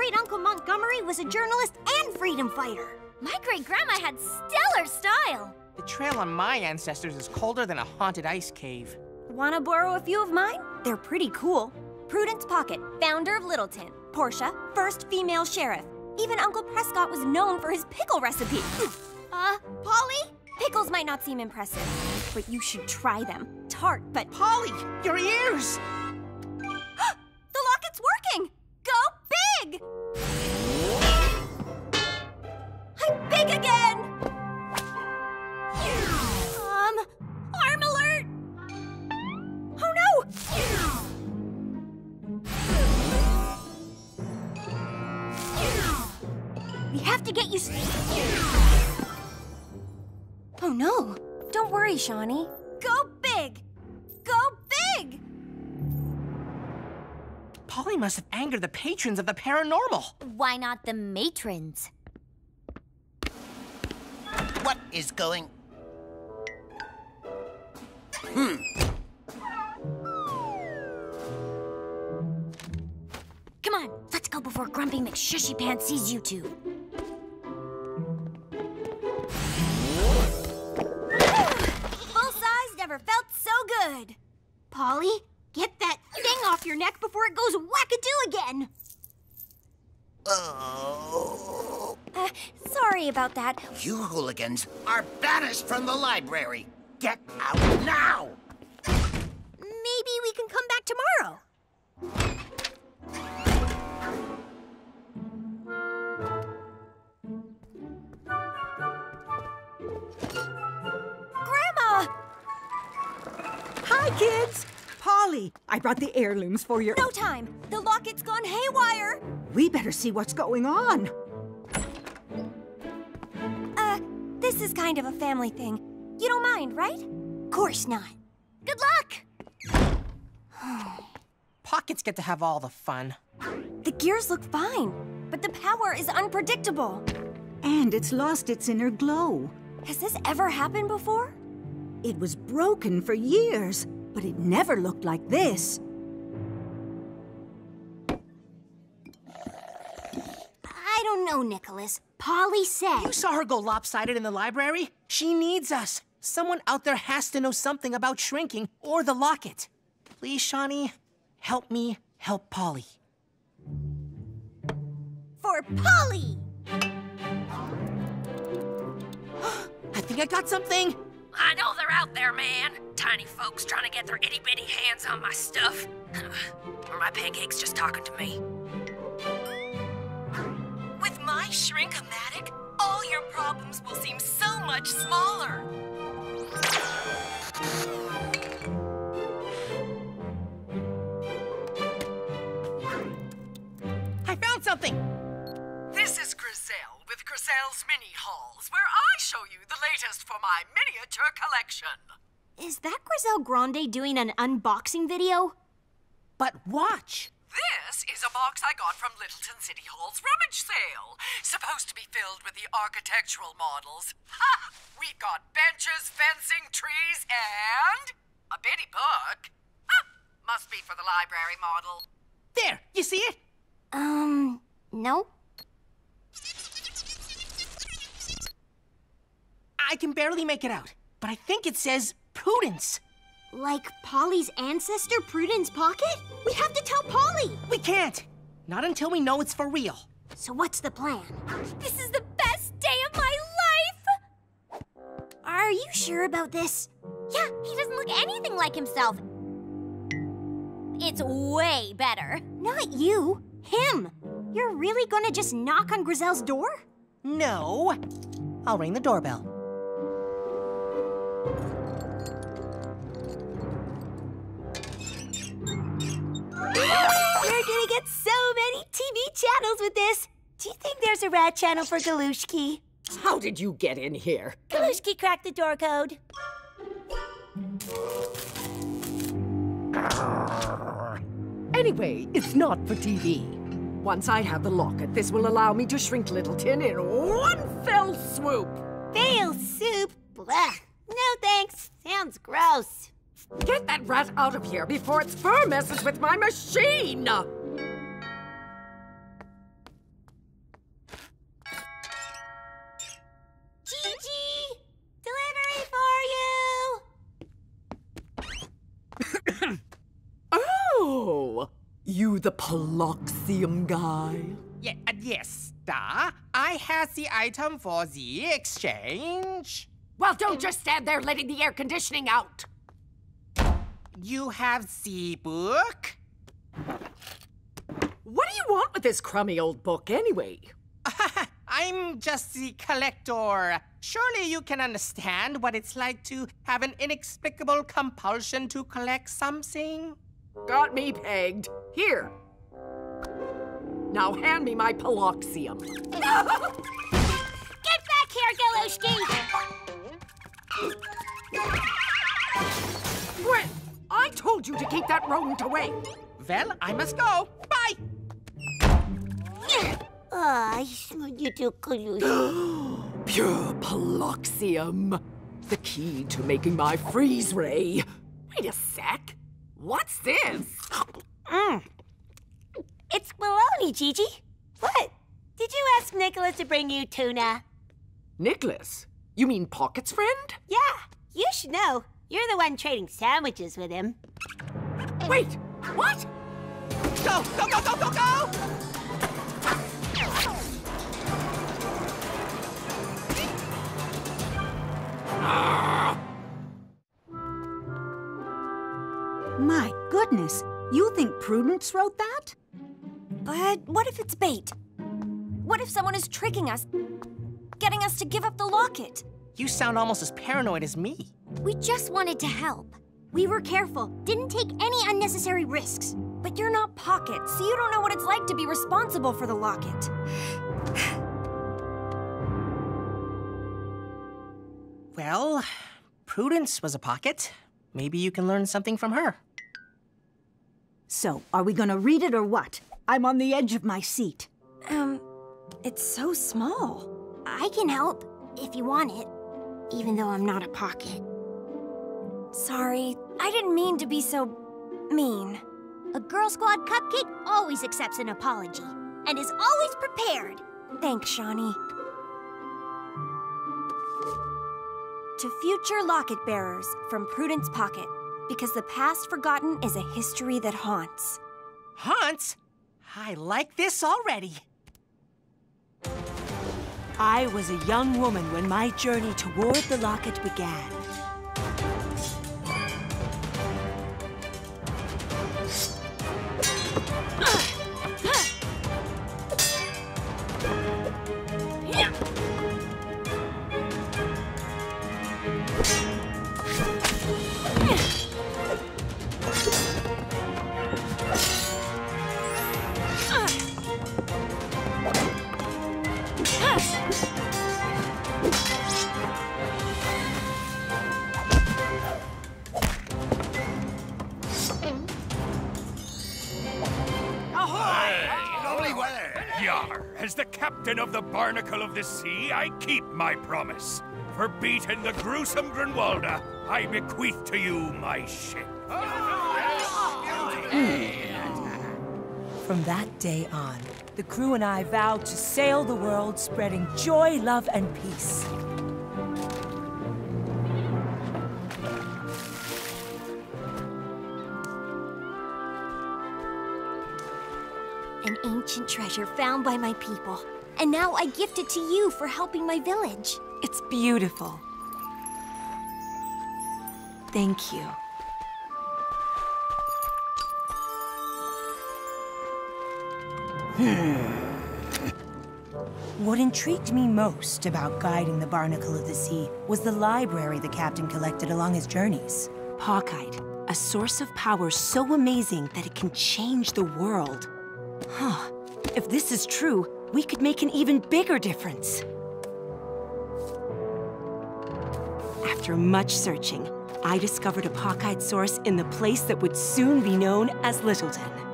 Great uncle Montgomery was a journalist and freedom fighter. My great grandma had stellar style. The trail on my ancestors is colder than a haunted ice cave. Wanna borrow a few of mine? They're pretty cool. Prudence Pocket, founder of Littleton. Portia, first female sheriff. Even Uncle Prescott was known for his pickle recipe. [LAUGHS] uh, Polly? Pickles might not seem impressive, but you should try them. Tart, but. Polly, your ears! [GASPS] the locket's working! big! I'm big again! Um, arm alert! Oh no! We have to get you... Oh no! Don't worry, Shani. Go Polly must have angered the patrons of the paranormal. Why not the matrons? What is going... Hmm. Come on, let's go before Grumpy McShushy Pants sees you two. Full size never felt so good. Polly, get that thing off your neck before it goes wackadoo again. Oh. Uh, sorry about that. You hooligans are banished from the library. Get out now! Maybe we can come back tomorrow. Grandma! Hi, kids! Polly, I brought the heirlooms for your. No time! The locket's gone haywire! We better see what's going on. Uh, this is kind of a family thing. You don't mind, right? Of course not. Good luck! [SIGHS] Pockets get to have all the fun. The gears look fine, but the power is unpredictable. And it's lost its inner glow. Has this ever happened before? It was broken for years, but it never looked like this. I don't know, Nicolas. Polly said. You saw her go lopsided in the library? She needs us. Someone out there has to know something about shrinking or the locket. Please, Shani, help me help Polly. For Polly! [GASPS] I think I got something. I know they're out there, man. Tiny folks trying to get their itty bitty hands on my stuff. [SIGHS] or my pancakes just talking to me. With my Shrink-O-Matic, all your problems will seem so much smaller. I found something. This is Griselle with Griselle's Mini Hauls, where I show you the latest for my miniature collection. Is that Griselle Grande doing an unboxing video? But watch. This is a box I got from Littleton City Hall's rummage sale. Supposed to be filled with the architectural models. Ha! We've got benches, fencing, trees, and a bitty book. Ha! Must be for the library model. There, you see it? Um, no. I can barely make it out, but I think it says Prudence. Like Polly's ancestor, Prudence Pocket? We have to tell Polly! We can't. Not until we know it's for real. So what's the plan? This is the best day of my life! Are you sure about this? Yeah, he doesn't look anything like himself. It's way better. Not you, him. You're really gonna just knock on Griselle's door? No. I'll ring the doorbell. We're gonna get so many TV channels with this. Do you think there's a rat channel for Galushki? How did you get in here? Galushki cracked the door code. Anyway, it's not for TV. Once I have the locket, this will allow me to shrink Littleton in one fell swoop. Fail soup? Blah. No thanks. Sounds gross. Get that rat out of here before its fur messes with my machine! Gigi! Delivery for you! [COUGHS] Oh! You the Paloxium guy? Yeah, uh, yes, da. I have the item for the exchange. Well, don't just stand there letting the air conditioning out. You have the book? What do you want with this crummy old book, anyway? [LAUGHS] I'm just the collector. Surely you can understand what it's like to have an inexplicable compulsion to collect something. Got me pegged. Here. Now hand me my Paloxium. [LAUGHS] Get back here, Galushki! Gwen, I told you to keep that rodent away. Well, I must go. Bye. Galushki. Pure Paloxium. The key to making my freeze ray. Wait a sec. What's this? Mm. It's baloney, Gigi. What? Did you ask Nicolas to bring you tuna? Nicolas? You mean Pocket's friend? Yeah, you should know. You're the one trading sandwiches with him. Wait, what? Go, go, go, go, go, go! My goodness, you think Prudence wrote that? But what if it's bait? What if someone is tricking us? Getting us to give up the locket? You sound almost as paranoid as me. We just wanted to help. We were careful, didn't take any unnecessary risks. But you're not Pocket, so you don't know what it's like to be responsible for the locket. [SIGHS] Well, Prudence was a pocket. Maybe you can learn something from her. So, are we gonna read it or what? I'm on the edge of my seat. Um, it's so small. I can help, if you want it, even though I'm not a pocket. Sorry, I didn't mean to be so mean. A Girl Squad cupcake always accepts an apology and is always prepared. Thanks, Shani. To future locket bearers from Prudence Pocket, because the past forgotten is a history that haunts. Haunts? I like this already. I was a young woman when my journey toward the locket began. Captain of the Barnacle of the Sea, I keep my promise. For beating the gruesome Grinwalda, I bequeath to you my ship. From that day on, the crew and I vowed to sail the world spreading joy, love, and peace. An ancient treasure found by my people. And now I gift it to you for helping my village. It's beautiful. Thank you. [SIGHS] What intrigued me most about guiding the Barnacle of the Sea was the library the captain collected along his journeys. Pockite, a source of power so amazing that it can change the world. Huh. If this is true, we could make an even bigger difference. After much searching, I discovered a Pockite source in the place that would soon be known as Littleton.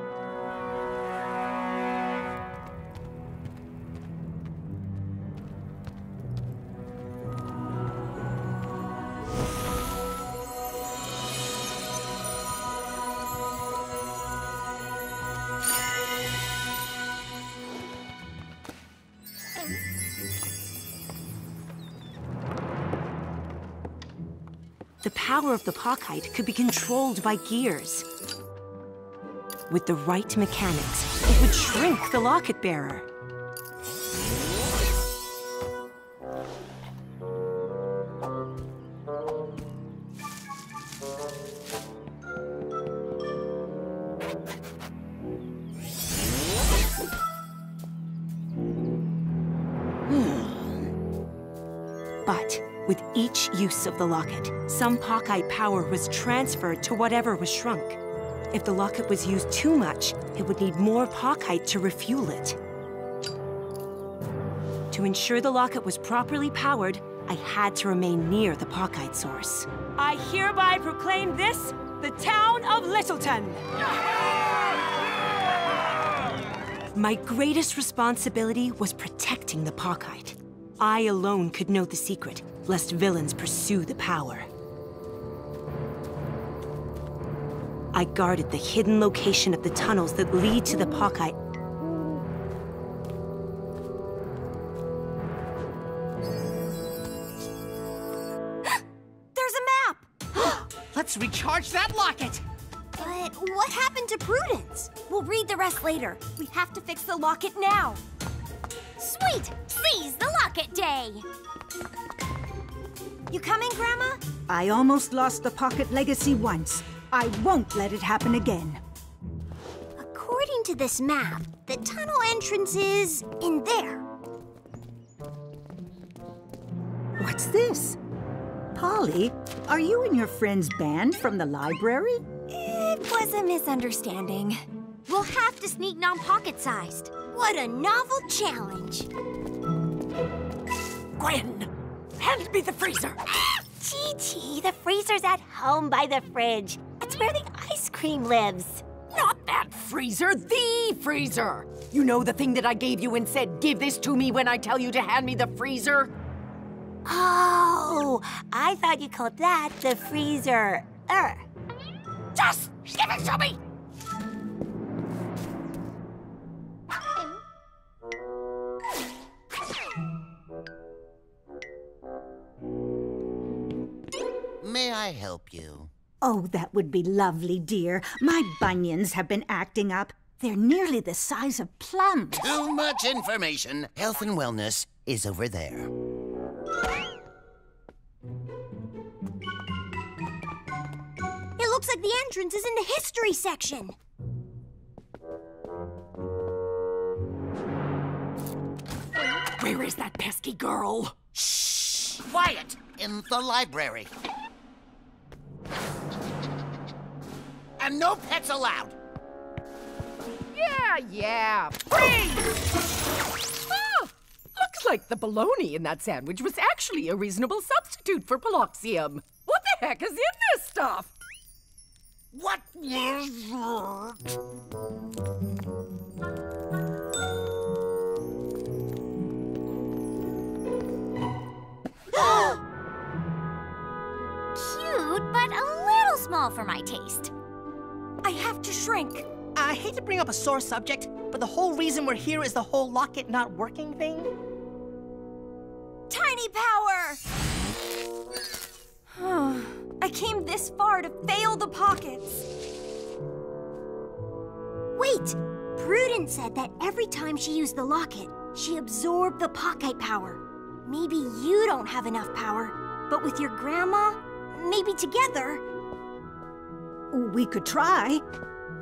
Power of the Pockite could be controlled by gears. With the right mechanics, it would shrink the locket bearer. The locket, some Pockite power was transferred to whatever was shrunk. If the locket was used too much, it would need more Pockite to refuel it. To ensure the locket was properly powered, I had to remain near the Pockite source. I hereby proclaim this the town of Littleton. My greatest responsibility was protecting the Pockite. I alone could know the secret, lest villains pursue the power. I guarded the hidden location of the tunnels that lead to the Pockite. There's a map! [GASPS] Let's recharge that locket! But what happened to Prudence? We'll read the rest later. We have to fix the locket now. Sweet! Seize the locket day! You coming, Grandma? I almost lost the Pocket Legacy once. I won't let it happen again. According to this map, the tunnel entrance is in there. What's this? Polly, are you and your friend's band from the library? It was a misunderstanding. We'll have to sneak non-pocket sized. What a novel challenge. Gwen, hand me the freezer. [GASPS] Gigi, the freezer's at home by the fridge. It's where the ice cream lives. Not that freezer, the freezer. You know the thing that I gave you and said, give this to me when I tell you to hand me the freezer? Oh, I thought you called that the freezer. Er. Just give it to me! May I help you? Oh, that would be lovely, dear. My bunions have been acting up. They're nearly the size of plums. Too much information. Health and wellness is over there. It looks like the entrance is in the history section. Where is that pesky girl? Shh! Quiet! In the library. And no pets allowed. Yeah, yeah. Freeze! Ah, looks like the bologna in that sandwich was actually a reasonable substitute for Poloxium. What the heck is in this stuff? What is it? [GASPS] Cute, but a little small for my taste. I have to shrink. I hate to bring up a sore subject, but the whole reason we're here is the whole locket not working thing. Tiny power! [SIGHS] I came this far to fail the pockets. Wait! Prudence said that every time she used the locket, she absorbed the pocket power. Maybe you don't have enough power, but with your grandma, maybe together. We could try.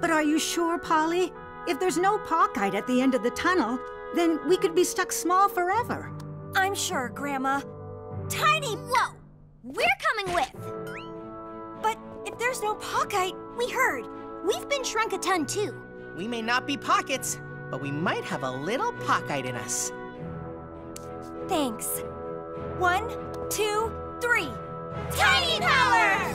But are you sure, Polly? If there's no Pockite at the end of the tunnel, then we could be stuck small forever. I'm sure, Grandma. Tiny! Whoa! We're coming with! But if there's no Pockite, we heard. We've been shrunk a ton too. We may not be pockets, but we might have a little Pockite in us. Thanks. One, two, three. Tiny power!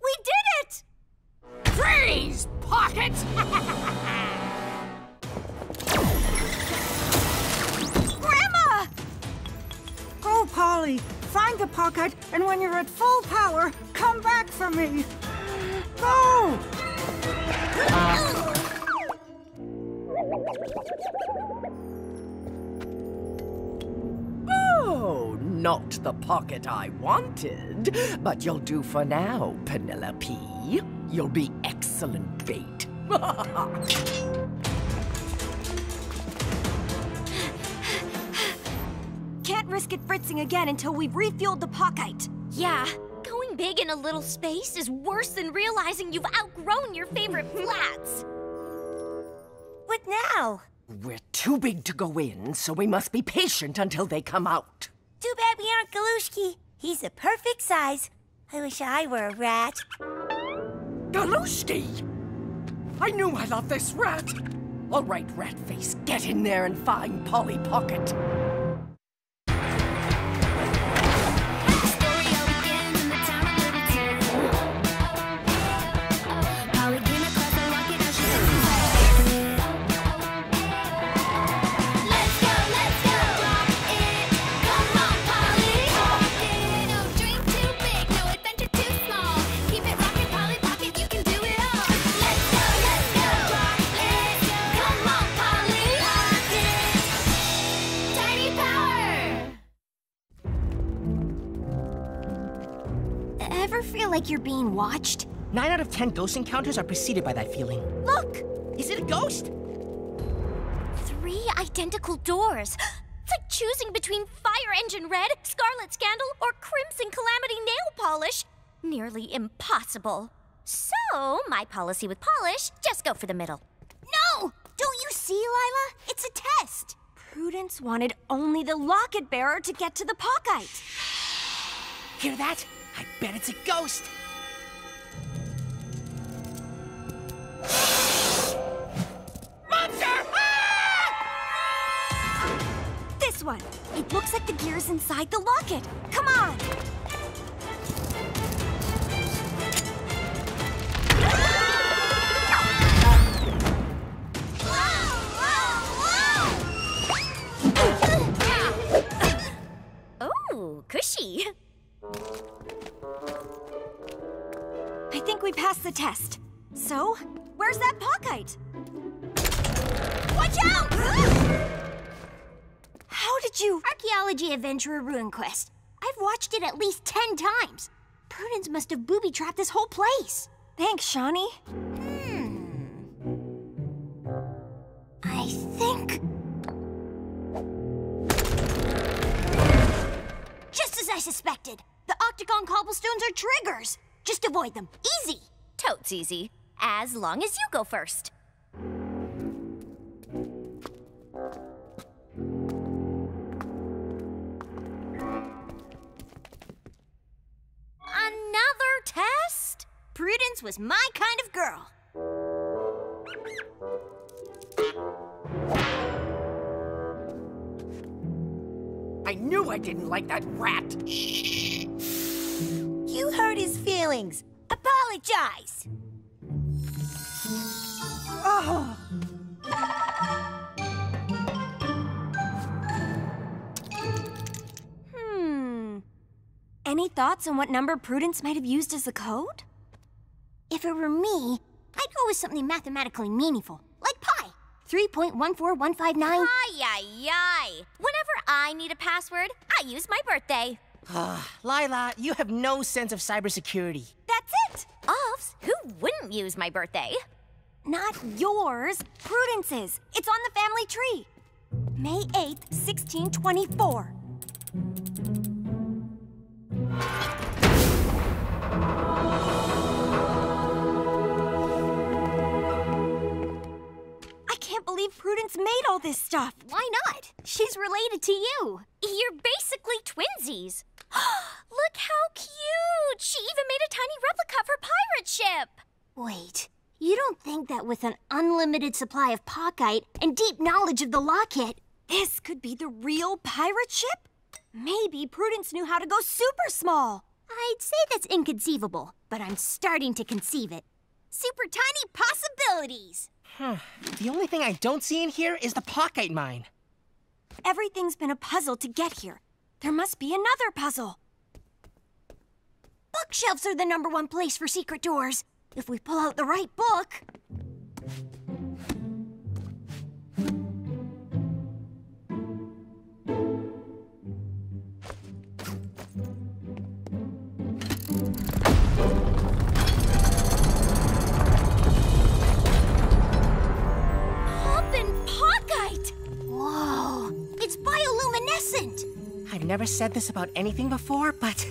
We did it! Freeze, pocket! Grandma! Go, Polly. Find the Pockite, and when you're at full power, come back for me. Oh, not the pocket I wanted, but you'll do for now, Penelope. You'll be excellent bait. [LAUGHS] Can't risk it fritzing again until we've refueled the Pockite. Yeah, big in a little space is worse than realizing you've outgrown your favorite flats. What now? We're too big to go in, so we must be patient until they come out. Too bad we aren't Galushki. He's the perfect size. I wish I were a rat. Galushki! I knew I loved this rat! All right, Ratface, get in there and find Polly Pocket. Feel like you're being watched? Nine out of ten ghost encounters are preceded by that feeling. Look! Is it a ghost? Three identical doors. [GASPS] It's like choosing between Fire Engine Red, Scarlet Scandal, or Crimson Calamity Nail Polish. Nearly impossible. So, my policy with polish, just go for the middle. No! Don't you see, Lila? It's a test. Prudence wanted only the locket bearer to get to the pockite. Hear that? I bet it's a ghost. Monster! Ah! This one. It looks like the gear's inside the locket. Come on! Ah! Oh, cushy. I think we passed the test. So, where's that pockite? Watch out! How did you? Archaeology Adventurer Ruin Quest. I've watched it at least ten times. Prudence must have booby trapped this whole place. Thanks, Shani. Hmm. I think. Just as I suspected. The octagon cobblestones are triggers. Just avoid them. Easy. Totes easy. As long as you go first. Another test? Prudence was my kind of girl. I knew I didn't like that rat. You hurt his feelings. Apologize. Oh. Hmm. Any thoughts on what number Prudence might have used as the code? If it were me, I'd go with something mathematically meaningful. 3.14159. Ay, ay, ay. Whenever I need a password, I use my birthday. Ah, Lila, you have no sense of cybersecurity. That's it! Offs, who wouldn't use my birthday? Not yours, Prudence's. It's on the family tree. May 8th, 1624. Believe Prudence made all this stuff. Why not? She's related to you. You're basically twinsies. [GASPS] Look how cute! She even made a tiny replica of her pirate ship. Wait, you don't think that with an unlimited supply of pockite and deep knowledge of the locket, This could be the real pirate ship? Maybe Prudence knew how to go super small. I'd say that's inconceivable, but I'm starting to conceive it. Super tiny possibilities! Huh. The only thing I don't see in here is the pockite mine. Everything's been a puzzle to get here. There must be another puzzle. Bookshelves are the number one place for secret doors. If we pull out the right book. Never said this about anything before, but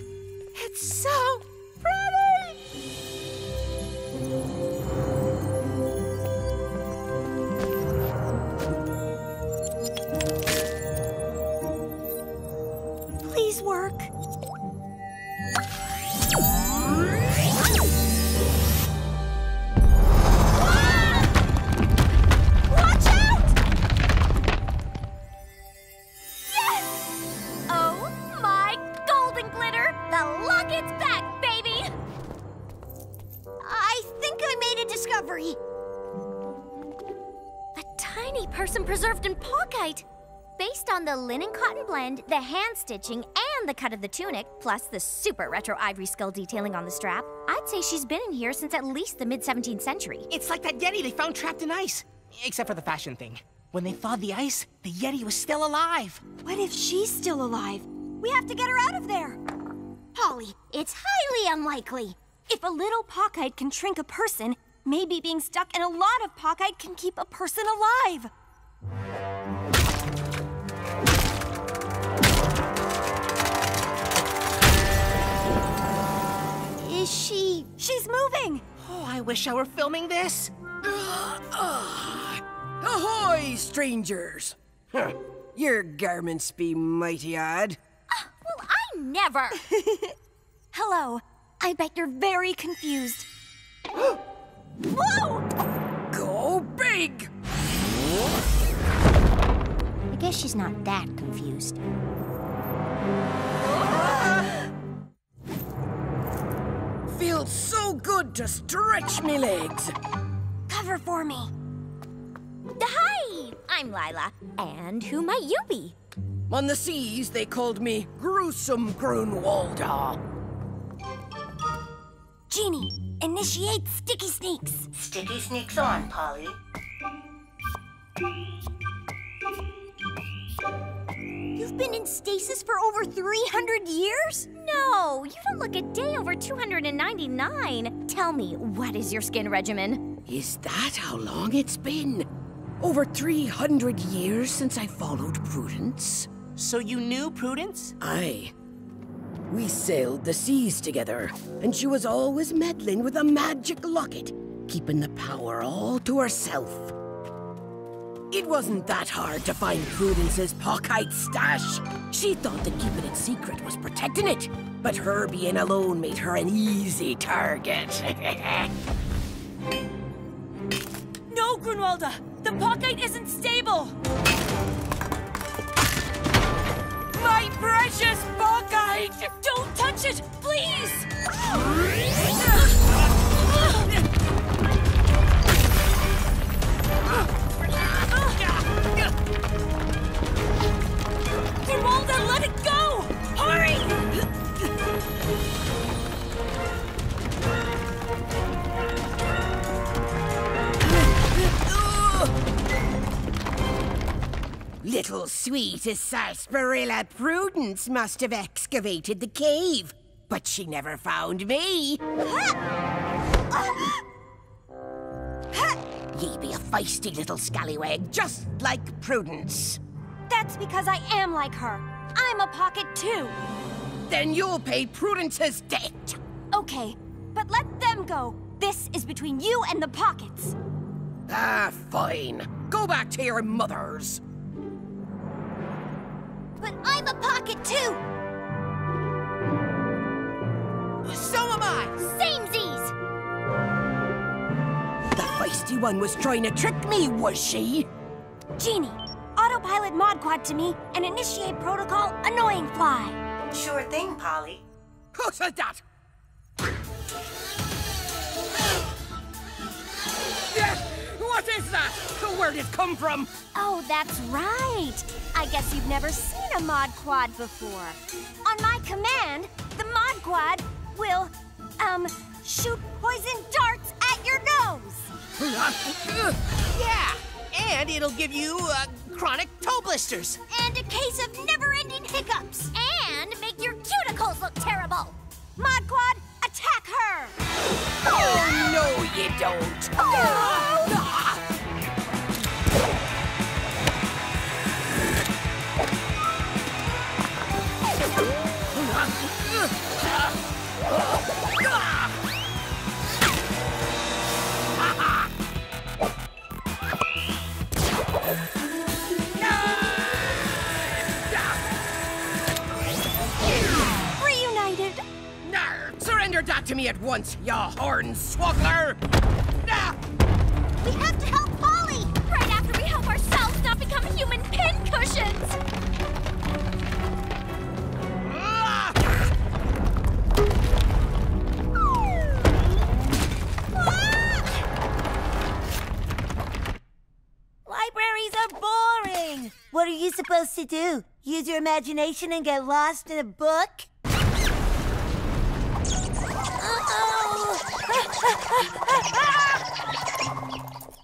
the hand stitching, and the cut of the tunic, plus the super retro ivory skull detailing on the strap, I'd say she's been in here since at least the mid 17th century. It's like that Yeti they found trapped in ice. Except for the fashion thing. When they thawed the ice, the Yeti was still alive. What if she's still alive? We have to get her out of there. Polly, it's highly unlikely. If a little pockite can shrink a person, maybe being stuck in a lot of pockite can keep a person alive. Is she... She's moving! Oh, I wish I were filming this. [GASPS] Ahoy, strangers! Huh. Your garments be mighty odd. Ah, well, I never! [LAUGHS] Hello. I bet you're very confused. [GASPS] Whoa! Go big! I guess she's not that confused. Feels so good to stretch me legs. Cover for me. Hi! I'm Lila. And who might you be? On the seas, they called me Gruesome Grunwalder. Genie, initiate Sticky Sneaks. Sticky sneaks on, Polly. You've been in stasis for over 300 years? No, you don't look a day over 299. Tell me, what is your skin regimen? Is that how long it's been? Over 300 years since I followed Prudence? So you knew Prudence? Aye. We sailed the seas together, and she was always meddling with a magic locket, keeping the power all to herself. It wasn't that hard to find Prudence's pockite stash. She thought that keeping it secret was protecting it, but her being alone made her an easy target. [LAUGHS] No, Grunwalda! The pockite isn't stable! My precious pockite! Don't touch it, please! [LAUGHS] Let it go! Hurry! Little sweet as sarsaparilla Prudence must have excavated the cave, but she never found me. Ye be a feisty little scallywag, just like Prudence. That's because I am like her. I'm a pocket too. Then you'll pay Prudence's debt. Okay, but let them go. This is between you and the pockets. Ah, fine. Go back to your mothers. But I'm a pocket too. So am I! Samesies! The feisty one was trying to trick me, was she? Genie, autopilot mod quad to me and initiate protocol annoying fly. Sure thing, Polly. Who said that? Yeah, What is that? Where'd it come from? Oh, that's right. I guess you've never seen a mod quad before. On my command, the mod quad will, um, shoot poison darts at your nose. Yeah, and it'll give you uh, chronic toe blisters. And a case of never-ending hiccups. And make your cuticles look terrible! Mod quad, attack her! Oh, no, you don't. Reunited. That to me at once, ya horn swoggler! We have to help Polly! Right after we help ourselves not become human pincushions! Ah! Libraries are boring. What are you supposed to do? Use your imagination and get lost in a book?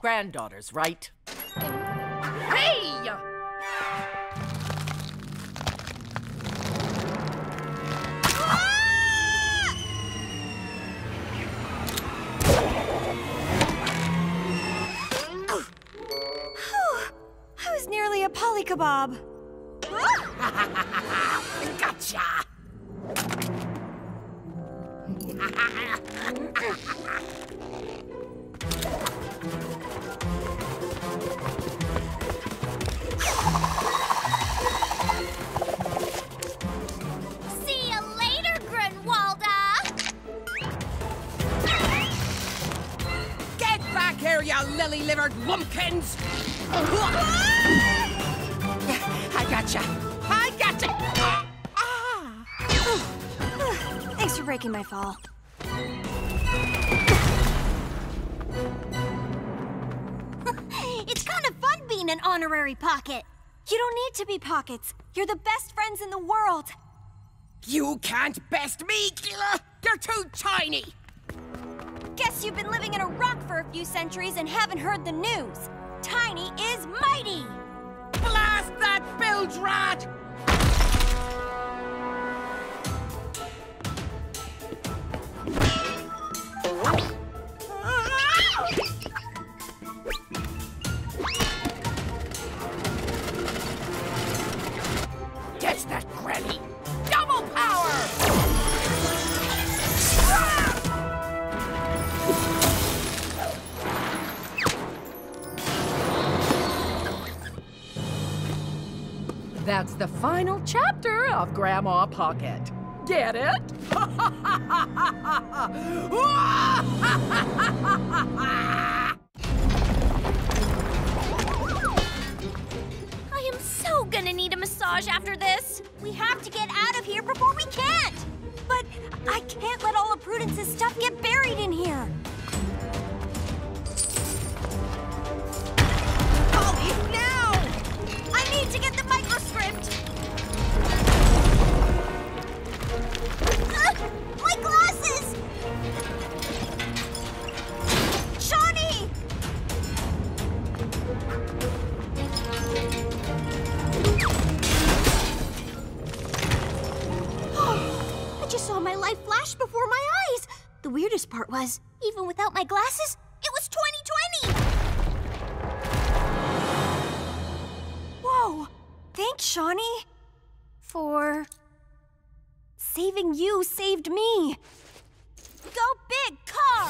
Granddaughters, right? Hey! I was nearly a Polly kebab. [LAUGHS] gotcha! Lily-livered lumpkins! [LAUGHS] I gotcha! Thanks for breaking my fall. it's kind of fun being an honorary pocket. You don't need to be pockets. You're the best friends in the world. You can't best me, Gila! You're too tiny! Guess you've been living in a rock for a few centuries and haven't heard the news. Tiny is mighty! Blast that bilge rat! That's the final chapter of Grandma Pocket. Get it? [LAUGHS] I am so gonna need a massage after this. We have to get out of here before we can't! But I can't let all of Prudence's stuff get buried in here. Oh, Polly, now! Need to get the microscript! Ah, my glasses! Shani! [GASPS] I just saw my life flash before my eyes. The weirdest part was, even without my glasses, it was 2020! Whoa! Thanks, Shani. For saving you saved me. Go big, car!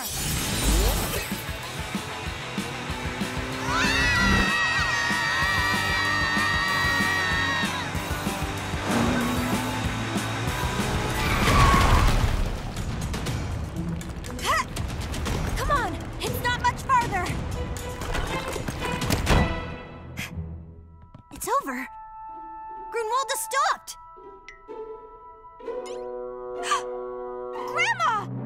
Ha! It's over. Grunwalda stopped. [GASPS] Grandma!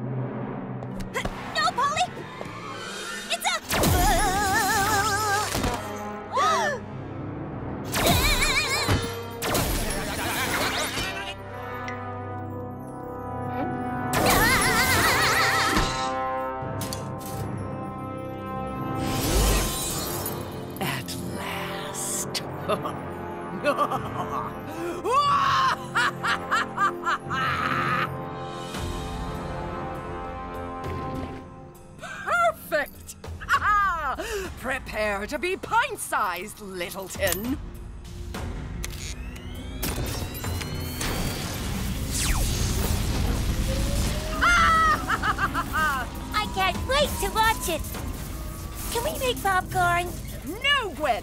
Pint-sized, Littleton. [LAUGHS] I can't wait to watch it. Can we make popcorn? No, Gwen!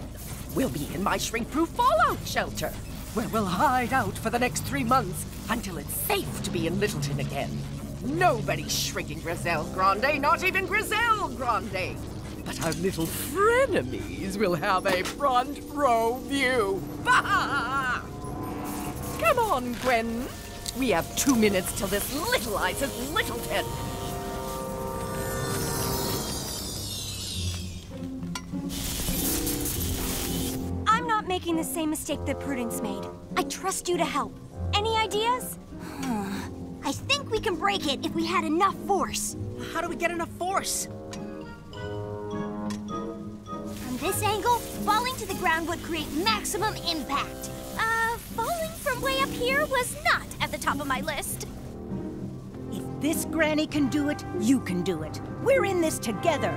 We'll be in my shrink-proof fallout shelter, where we'll hide out for the next three months until it's safe to be in Littleton again. Nobody's shrinking Griselle Grande, not even Griselle Grande. But our little frenemies will have a front row view. [LAUGHS] Come on, Gwen. We have two minutes till this littlizes Littleton. I'm not making the same mistake that Prudence made. I trust you to help. Any ideas? [SIGHS] I think we can break it if we had enough force. How do we get enough force? This angle, falling to the ground would create maximum impact. Uh, falling from way up here was not at the top of my list. If this granny can do it, you can do it. We're in this together.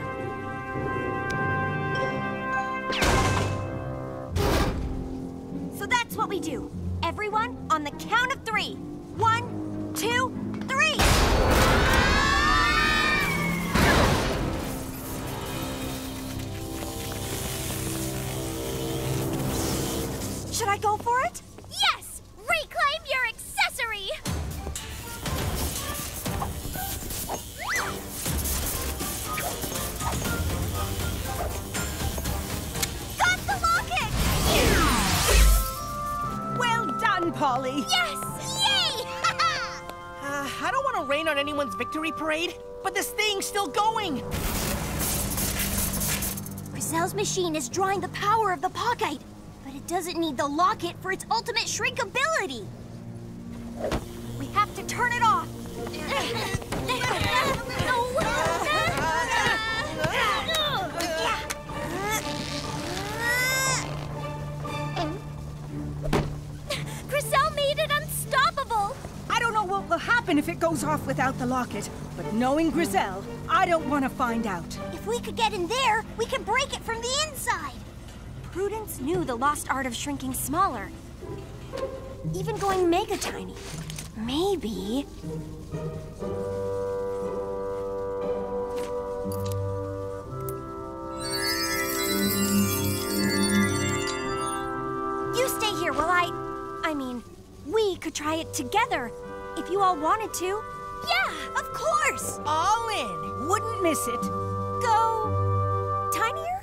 So that's what we do. Everyone, on the count of three. One, two, parade, but this thing's still going. Griselle's machine is drawing the power of the Pockite, but it doesn't need the locket for its ultimate shrinkability. We have to turn it off. [LAUGHS] happen if it goes off without the locket, but knowing Griselle, I don't want to find out. If we could get in there, we could break it from the inside. Prudence knew the lost art of shrinking smaller. Even going mega tiny. Maybe. You stay here while I. I mean, we could try it together. If you all wanted to. Yeah, of course. All in. Wouldn't miss it. Go. tinier?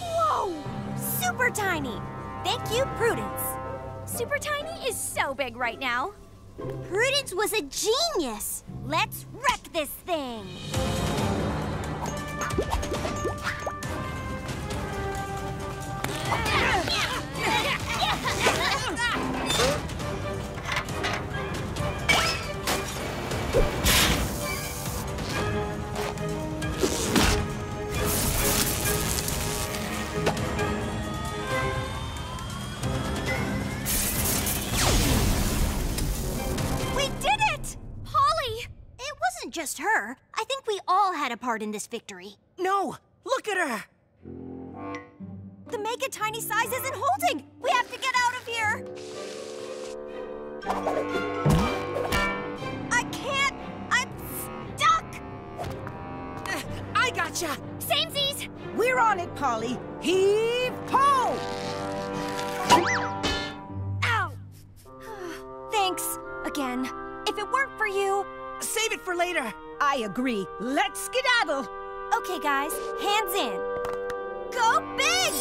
Whoa! Super tiny! Thank you, Prudence. Super Tiny is so big right now. Prudence was a genius. Let's wreck this thing. Just her. I think we all had a part in this victory. No, look at her. The mega tiny size isn't holding! We have to get out of here! I can't! I'm stuck! I gotcha. Samesies! We're on it, Polly. Heave ho! Ow! Thanks, again. If it weren't for you... Save it for later. I agree. Let's skedaddle. Okay, guys, hands in. Go big!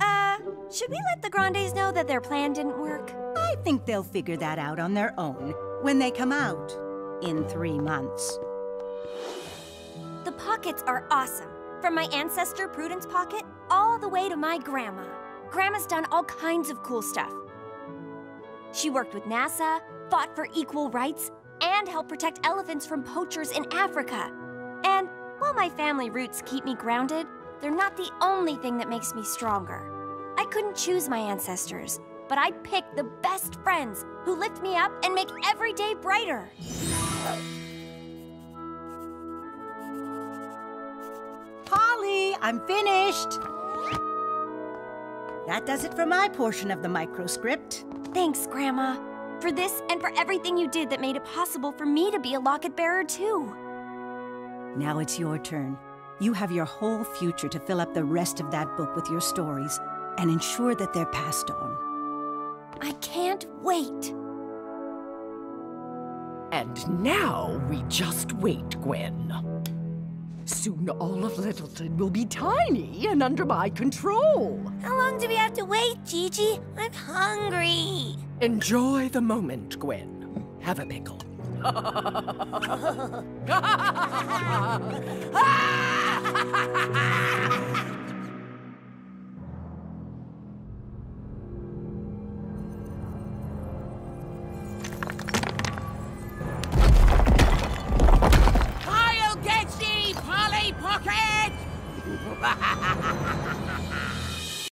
Uh, should we let the Grandes know that their plan didn't work? I think they'll figure that out on their own when they come out in three months. The pockets are awesome. From my ancestor Prudence pocket all the way to my grandma. Grandma's done all kinds of cool stuff. She worked with NASA, fought for equal rights, and helped protect elephants from poachers in Africa. And while my family roots keep me grounded, they're not the only thing that makes me stronger. I couldn't choose my ancestors, but I picked the best friends who lift me up and make every day brighter. Polly, I'm finished. That does it for my portion of the microscript. Thanks, Grandma. For this and for everything you did that made it possible for me to be a locket bearer, too. Now it's your turn. You have your whole future to fill up the rest of that book with your stories and ensure that they're passed on. I can't wait. And now we just wait, Gwen. Soon all of Littleton will be tiny and under my control. How long do we have to wait, Gigi? I'm hungry. Enjoy the moment, Gwen. Have a pickle. [LAUGHS] [LAUGHS]